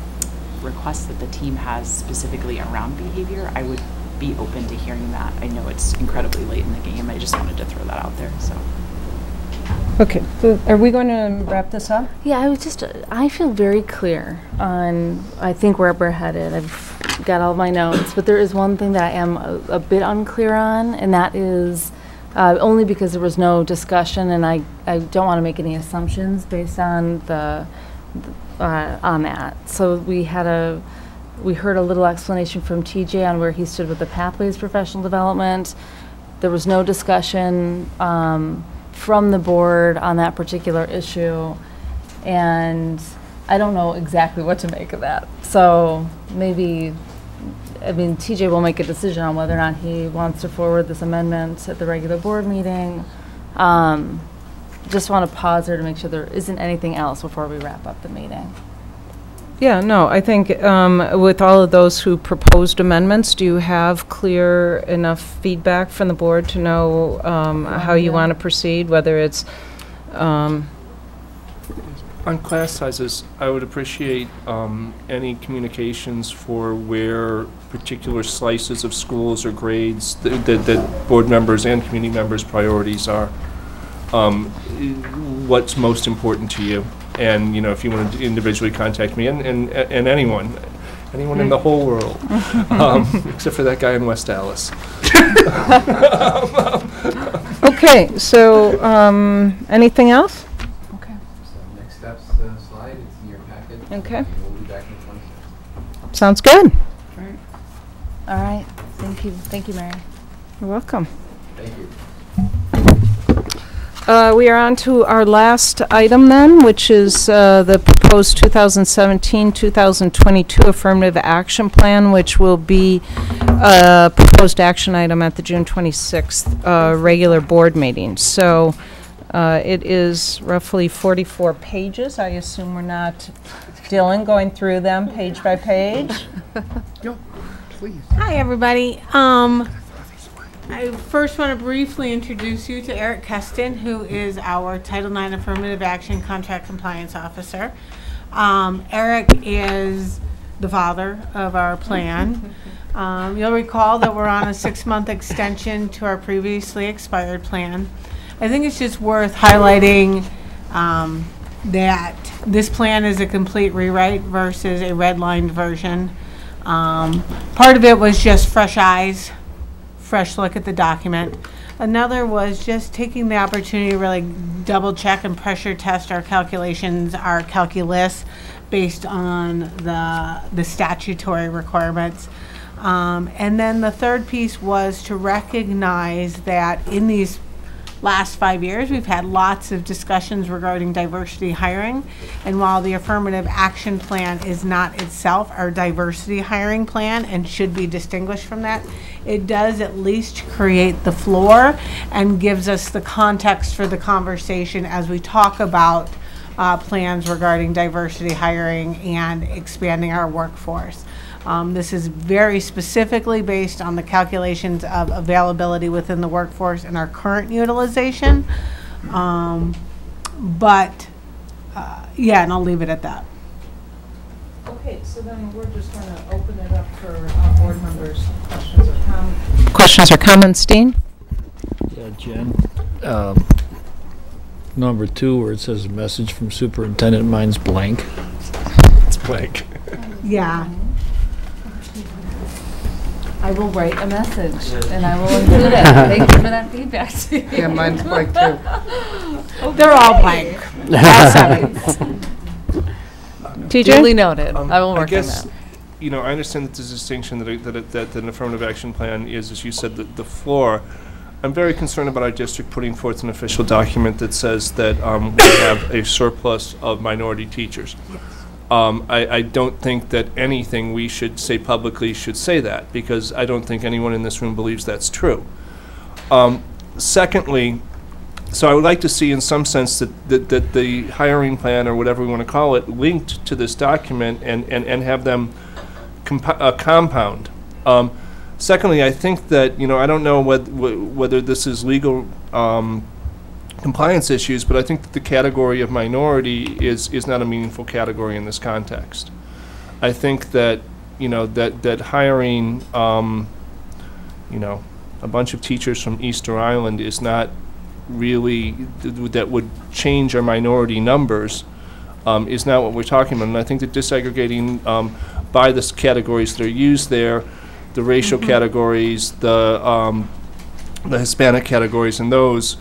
requests that the team has specifically around behavior, I would be open to hearing that. I know it's incredibly late in the game. I just wanted to throw that out there. So. Okay, so are we going to wrap this up? Yeah, I was just, uh, I feel very clear on, I think where we're headed. I've got all my notes, but there is one thing that I am a, a bit unclear on, and that is uh, only because there was no discussion, and I, I don't want to make any assumptions based on the, uh, on that. So we had a, we heard a little explanation from TJ on where he stood with the Pathways Professional Development. There was no discussion um, from the board on that particular issue, and I don't know exactly what to make of that. So maybe, I mean, TJ will make a decision on whether or not he wants to forward this amendment at the regular board meeting. Um, just want to pause there to make sure there isn't anything else before we wrap up the meeting. Yeah, no, I think um, with all of those who proposed amendments, do you have clear enough feedback from the board to know um, how you want to proceed, whether it's, um, On class sizes, I would appreciate um, any communications for where particular slices of schools or grades that, that- that board members and community members' priorities are. Um, What's most important to you? And, you know, if you want to individually contact me, and, and, and anyone, anyone in the whole world, um, except for that guy in West Dallas. okay, so, um, anything else? Okay. Next steps uh, slide, it's in your packet. Okay. and We'll be back in twenty-six. Sounds good. All right, thank you, thank you, Mary. You're welcome. Thank you. Uh, We are on to our last item then, which is uh, the proposed 2017-2022 affirmative action plan, which will be a proposed action item at the June 26th uh, regular board meeting. So uh, it is roughly 44 pages. I assume we're not, Dylan, going through them page by page? Hi, everybody. Um, I first want to briefly introduce you to Eric Keston, who is our Title IX Affirmative Action Contract Compliance Officer. Um, Eric is the father of our plan. Um, you'll recall that we're on a six-month extension to our previously expired plan. I think it's just worth highlighting um, that this plan is a complete rewrite versus a redlined version. Um, part of it was just fresh eyes, fresh look at the document. Another was just taking the opportunity to really double check and pressure test our calculations, our calculus, based on the, the statutory requirements. Um, and then the third piece was to recognize that in these last five years, we've had lots of discussions regarding diversity hiring. And while the affirmative action plan is not itself our diversity hiring plan and should be distinguished from that, it does at least create the floor and gives us the context for the conversation as we talk about uh, plans regarding diversity hiring and expanding our workforce. Um, This is very specifically based on the calculations of availability within the workforce and our current utilization. Um, But, uh, yeah, and I'll leave it at that. Okay, so then we're just going to open it up for uh, board members' questions or comments. Questions or comments, Dean? Yeah, Jen. Um, Number two, where it says a message from superintendent, mine's blank. It's blank. Yeah. I will write a message and I will include it. Thank you for that feedback. Yeah, mine's blank too. They're all blank. All seven. TJ? Duly noted. Um, I will work on guess, that. You know, I understand that there's a distinction that, a- that, a- that an affirmative action plan is, as you said, the, the floor. I'm very concerned about our district putting forth an official document that says that um, we have a surplus of minority teachers. Um, I, I don't think that anything we should say publicly should say that, because I don't think anyone in this room believes that's true. Um, Secondly, so I would like to see in some sense that, that, that the hiring plan, or whatever we want to call it, linked to this document and, and, and have them compo- uh, compound. Um, secondly, I think that, you know, I don't know whether, whether this is legal, um, compliance issues, but I think that the category of minority is, is not a meaningful category in this context. I think that, you know, that, that hiring, um, you know, a bunch of teachers from Easter Island is not really, th- th- that would change our minority numbers, um, is not what we're talking about. And I think that disaggregating, um, by the categories that are used there, the racial categories, the, um, the Hispanic categories and those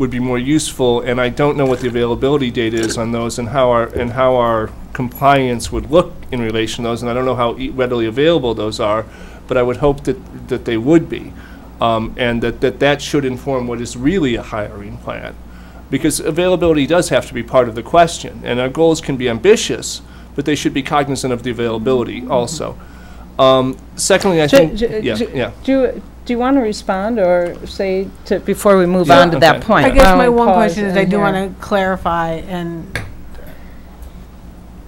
would be more useful, and I don't know what the availability date is on those and how our, and how our compliance would look in relation to those, and I don't know how e- readily available those are, but I would hope that, that they would be. Um, and that, that that should inform what is really a hiring plan. Because availability does have to be part of the question, and our goals can be ambitious, but they should be cognizant of the availability also. Um, secondly, I Ju- think, ju- yeah, ju- yeah. Do do you want to respond or say to, before we move Yeah, on to that okay. point? I guess Why my don't we one pause question is, I and do hear- want to clarify, and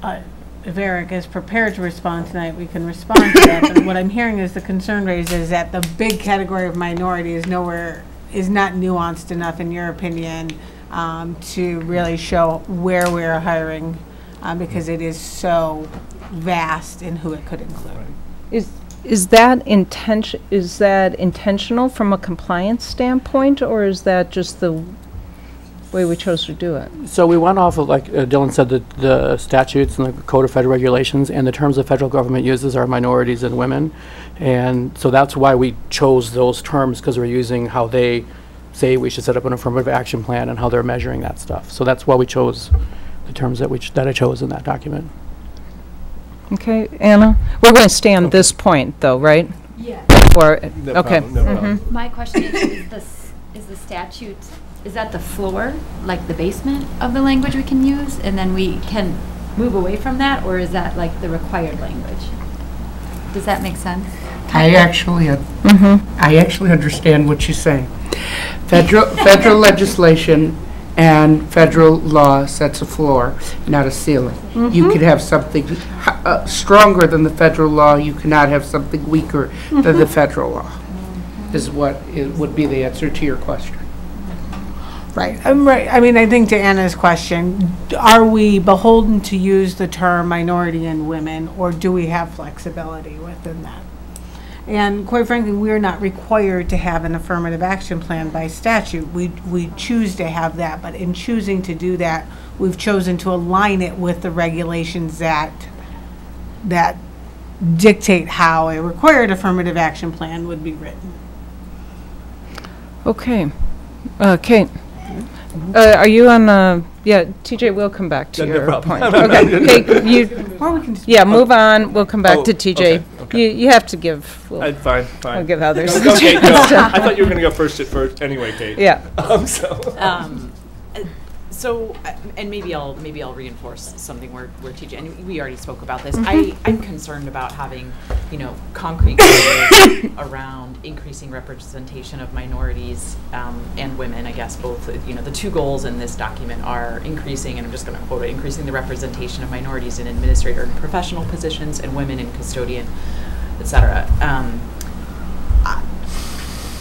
uh, if Eric is prepared to respond tonight, we can respond to that. But what I'm hearing is the concern raised is that the big category of minority is nowhere, is not nuanced enough, in your opinion, um, to really show where we're hiring, uh, because it is so vast in who it could include. Is, is that intention, is that intentional from a compliance standpoint, or is that just the way we chose to do it? So we went off of, like uh, Dylan said, the, the statutes and the Code of Federal Regulations, and the terms the federal government uses are minorities and women. And so that's why we chose those terms, because we're using how they say we should set up an affirmative action plan and how they're measuring that stuff. So that's why we chose the terms that we, that I chose in that document. Okay, Anna? We're going to stay on this point, though, right? Yeah. Or, No okay. problem, no problem. mhm. My question is, is the, is the statute, is that the floor, like the basement of the language we can use? And then we can move away from that, or is that like the required language? Does that make sense? I actually, Mhm. I actually understand what you're saying. Federal, federal legislation and federal law sets a floor, not a ceiling. You Mhm. could have something h- uh, stronger than the federal law, you cannot have something weaker than the Mhm. federal law, is what it would be the answer to your question. Right, I'm right, I mean, I think to Anna's question, are we beholden to use the term minority and women, or do we have flexibility within that? And quite frankly, we are not required to have an affirmative action plan by statute. We, we choose to have that, but in choosing to do that, we've chosen to align it with the regulations that, that dictate how a required affirmative action plan would be written. Okay. Uh, Kate? Uh, Are you on, uh, yeah, TJ, we'll come back to No, no your problem. point. Okay, Kate, you, Or we can just. yeah, move on, we'll come back Oh, to TJ. okay. You, you have to give, we'll- Uh, Fine, fine. I'll give others No, the Okay, no, I thought you were going to go first at first, anyway, Kate. Yeah. Um, so. Um, so, uh, and maybe I'll maybe I'll reinforce something where where TJ and we already spoke about this. I I'm concerned about having you know concrete around increasing representation of minorities um, and women. I guess both you know the two goals in this document are increasing, and I'm just going to quote it: increasing the representation of minorities in administrator and professional positions and women in custodian, et cetera. Um,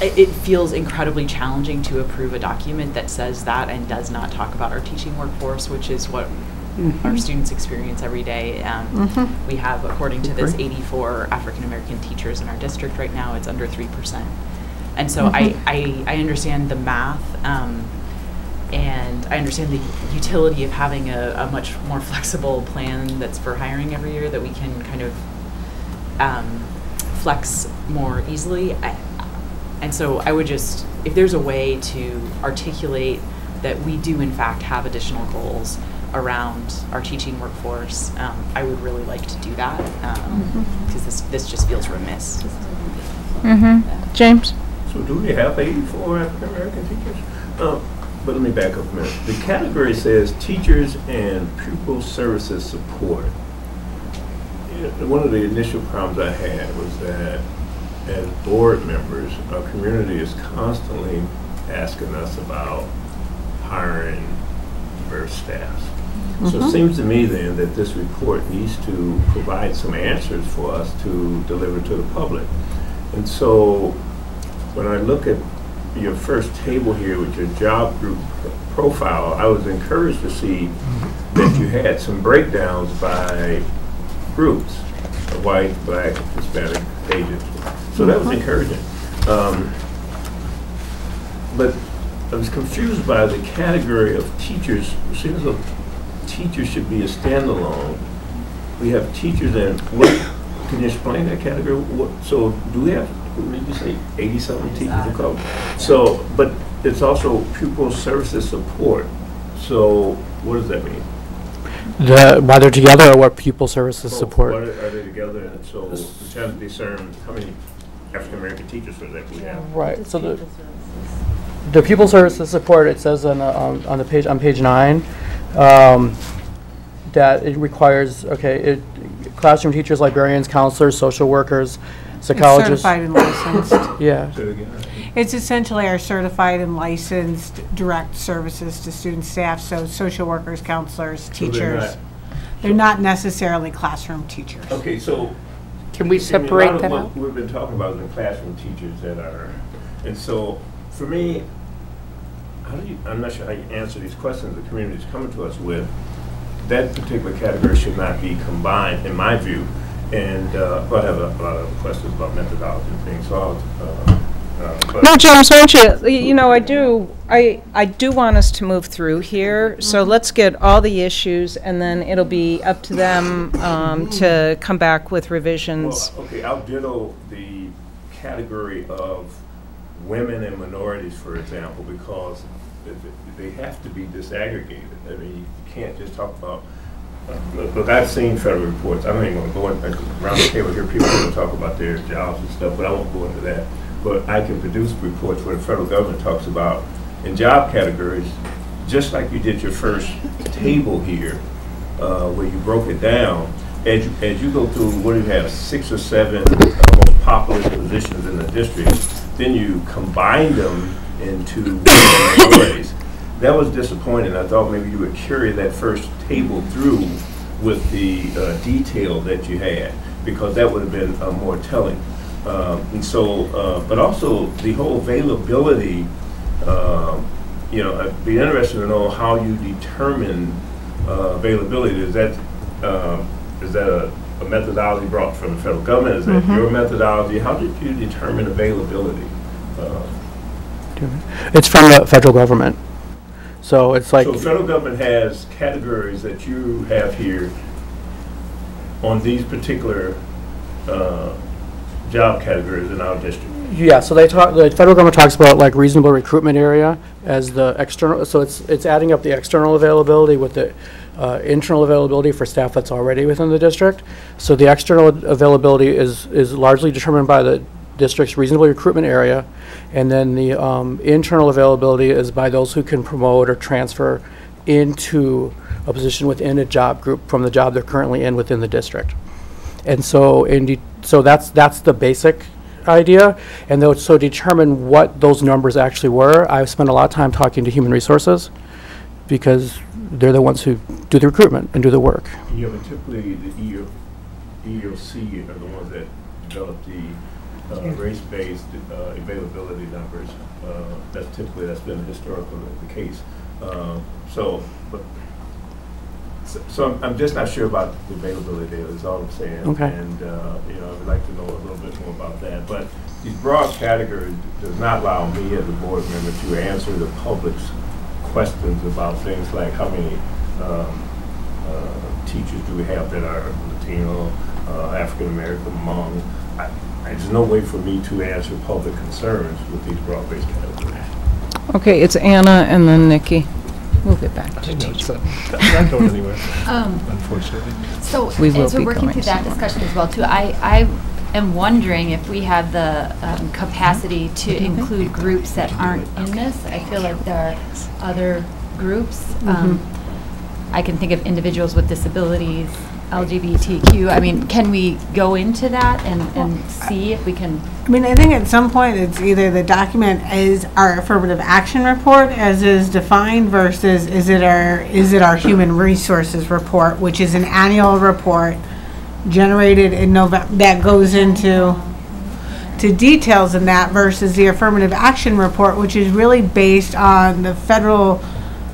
it it feels incredibly challenging to approve a document that says that and does not talk about our teaching workforce, which is what our Mhm. students experience every day. Um, Mhm. We have, according to this, 84 African American teachers in our district right now. It's under 3%. And so I, Mhm. I, I understand the math. Um, and I understand the utility of having a, a much more flexible plan that's for hiring every year that we can kind of um, flex more easily. I, and so I would just, if there's a way to articulate that we do in fact have additional goals around our teaching workforce, um, I would really like to do that because this this just feels remiss. Mm-hmm. James? So do we have 84 African-American teachers? Uh, But let me back up a minute. The category says teachers and pupil services support. One of the initial problems I had was that as board members, our community is constantly asking us about hiring diverse staff. So it Mhm. seems to me then that this report needs to provide some answers for us to deliver to the public. And so when I look at your first table here with your job group profile, I was encouraged to see that you had some breakdowns by groups. white, black, Hispanic, Asian. So that was Mhm. encouraging. Um, But I was confused by the category of teachers. It seems as though teachers should be a standalone. We have teachers and what, can you explain that category? What, so do we have, what did you say, eighty-something teachers to cover? So, but it's also pupil services support. So what does that mean? The, why they're together or what pupil services Both. support? Why Are are they together? And so we're trying to discern how many African-American teachers, for there? we have. Right, so the, the pupil services support, it says on, the- on, on the page, on page nine, um, that it requires, okay, it, classroom teachers, librarians, counselors, social workers, It's psychologists. certified and licensed. Yeah. Say it again. It's essentially our certified and licensed direct services to student staff, so social workers, counselors, they're teachers. not- They're not necessarily classroom teachers. Okay, so. Can we I mean, a lot separate of that what out? We've been talking about the classroom teachers that are, and so, for me, how do you, I'm not sure how you answer these questions the community's coming to us with. That particular category should not be combined, in my view, and, uh, but I have a lot of questions about methodology and things, so I'll, uh, uh, but- No, James, why don't you, you know, I do, I, I do want us to move through here, so let's get all the issues, and then it'll be up to them um, to come back with revisions. Well, okay, I'll ditto the category of women and minorities, for example, because th- th- they have to be disaggregated. I mean, you can't just talk about, uh, look, look, I've seen federal reports, I don't even want to go in, around the table here, people want to talk about their jobs and stuff, but I won't go into that. But I can produce reports where the federal government talks about, in job categories, just like you did your first table here, uh, where you broke it down, as you, as you go through, what do you have, six or seven uh, most popular positions in the district, then you combine them into minorities. That was disappointing. I thought maybe you would carry that first table through with the uh, detail that you had, because that would have been uh, more telling. Um, And so, uh, but also the whole availability, um, you know, I'd be interested to know how you determine uh, availability. Is that, uh, is that a a methodology brought from the federal government? Is that Mhm. your methodology? How did you determine availability? Uh, It's from the federal government. So it's like, So federal government has categories that you have here on these particular uh, job categories in our district. yeah, so they talk, the federal government talks about like reasonable recruitment area as the external, so it's, it's adding up the external availability with the uh, internal availability for staff that's already within the district. So the external availability is, is largely determined by the district's reasonable recruitment area. And then the um, internal availability is by those who can promote or transfer into a position within a job group from the job they're currently in within the district. And so, in so that's, that's the basic idea. And though, so determine what those numbers actually were, I've spent a lot of time talking to human resources because they're the ones who do the recruitment and do the work. You know, typically the EO, EEOC are the ones that develop the uh, race-based uh, availability numbers. Uh, That's typically, that's been historically the case. Uh, So, but, so- so I'm- I'm just not sure about the availability is all I'm saying. Okay. And, uh, you know, I'd like to know a little bit more about that. But these broad categories does not allow me as a board member to answer the public's questions about things like how many um, uh, teachers do we have that are Latino, uh, African American, Hmong. I- I- There's no way for me to answer public concerns with these broad-based categories. Okay, it's Anna and then Nicki. We'll get back to I know, teaching. I'm not going anywhere, Um, unfortunately. So We will as we're be working going through that somewhere. discussion as well too, I, I am wondering if we have the um, capacity to include groups that aren't in this. I feel like there are other groups. um, I can think of individuals with disabilities, LGBTQ. I mean, can we go into that and, and see if we can? I mean, I think at some point, it's either the document is our affirmative action report as is defined versus is it our, is it our human resources report, which is an annual report generated in November, that goes into, to details in that versus the affirmative action report, which is really based on the federal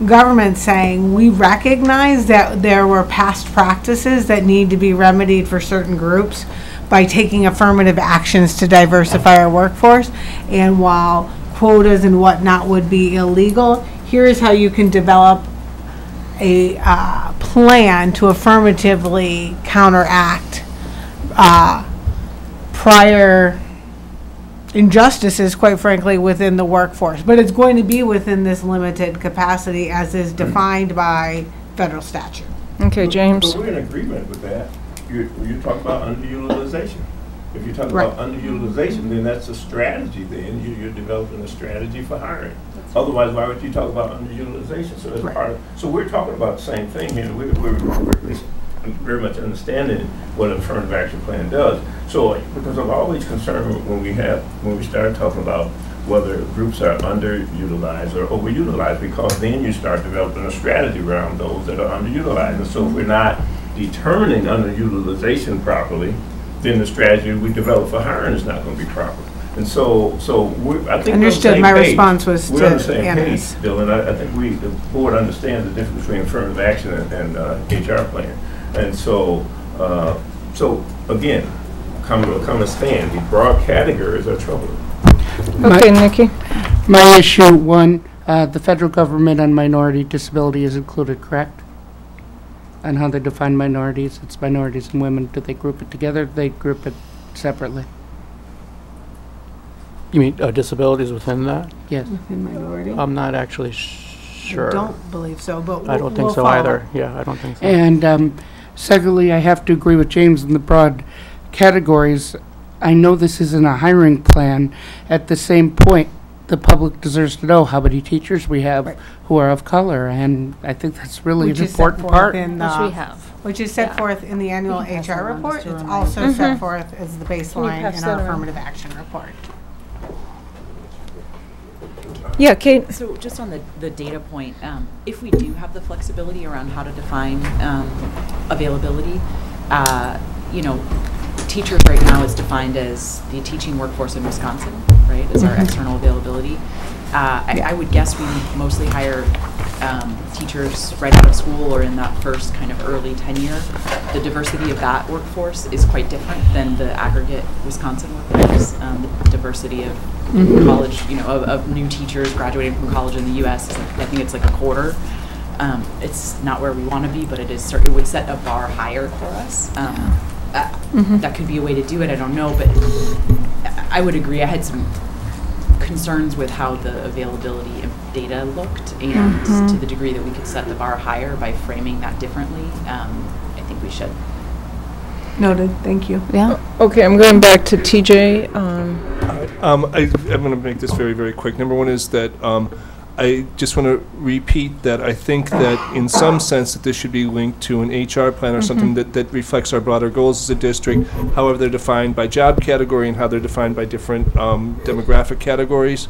government saying, we recognize that there were past practices that need to be remedied for certain groups by taking affirmative actions to diversify our workforce. And while quotas and whatnot would be illegal, here's how you can develop a uh, plan to affirmatively counteract uh, prior injustices, quite frankly, within the workforce. But it's going to be within this limited capacity as is hmm. defined by federal statute. Okay, James. But we're in agreement with that. You, you talk about underutilization. If you talk Right. about underutilization, then that's a strategy then. You, you're developing a strategy for hiring. Otherwise, why would you talk about underutilization? So it's Right. part of, so we're talking about the same thing here. We're, we're, we're at least very much understanding what an affirmative action plan does. So, because I'm always concerned when we have, when we start talking about whether groups are underutilized or overutilized, because then you start developing a strategy around those that are underutilized. And so if we're not determining underutilization properly, then the strategy we develop for hiring is not going to be proper. And so, so I think Understood. My page. response was We're on the same page. Bill, and I, I think we, the board understands the difference between affirmative action and, and uh, HR plan. And so, uh, so again, come to, come to stand, the broad categories are troubling. Okay, Nicki. My issue, one, uh, the federal government on minority disability is included, correct? And how they define minorities, it's minorities and women, do they group it together, do they group it separately? You mean uh, disabilities within that? Yes. Within minority? I'm not actually sure. I don't believe so, but I we'll- don't think we'll so follow. either. Yeah, I don't think so. And um, secondly, I have to agree with James in the broad categories. I know this isn't a hiring plan. At the same point, the public deserves to know how many teachers we have who are of color, and I think that's really Which an is set important forth part. in Which the- we have. Which is set Yeah. forth in the annual You can pass HR report. It's remind also you. set forth as the baseline in that our around? affirmative action report. Yeah, Kate. So just on the, the data point, um, if we do have the flexibility around how to define um, availability, uh, you know, teachers right now is defined as the teaching workforce in Wisconsin, right, as our Mhm. external availability. Uh, I, I would guess we mostly hire um, teachers right out of school or in that first kind of early tenure. The diversity of that workforce is quite different than the aggregate Wisconsin workforce. Um, the diversity of Mhm. college, you know, of, of new teachers graduating from college in the U.S. is like, I think it's like a quarter. Um, it's not where we want to be, but it is. It would set a bar higher for us. Um, uh, Mhm. That could be a way to do it. I don't know, but I would agree. I had some concerns with how the availability of data looked, and Mhm. to the degree that we could set the bar higher by framing that differently, um, I think we should. Noted, thank you. Yeah. Okay, I'm going back to TJ. Um, Um, I, I'm going to make this very, very quick. Number one is that um, I just want to repeat that I think that in some sense that this should be linked to an HR plan or something Mhm. that, that reflects our broader goals as a district, however they're defined by job category and how they're defined by different um, demographic categories.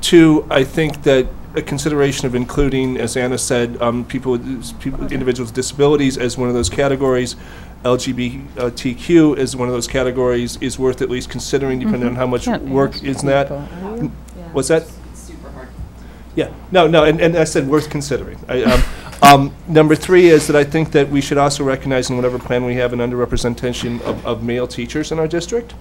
Two, I think that a consideration of including, as Anna said, um, people, with, people, individuals with disabilities as one of those categories, LGBTQ as one of those categories is worth at least considering, depending on how much work is that. people, are you? N- What's that? Yeah, no, no, and, and I said worth considering. I, um, um, number three is that I think that we should also recognize in whatever plan we have an underrepresentation of, of male teachers in our district.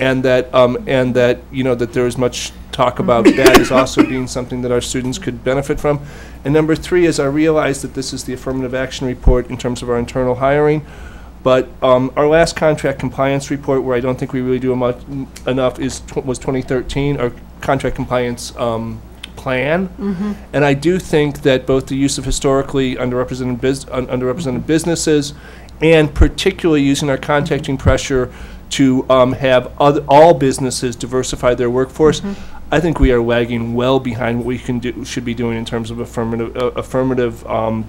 And that, um, and that, you know, that there is much talk about that as also being something that our students could benefit from. And number three is I realize that this is the affirmative action report in terms of our internal hiring. But um, our last contract compliance report, where I don't think we really do much, enough, is, was 2013, our contract compliance um, plan. Mhm. And I do think that both the use of historically underrepresented, bus- un- underrepresented businesses and particularly using our contacting pressure to um, have other, all businesses diversify their workforce, I think we are lagging well behind what we can do, should be doing in terms of affirmative, uh, affirmative um,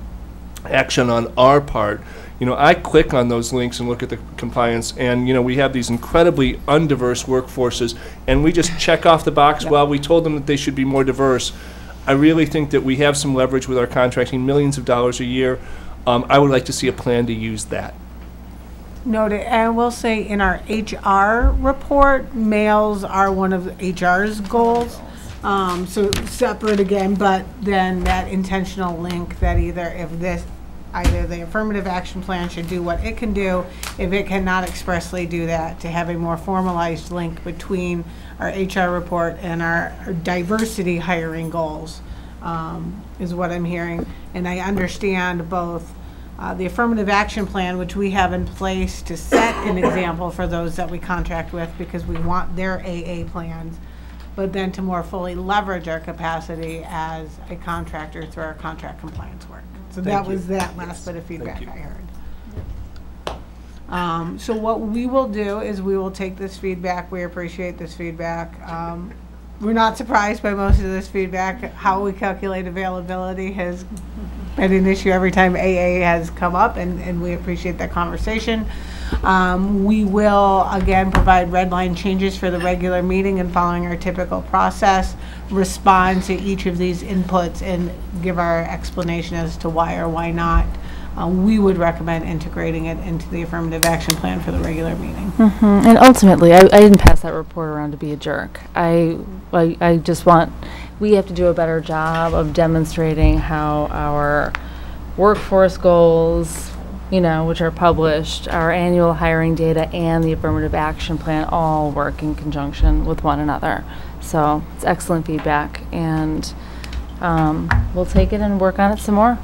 action on our part. You know, I click on those links and look at the compliance, and, you know, we have these incredibly undiverse workforces, and we just check off the box, well, we told them that they should be more diverse. I really think that we have some leverage with our contracting, millions of dollars a year. Um, I would like to see a plan to use that. Noted, and we'll say in our HR report, males are one of HR's goals. Um, so separate again, but then that intentional link that either if this, either the affirmative action plan should do what it can do, if it cannot expressly do that, to have a more formalized link between our HR report and our diversity hiring goals, um, is what I'm hearing. And I understand both uh, the affirmative action plan, which we have in place to set an example for those that we contract with because we want their AA plans, but then to more fully leverage our capacity as a contractor through our contract compliance work. So Thank that you. was that last bit of feedback I heard. Um, so what we will do is we will take this feedback, we appreciate this feedback. Um, we're not surprised by most of this feedback. How we calculate availability has been an issue every time AA has come up, and, and we appreciate that conversation. Um, we will, again, provide red line changes for the regular meeting and following our typical process, respond to each of these inputs and give our explanation as to why or why not. Uh, we would recommend integrating it into the affirmative action plan for the regular meeting. Mhm. And ultimately, I, I didn't pass that report around to be a jerk. I, I, I just want, we have to do a better job of demonstrating how our workforce goals, you know, which are published, our annual hiring data and the affirmative action plan all work in conjunction with one another. So it's excellent feedback and, um, we'll take it and work on it some more.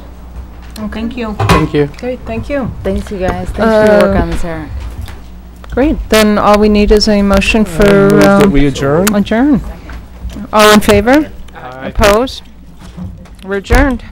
Thank you. Thank you. Great, thank you. Thanks, you guys. Thanks for your work on this, Eric. Great, then all we need is a motion for. that um, we adjourn. Adjourn. All in favor? Opposed? We're adjourned. Okay, you.